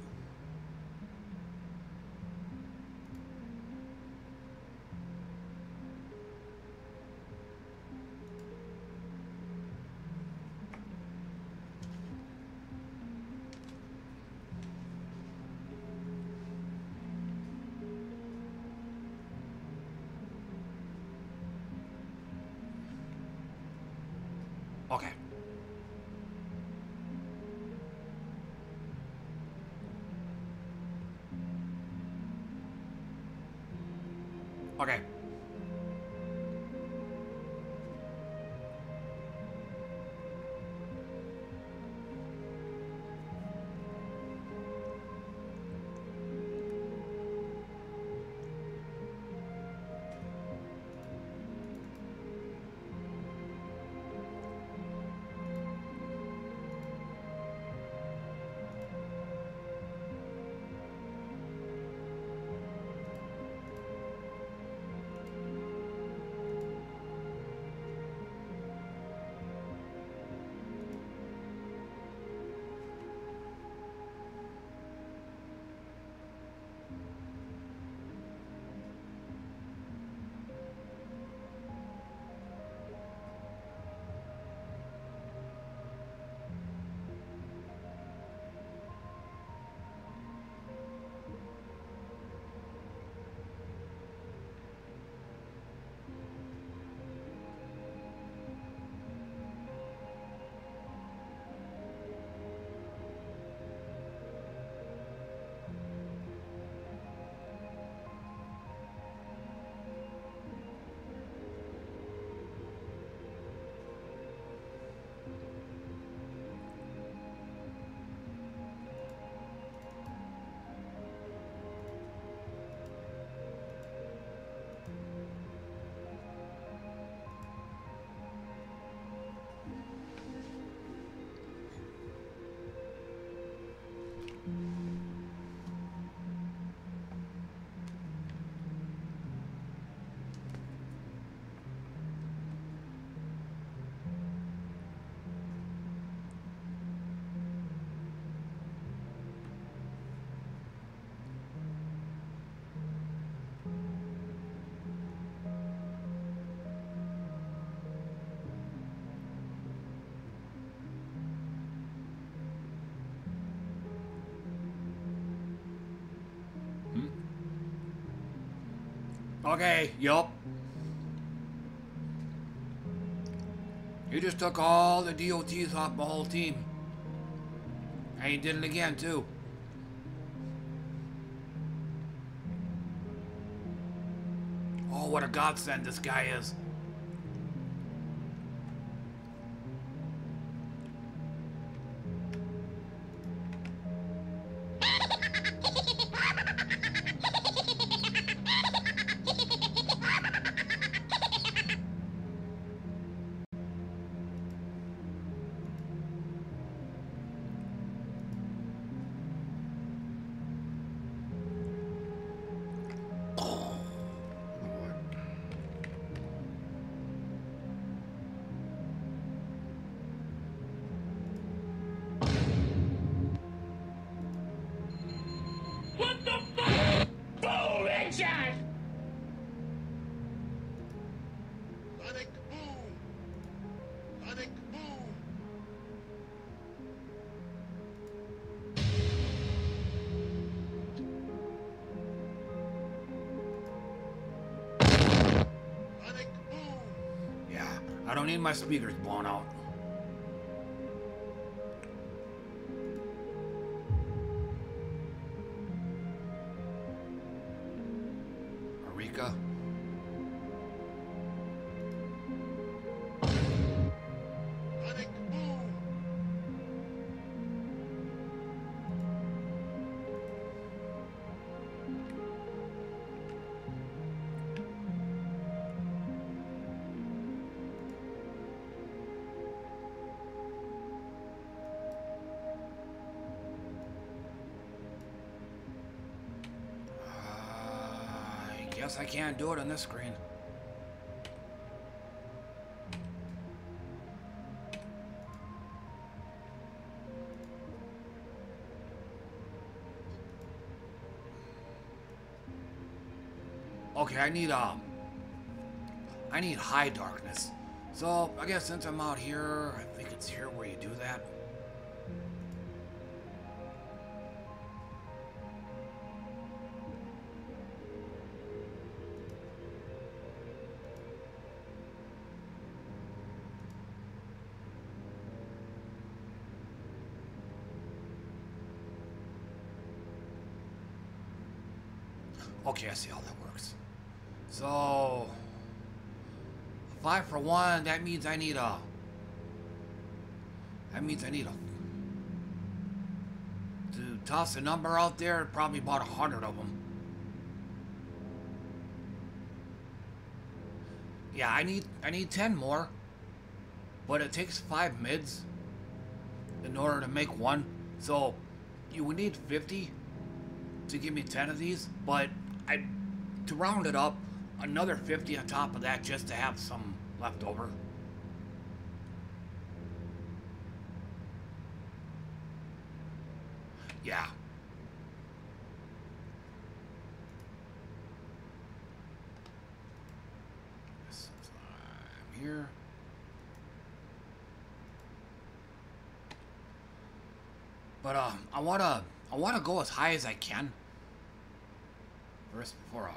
Okay, yup. He just took all the DOTs off the whole team. And he did it again, too. Oh, what a godsend this guy is. Need my speakers blown out. Guess I can't do it on this screen. Okay, I need, um, I need high darkness. So, I guess since I'm out here, I think it's here where you do that. Means I need a, that means I need a, to toss a number out there, probably about a hundred of them. Yeah, I need, I need 10 more, but it takes five mids in order to make one. So, you would need 50 to give me 10 of these, but I, to round it up, another 50 on top of that just to have some left over. Yeah. I'm here. But uh, I I wanna go as high as I can. First before uh,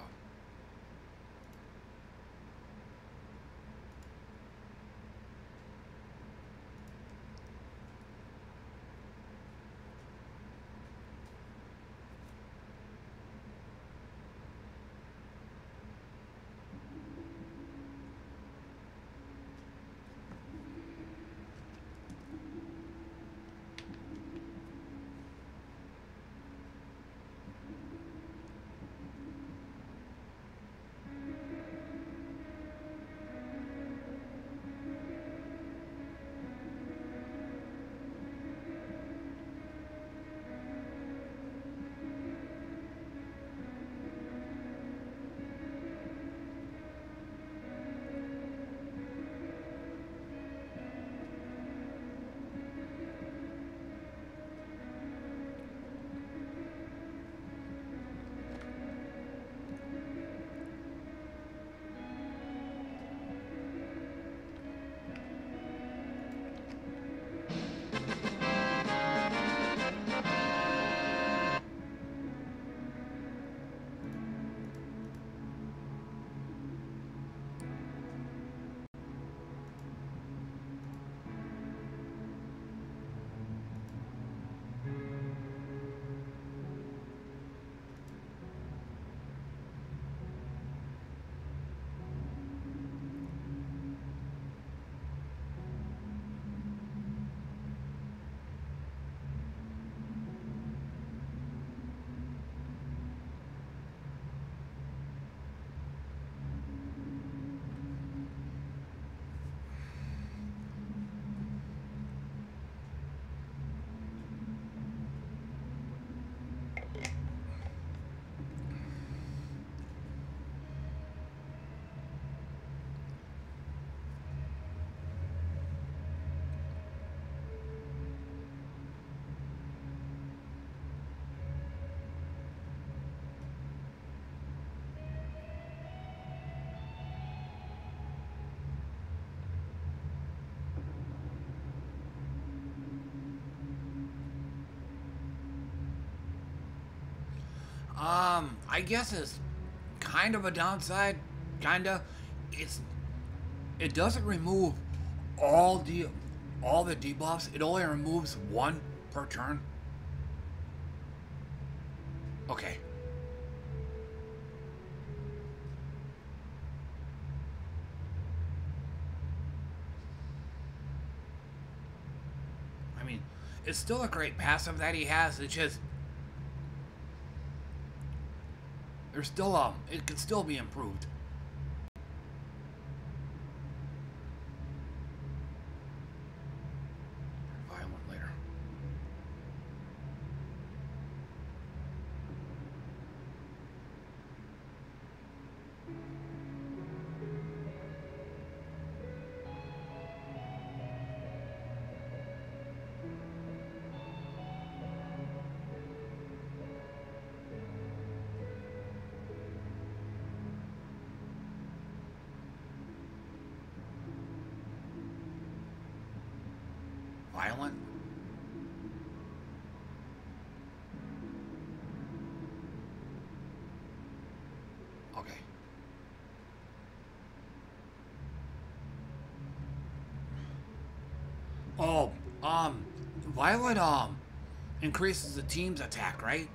Um, I guess it's kind of a downside, kinda. It's it doesn't remove all the all the debuffs. It only removes one per turn. Okay. I mean, it's still a great passive that he has. It's just Still um, it can still be improved. Violet um increases the team's attack, right?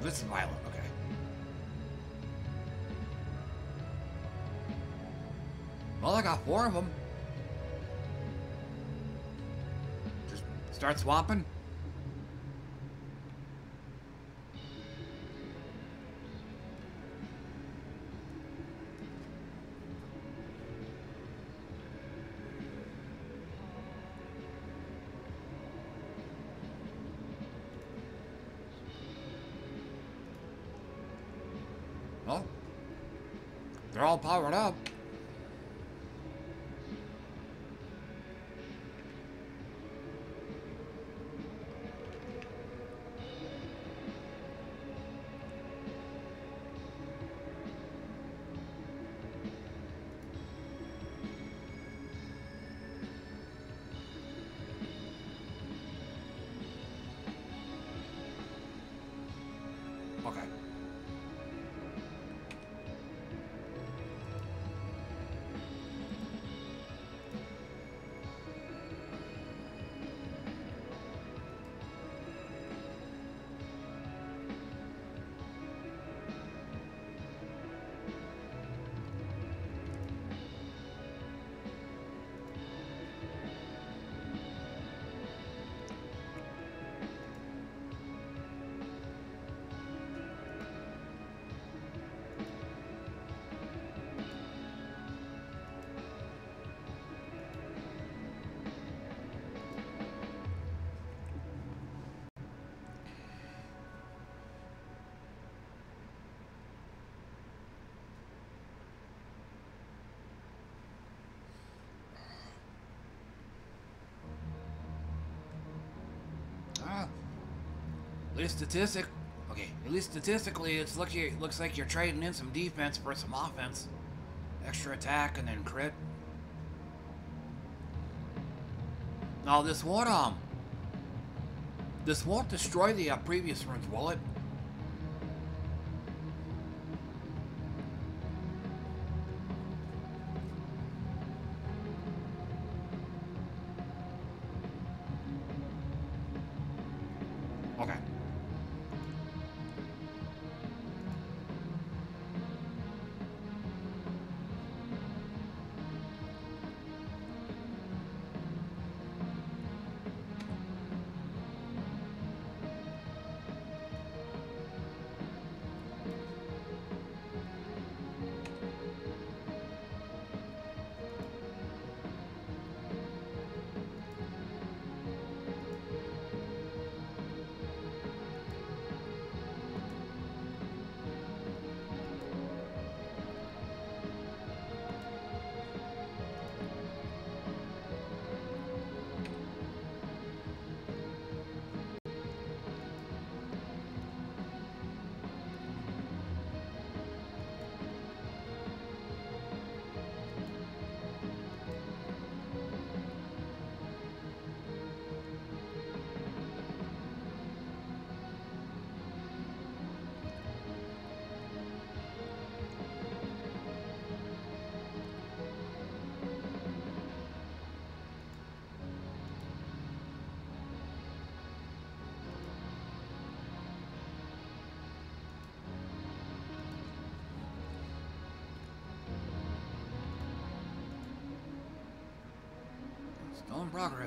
Oh, this is violent. Okay. Well, I got four of them. Just start swapping. Power it up. Least statistic. Okay, at least statistically, it's look it looks like you're trading in some defense for some offense, extra attack, and then crit. Now this won't um, this won't destroy the uh, previous runes, will it?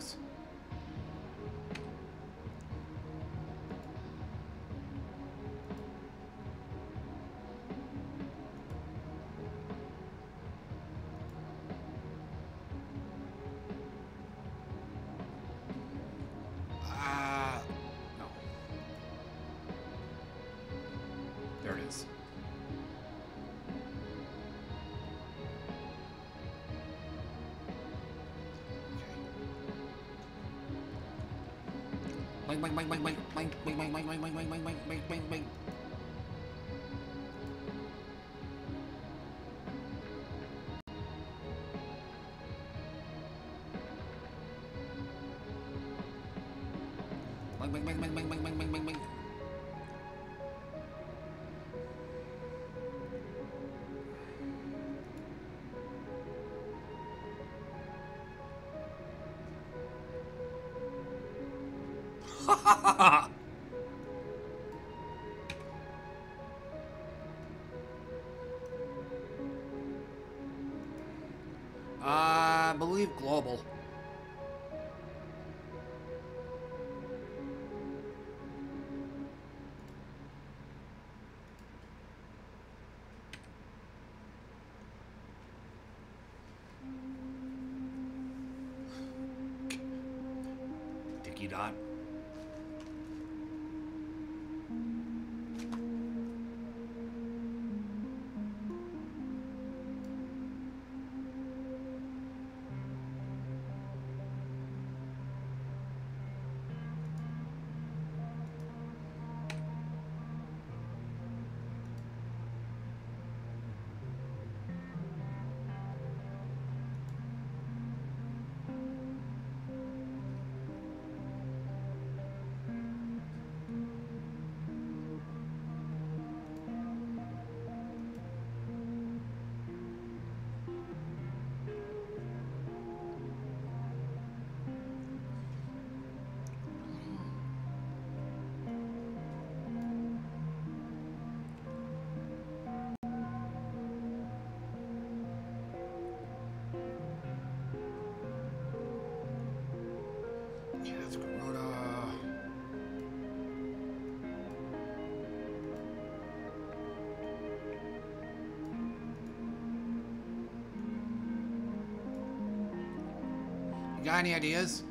Yes. Bang, bang, bang, bang, bang, bang, bang, bang, bang, bang, bang, bang, bang, bang, bang, bang. Bang, bang, bang, bang, bang, bang, bang, bang, bang, Ha ha ha ha! Got any ideas?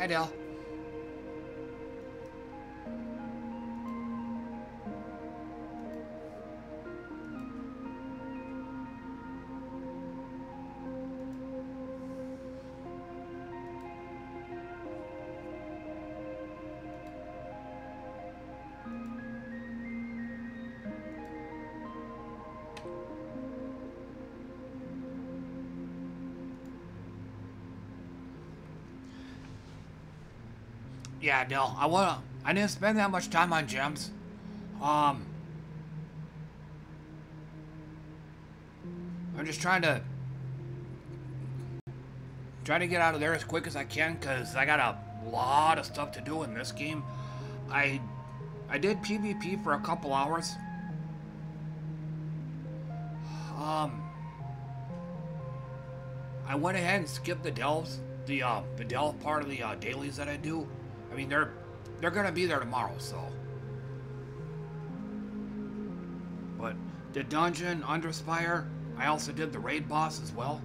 Hi, Dell. Yeah, no, I wanna. I didn't spend that much time on gems. Um, I'm just trying to trying to get out of there as quick as I can because I got a lot of stuff to do in this game. I I did PvP for a couple hours. Um, I went ahead and skipped the delves, the uh, the delve part of the uh, dailies that I do. I mean, they're they're gonna be there tomorrow, so. But the dungeon Underspire, I also did the raid boss as well.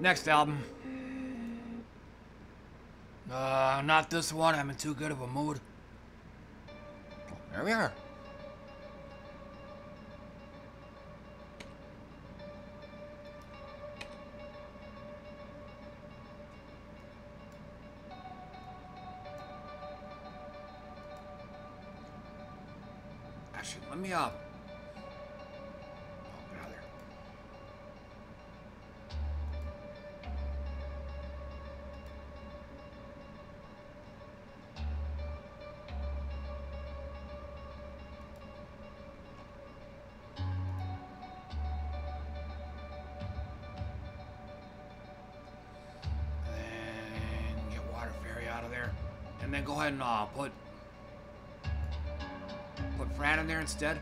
Next album. Uh, not this one. I'm in too good of a mood. There we are. Actually, let me, uh, and then go ahead and uh, put put Fran in there instead?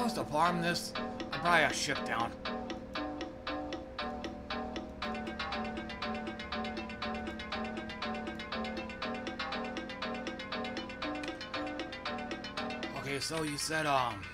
I was to farm this, I'd probably have ship down. Okay, so you said, um...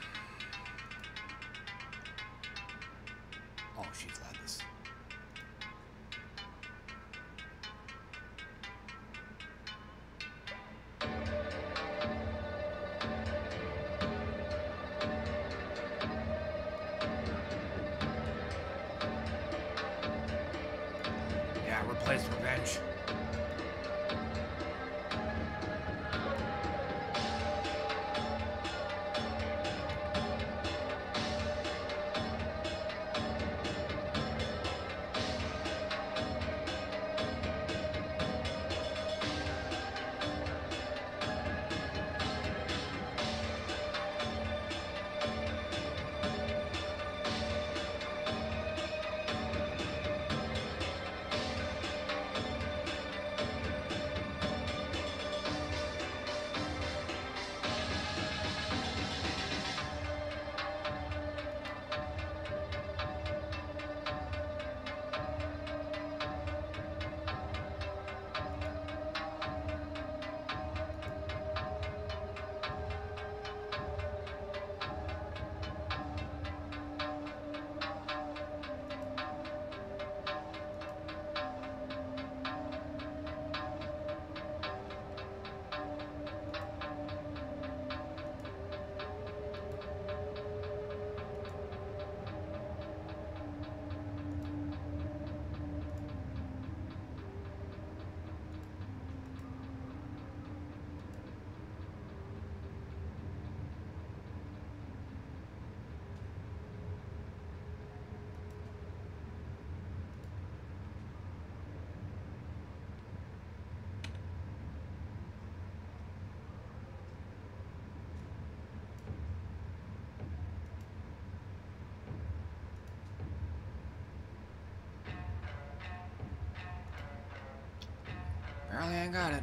I got it.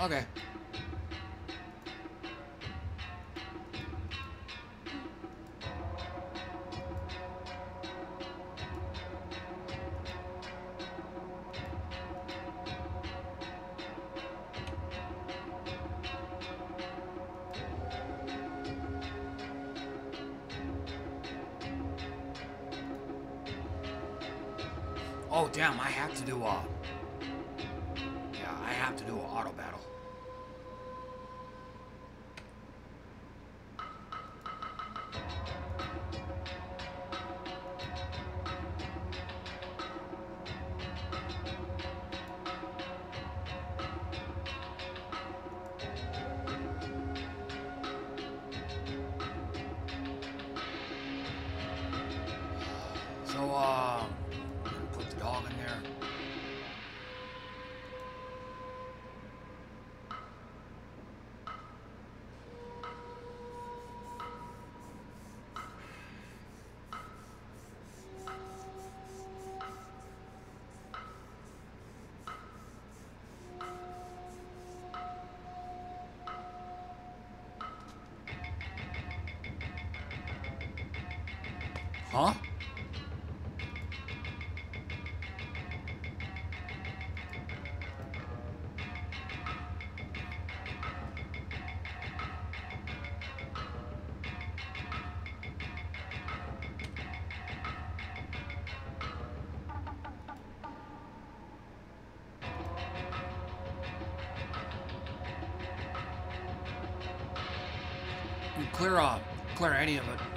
Okay. Huh? Clear uh, clear any of it.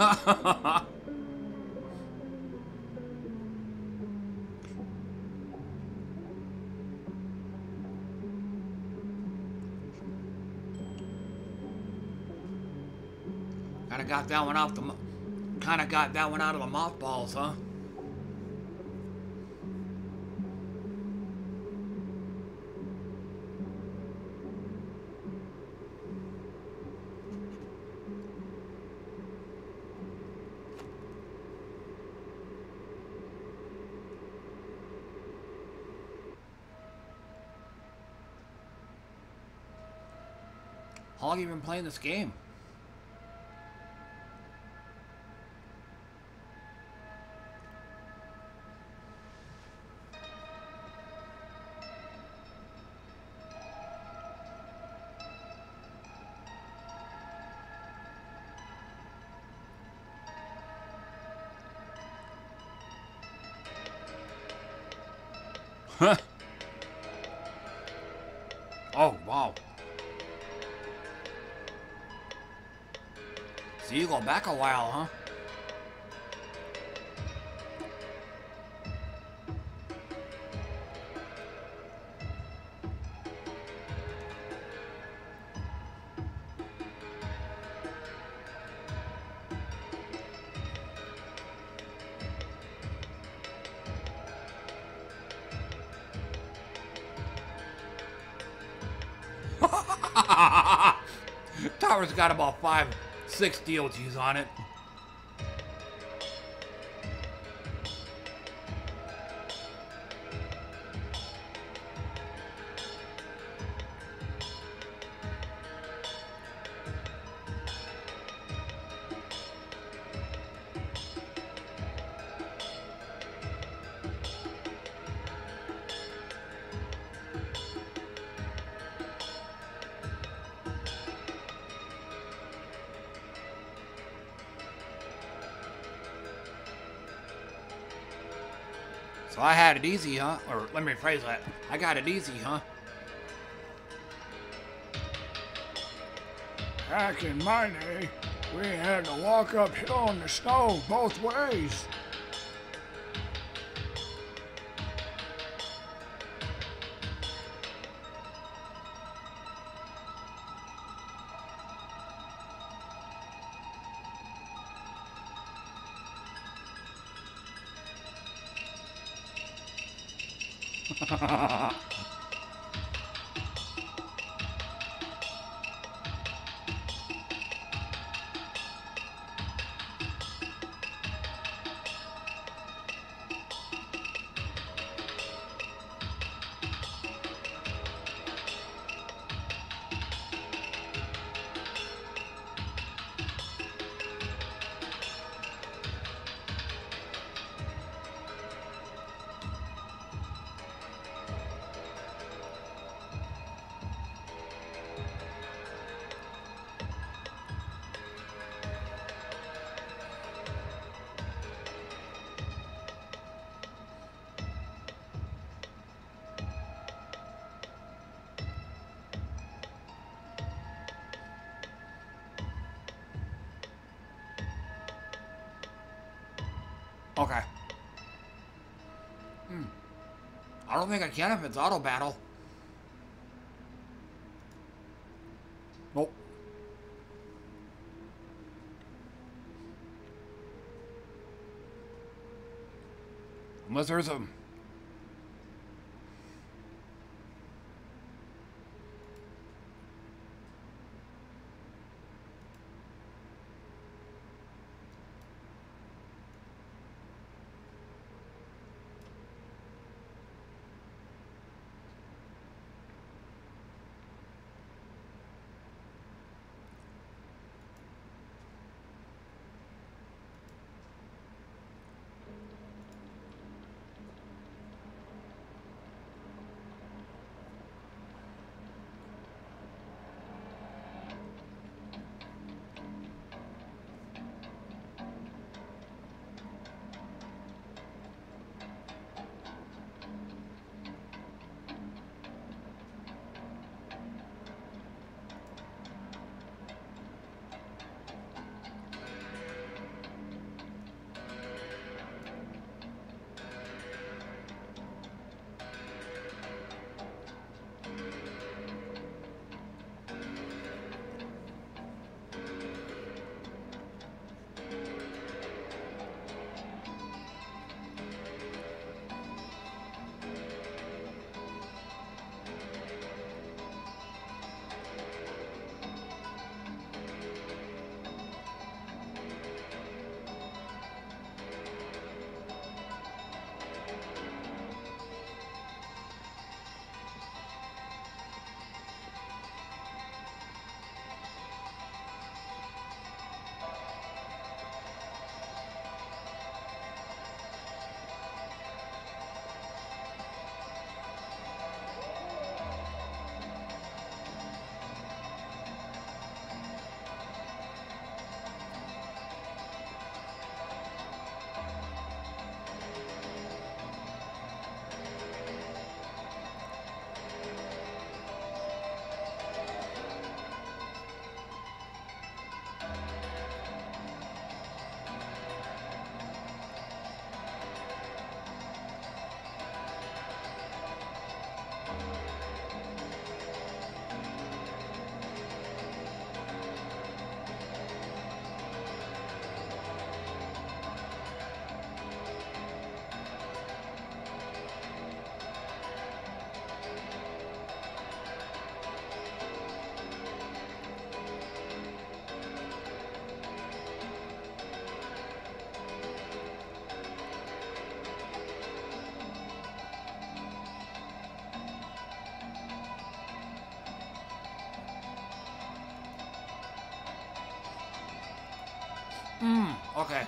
Kind of got that one off the... Kind of got that one out of the mothballs, huh? How been playing this game? Back a while, huh? Tower's got about five, six DLTs on it. Let me rephrase that. I got it easy, huh? Back in my day, we had to walk uphill in the snow both ways. Think I can if it's auto battle. Nope. Unless there's a Hmm, okay.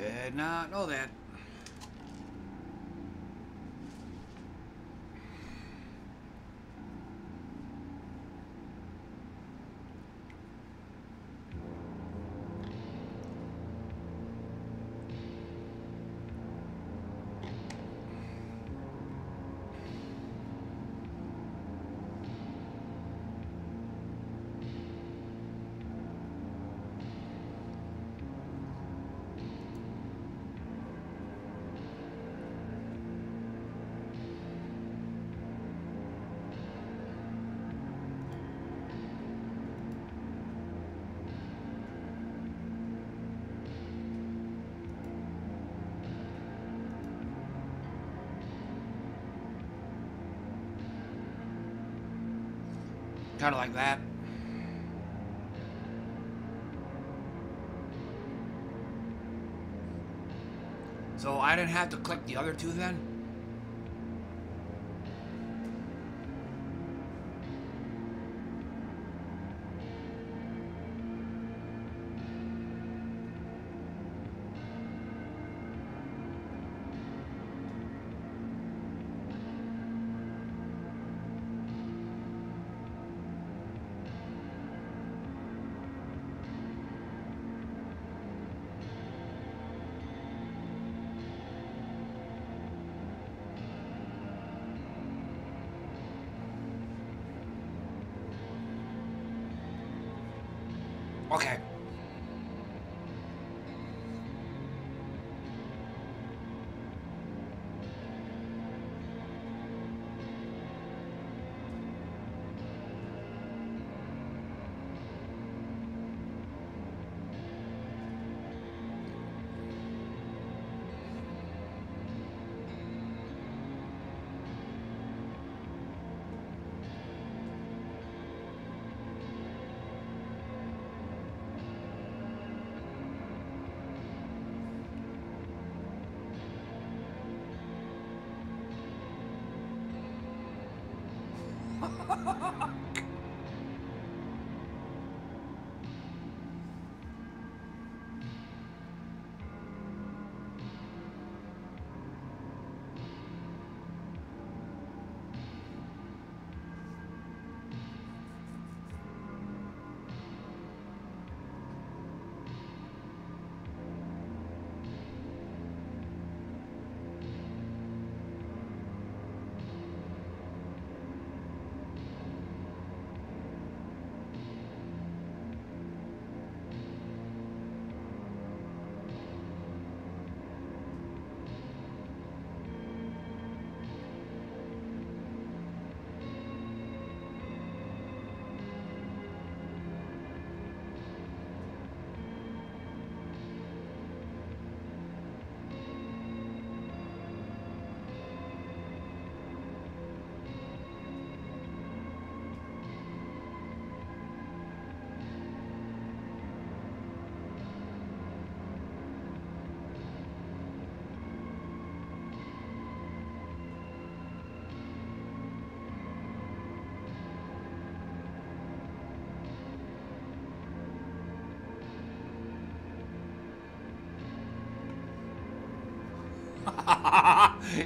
Did not know that. Kind of like that. So I didn't have to click the other two then?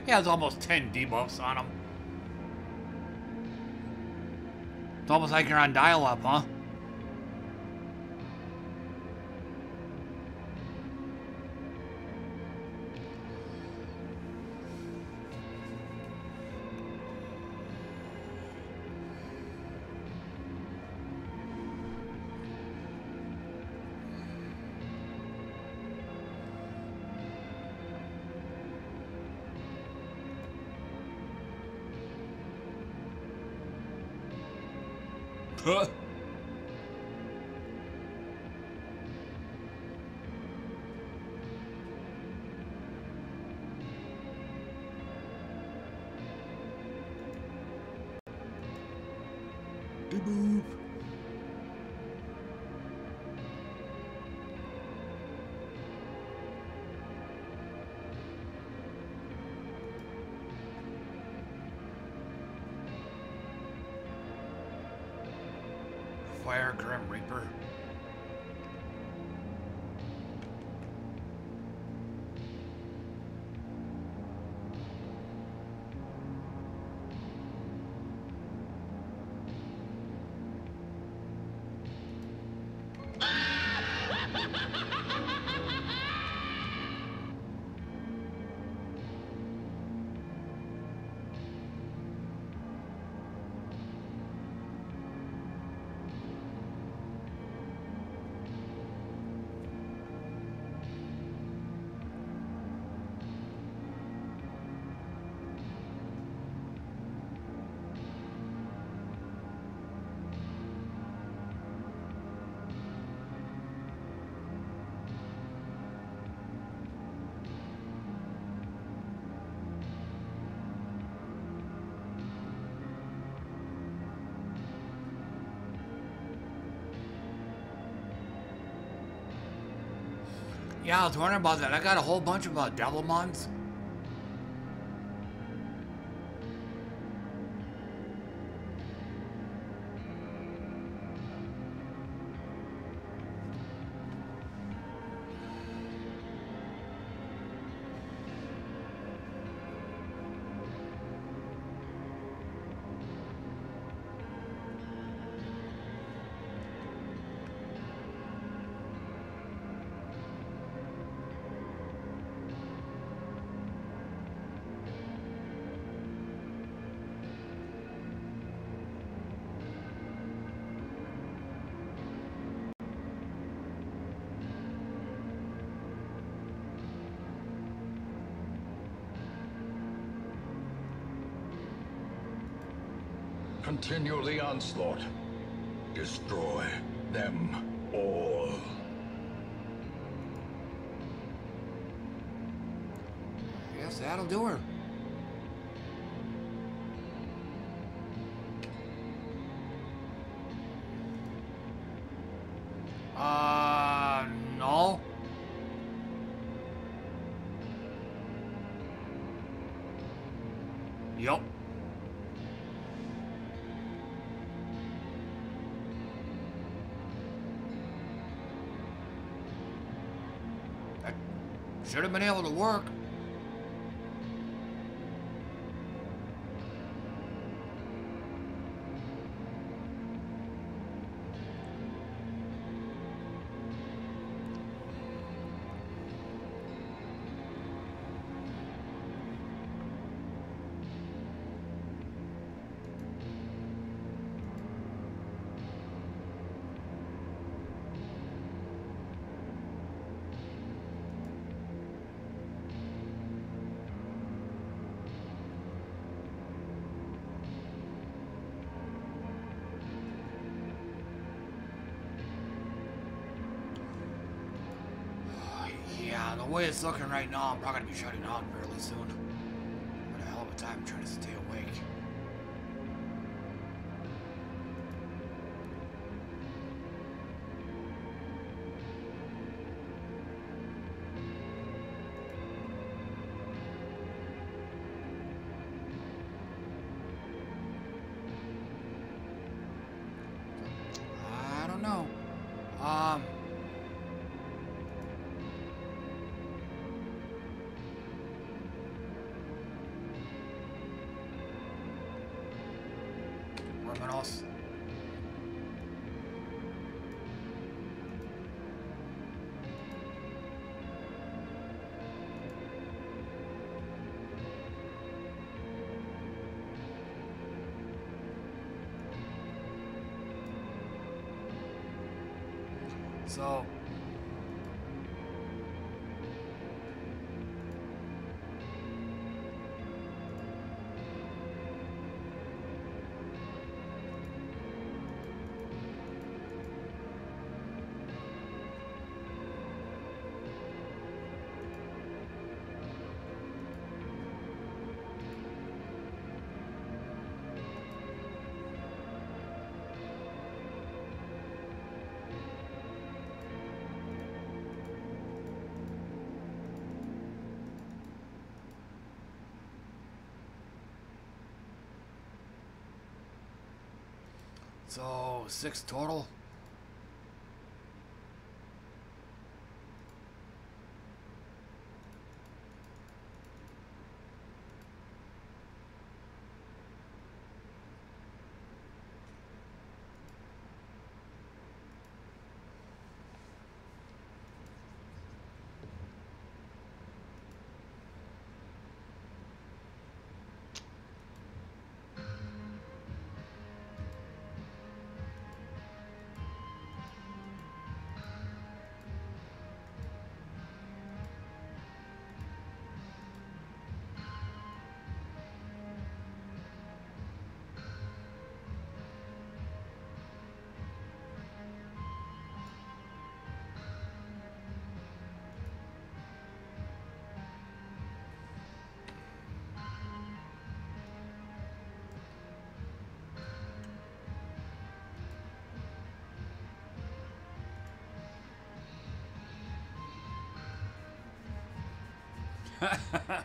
He has almost 10 debuffs on him. It's almost like you're on dial-up, huh? Yeah, I was wondering about that. I got a whole bunch of uh, Devilmons. The should have been able to work. The way it's looking right now, I'm probably gonna be shutting down fairly So, six total. Oh yeah.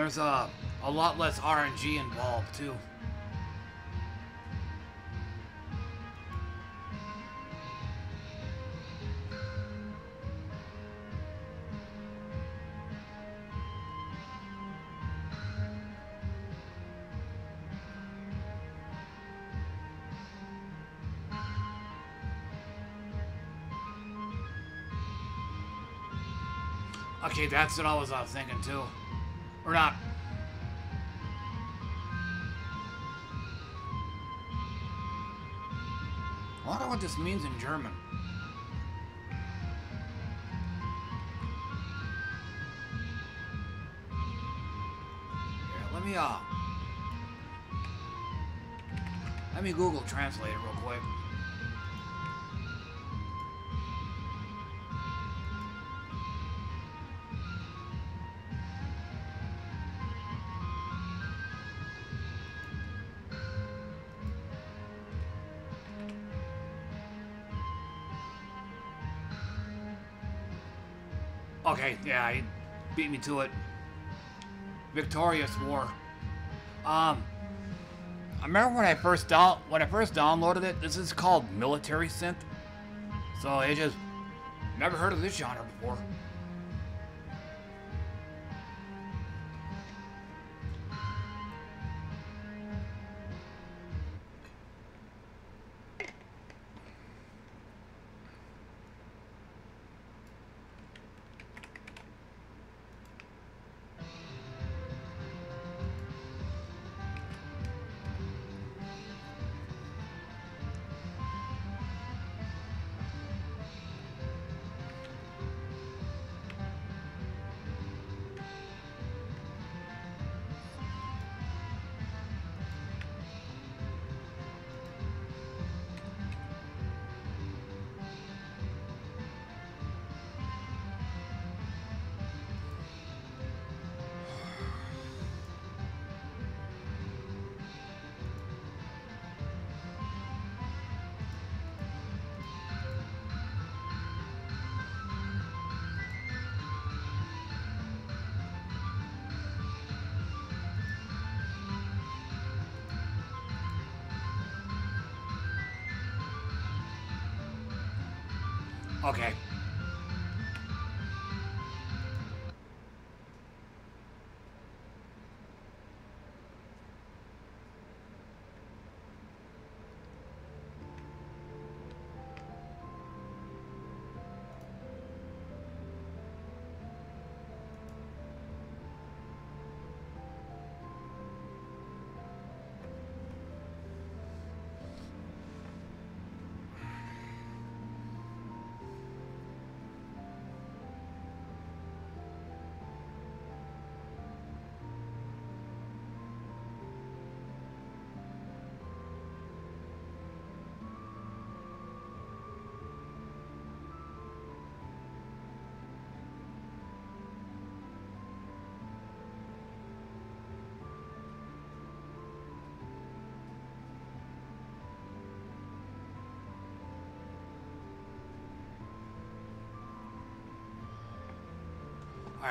There's a, a lot less RNG involved too. Okay, that's what I was uh, thinking too. Or not. I wonder what this means in German. Let me, uh... Let me Google Translate it real quick. Okay, yeah, he beat me to it. Victorious War. Um, I remember when I first down when I first downloaded it. This is called military synth. So I just never heard of this genre before.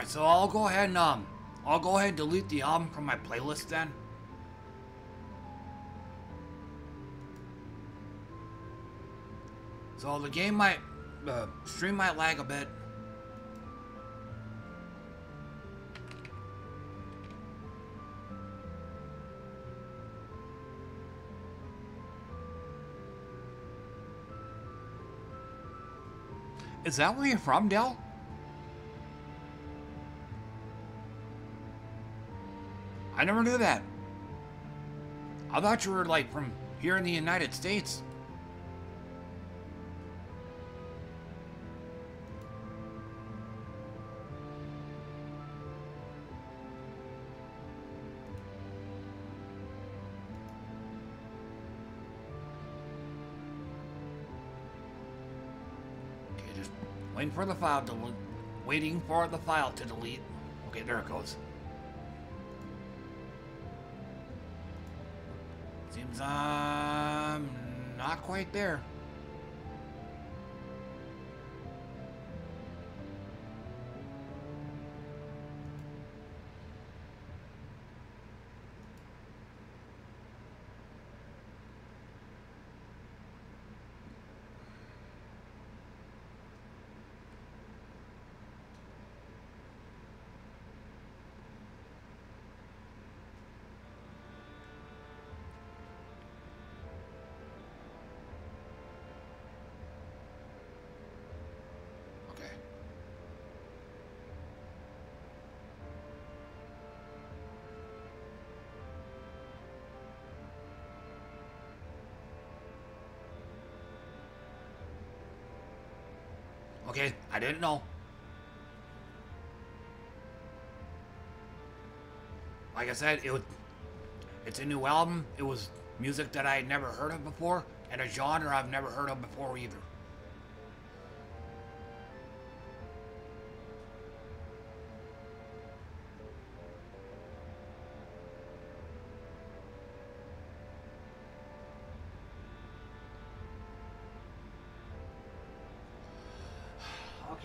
So I'll go ahead and, um, I'll go ahead and delete the album from my playlist then. So the game might, the stream might lag a bit. Is that where you're from, Dell? I never knew that. I thought you were like from here in the United States. Okay, just waiting for the file to waiting for the file to delete. Okay, there it goes. I'm um, not quite there. Okay, I didn't know. Like I said, it was, it's a new album. It was music that I had never heard of before, and a genre I've never heard of before either.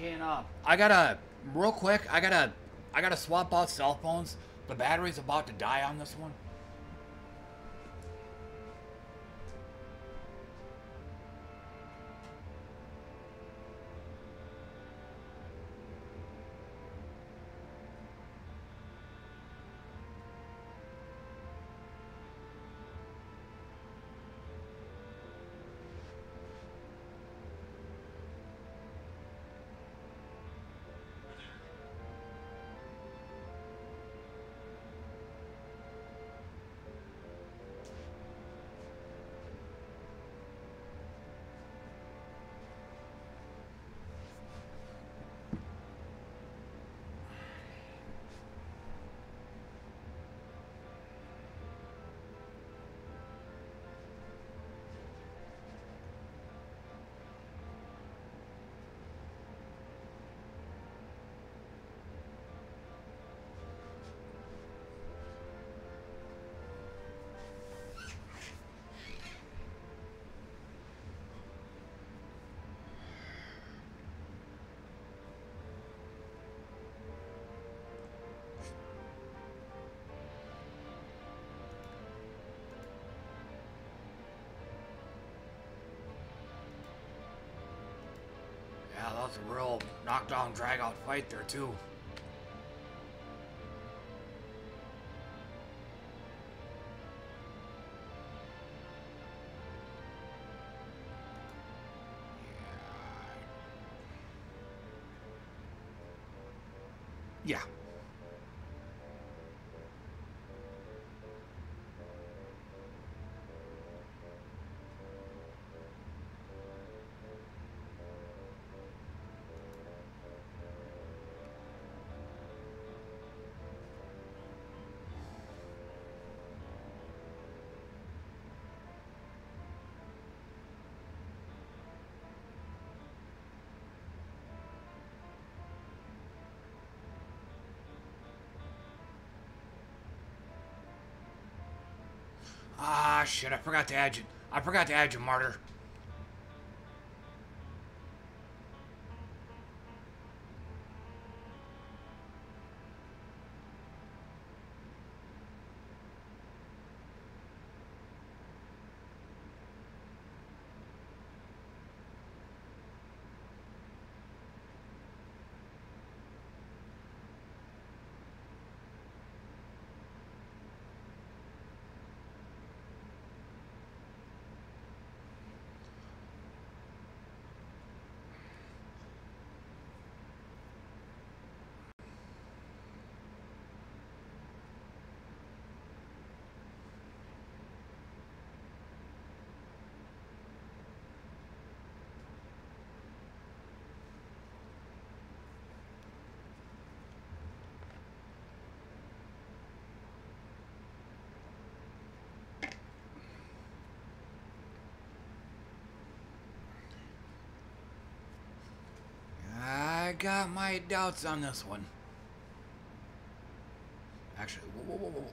Okay, and uh, I gotta real quick. I gotta, I gotta swap out cell phones. The battery's about to die on this one. Real knockdown, drag out fight there too. Shit, I forgot to add you. I forgot to add you, Martyr. Got my doubts on this one. Actually, whoa, whoa, whoa, whoa.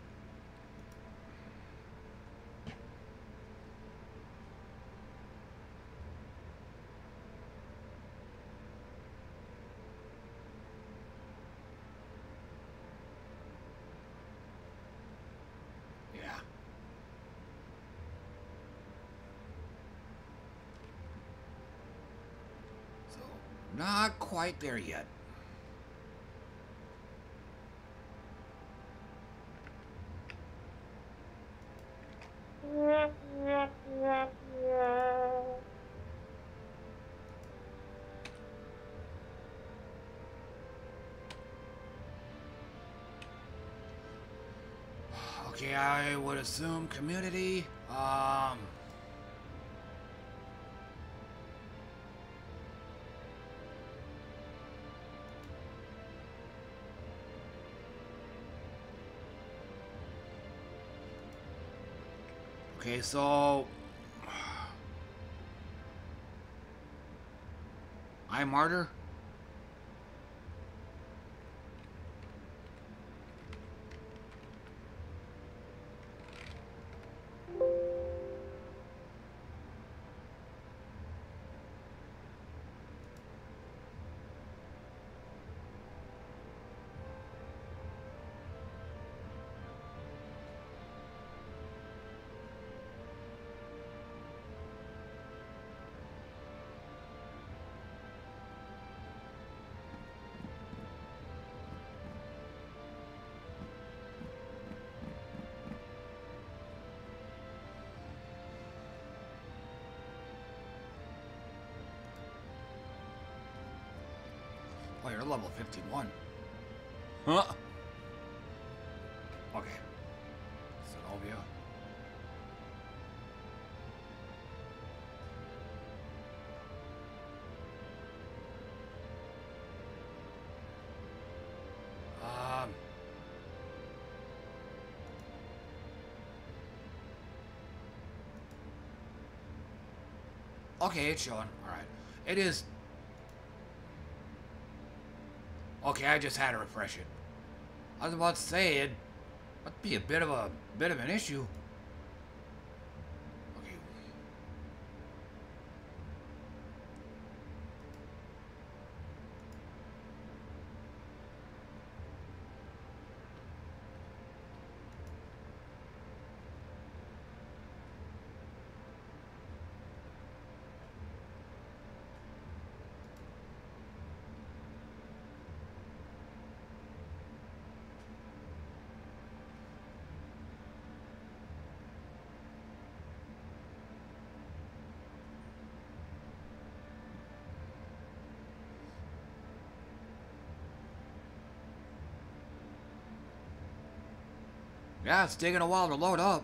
Yeah. So, not quite there yet. Okay, I would assume community. Um. Okay, so I'm martyr. 51. Huh? Okay. Zenobia. Um. Okay, it's showing. Alright. It is Okay, I just had refresh it. I was about to say it might be a bit of a bit of an issue. Yeah, it's taking a while to load up.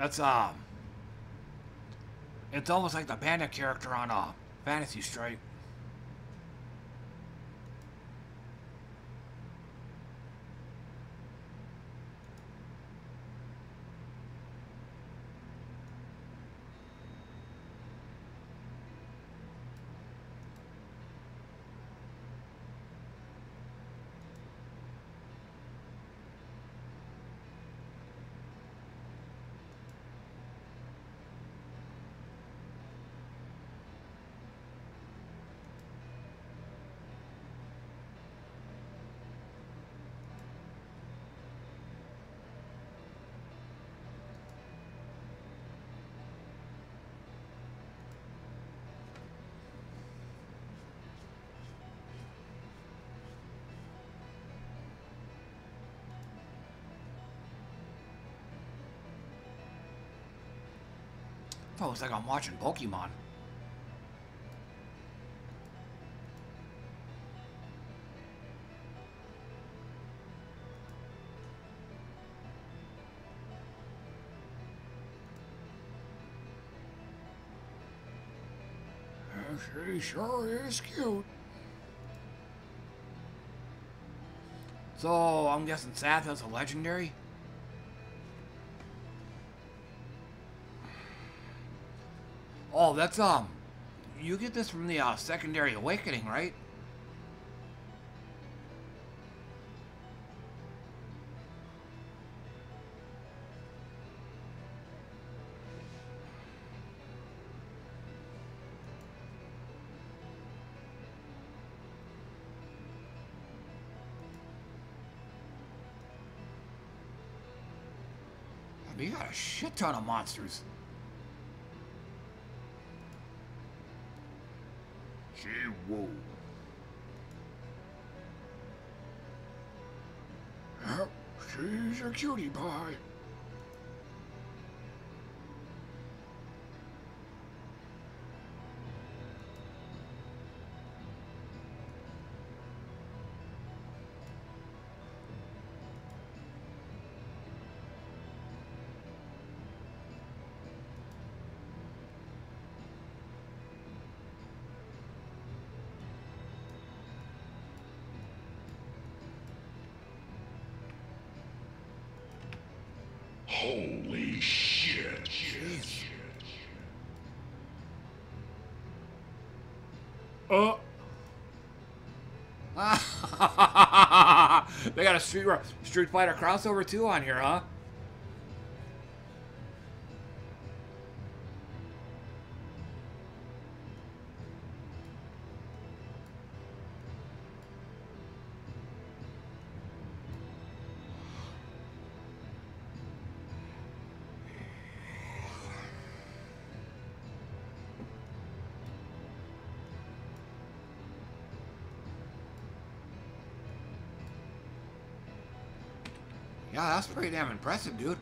That's um. It's almost like the panda character on uh, Fantasy Strike. Oh, it's like I'm watching Pokemon. She sure is cute. So, I'm guessing Sath is a legendary? Oh, that's, um, you get this from the uh, secondary awakening, right? You got a shit ton of monsters. Woo. Yep, she's a cutie pie. Street Street Fighter crossover too on here, huh? Damn impressive, dude.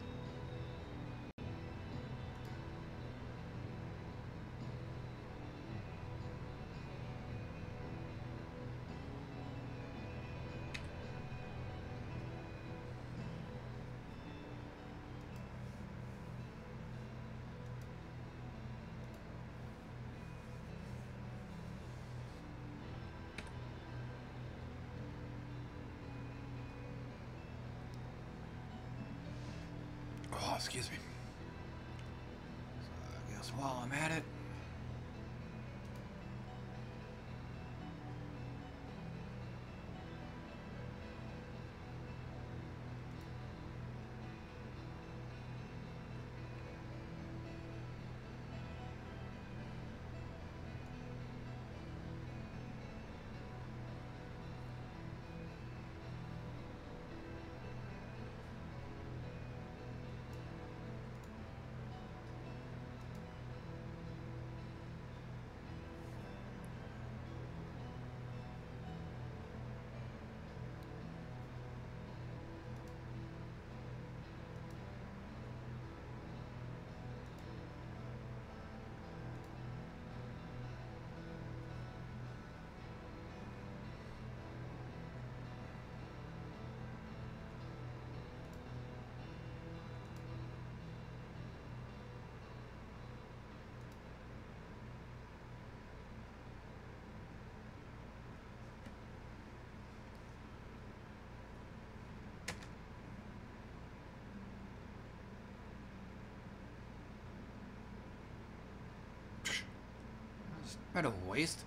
Been a waste.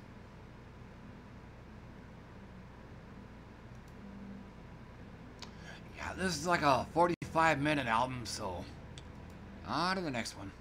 Yeah, this is like a 45 minute album, so on to the next one.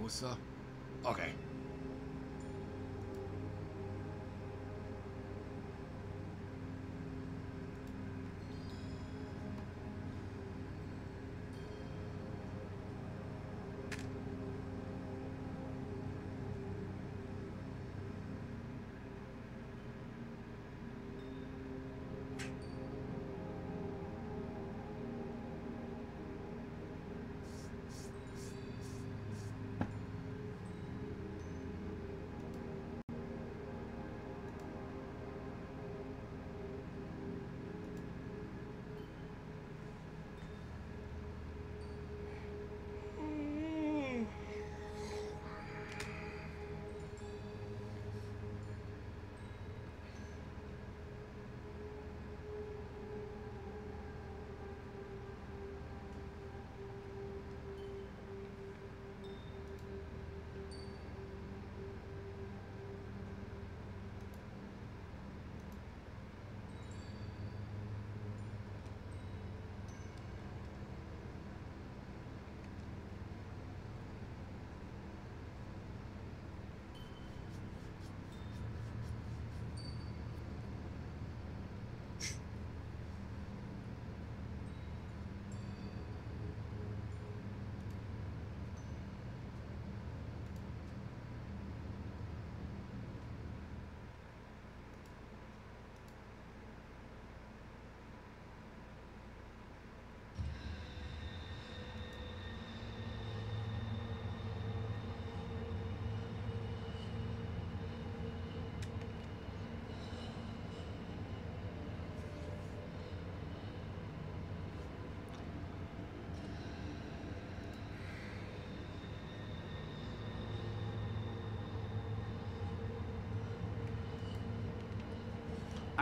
Musa? Okay.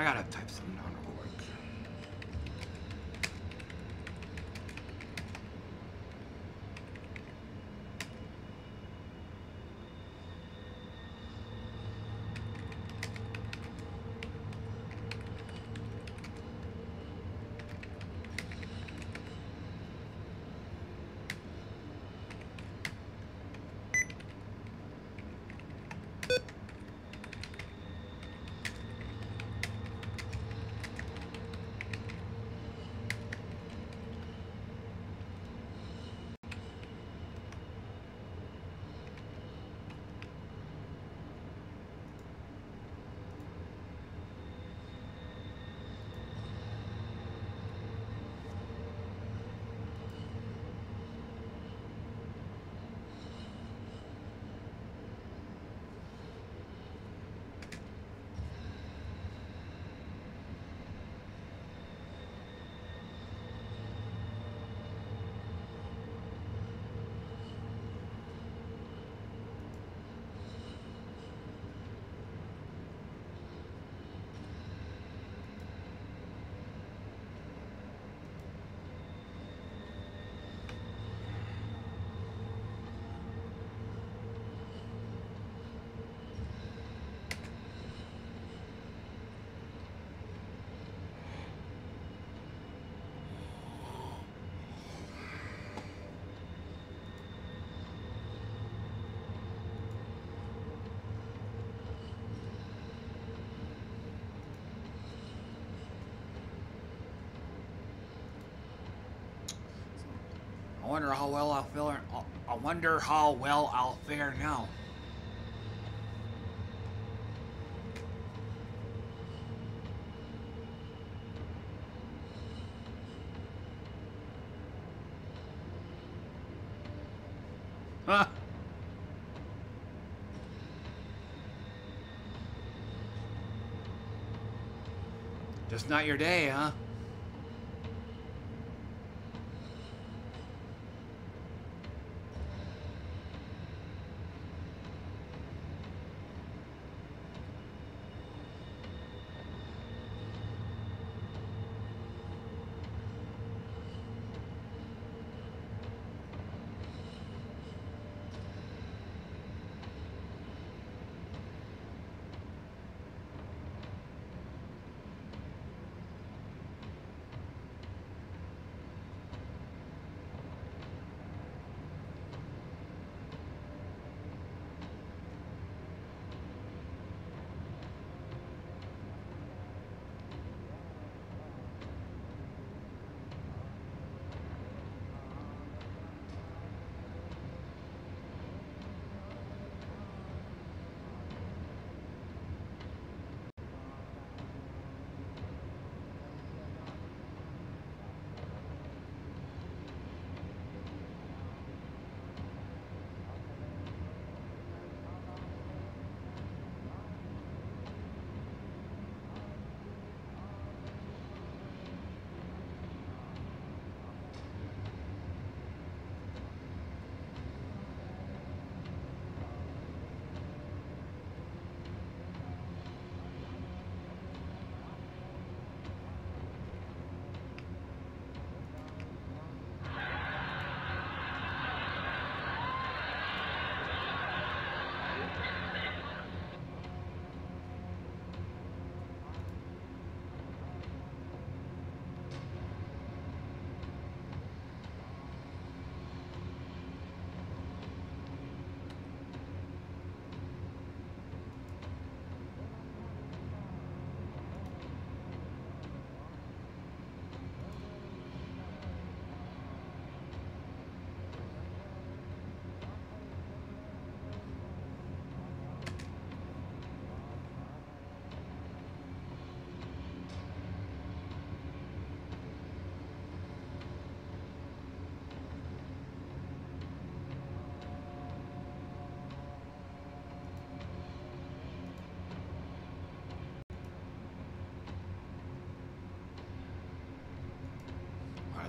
I gotta type something wonder how well I'll fare. Uh, I wonder how well I'll fare now. Huh? Just not your day, huh?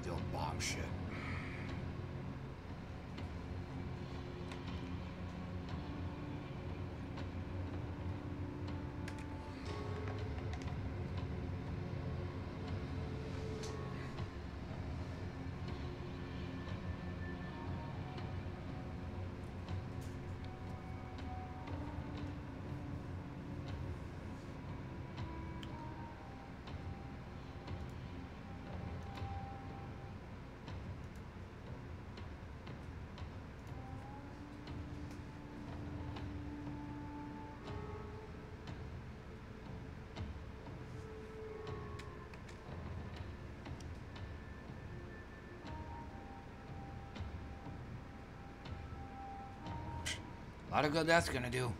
The old bomb A lot of good that's gonna do.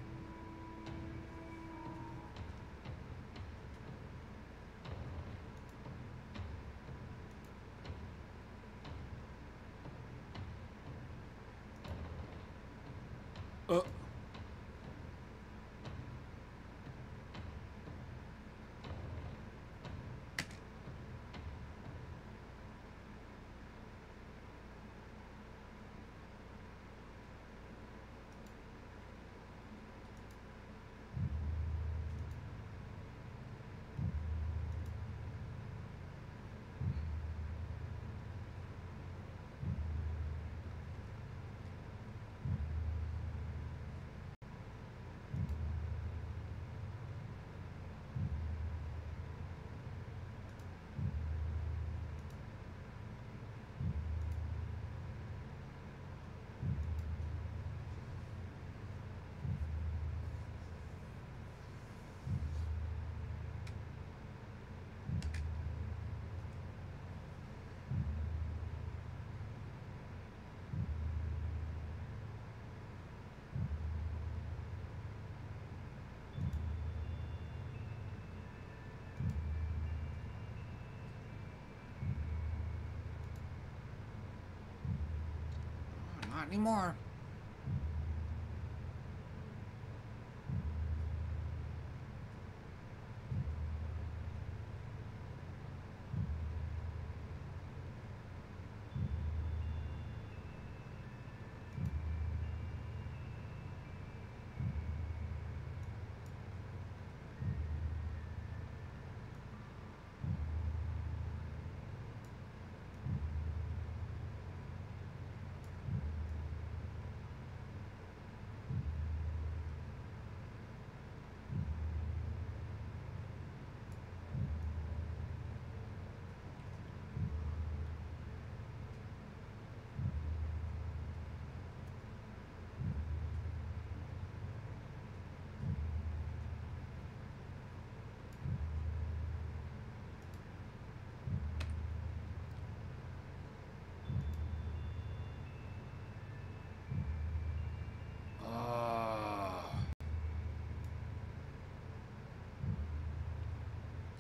Anymore.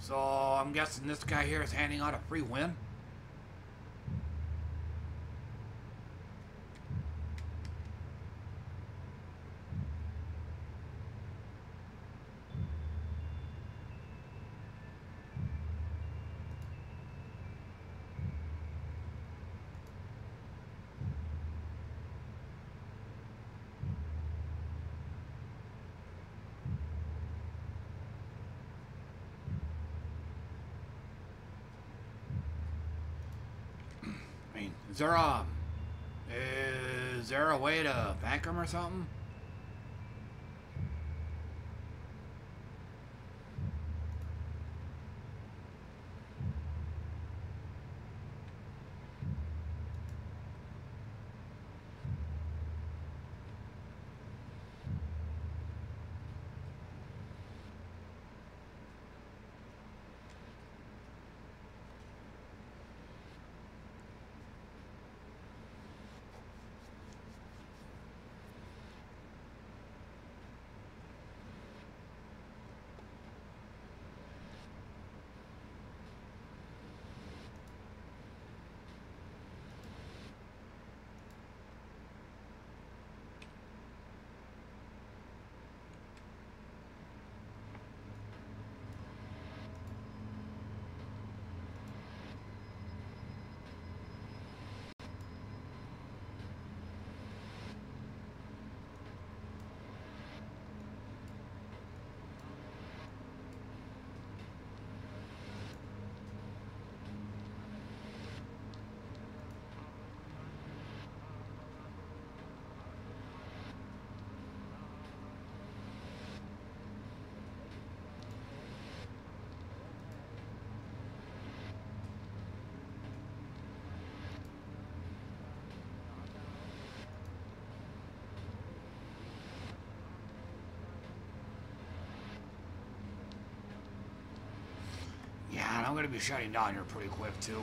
So I'm guessing this guy here is handing out a free win. Is there a is there a way to bank him or something? I'm gonna be shutting down here pretty quick too.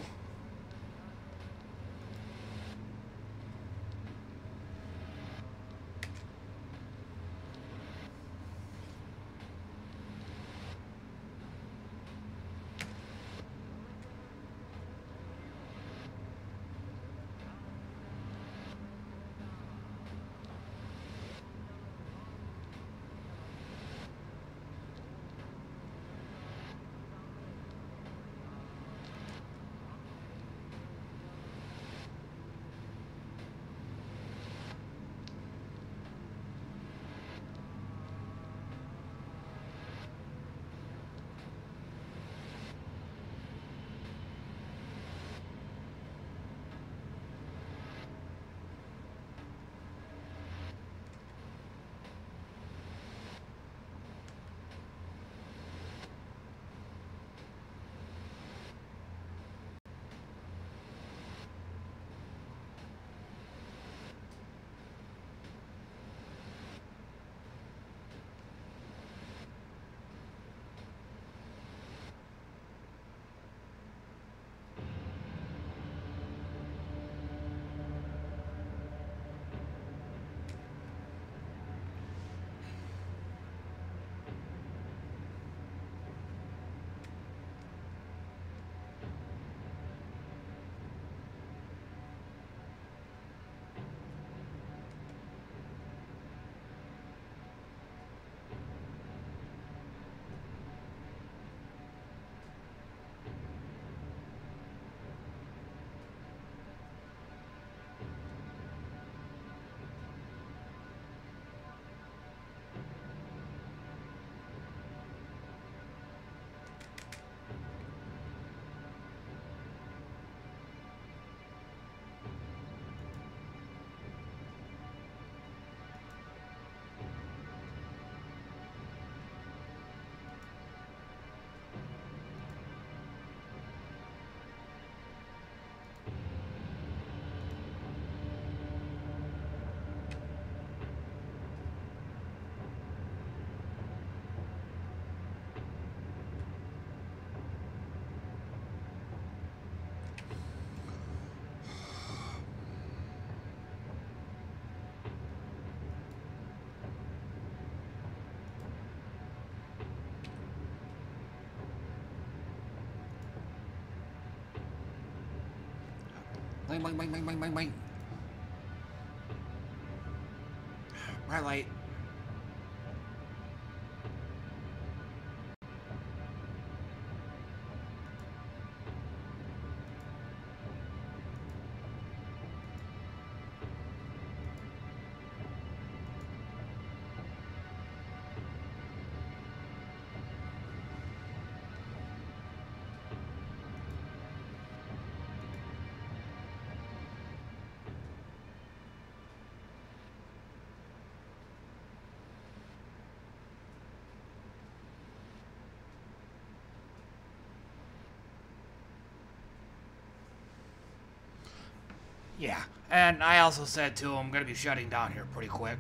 Bling, bling, bling, bling, bling, bling, bling. Bright light. And I also said too, I'm gonna be shutting down here pretty quick.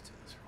to this room.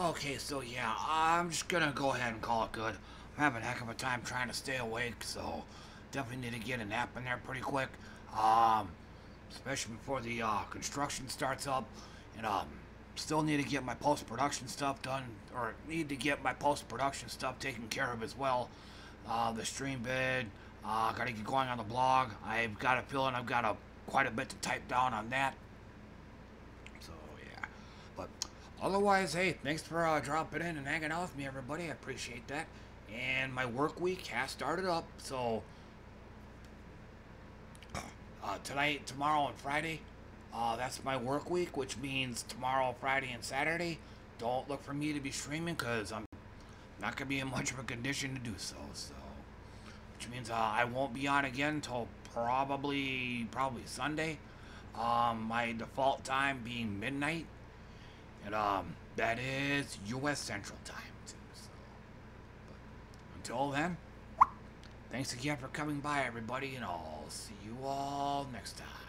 Okay, so yeah, I'm just gonna go ahead and call it good. I'm having a heck of a time trying to stay awake, so definitely need to get a nap in there pretty quick. Um, especially before the uh, construction starts up, and um, still need to get my post production stuff done, or need to get my post production stuff taken care of as well. Uh, the stream bid, uh, got to get going on the blog. I've got a feeling I've got a quite a bit to type down on that. So yeah, but otherwise, hey, thanks for uh, dropping in and hanging out with me, everybody. I appreciate that. And my work week has started up, so uh, tonight, tomorrow, and Friday. Uh, that's my work week, which means tomorrow, Friday, and Saturday. Don't look for me to be streaming because I'm not gonna be in much of a condition to do so. So, which means uh, I won't be on again until probably probably Sunday. Um, my default time being midnight, and um, that is U.S. Central Time too. So, but until then. Thanks again for coming by, everybody, and I'll see you all next time.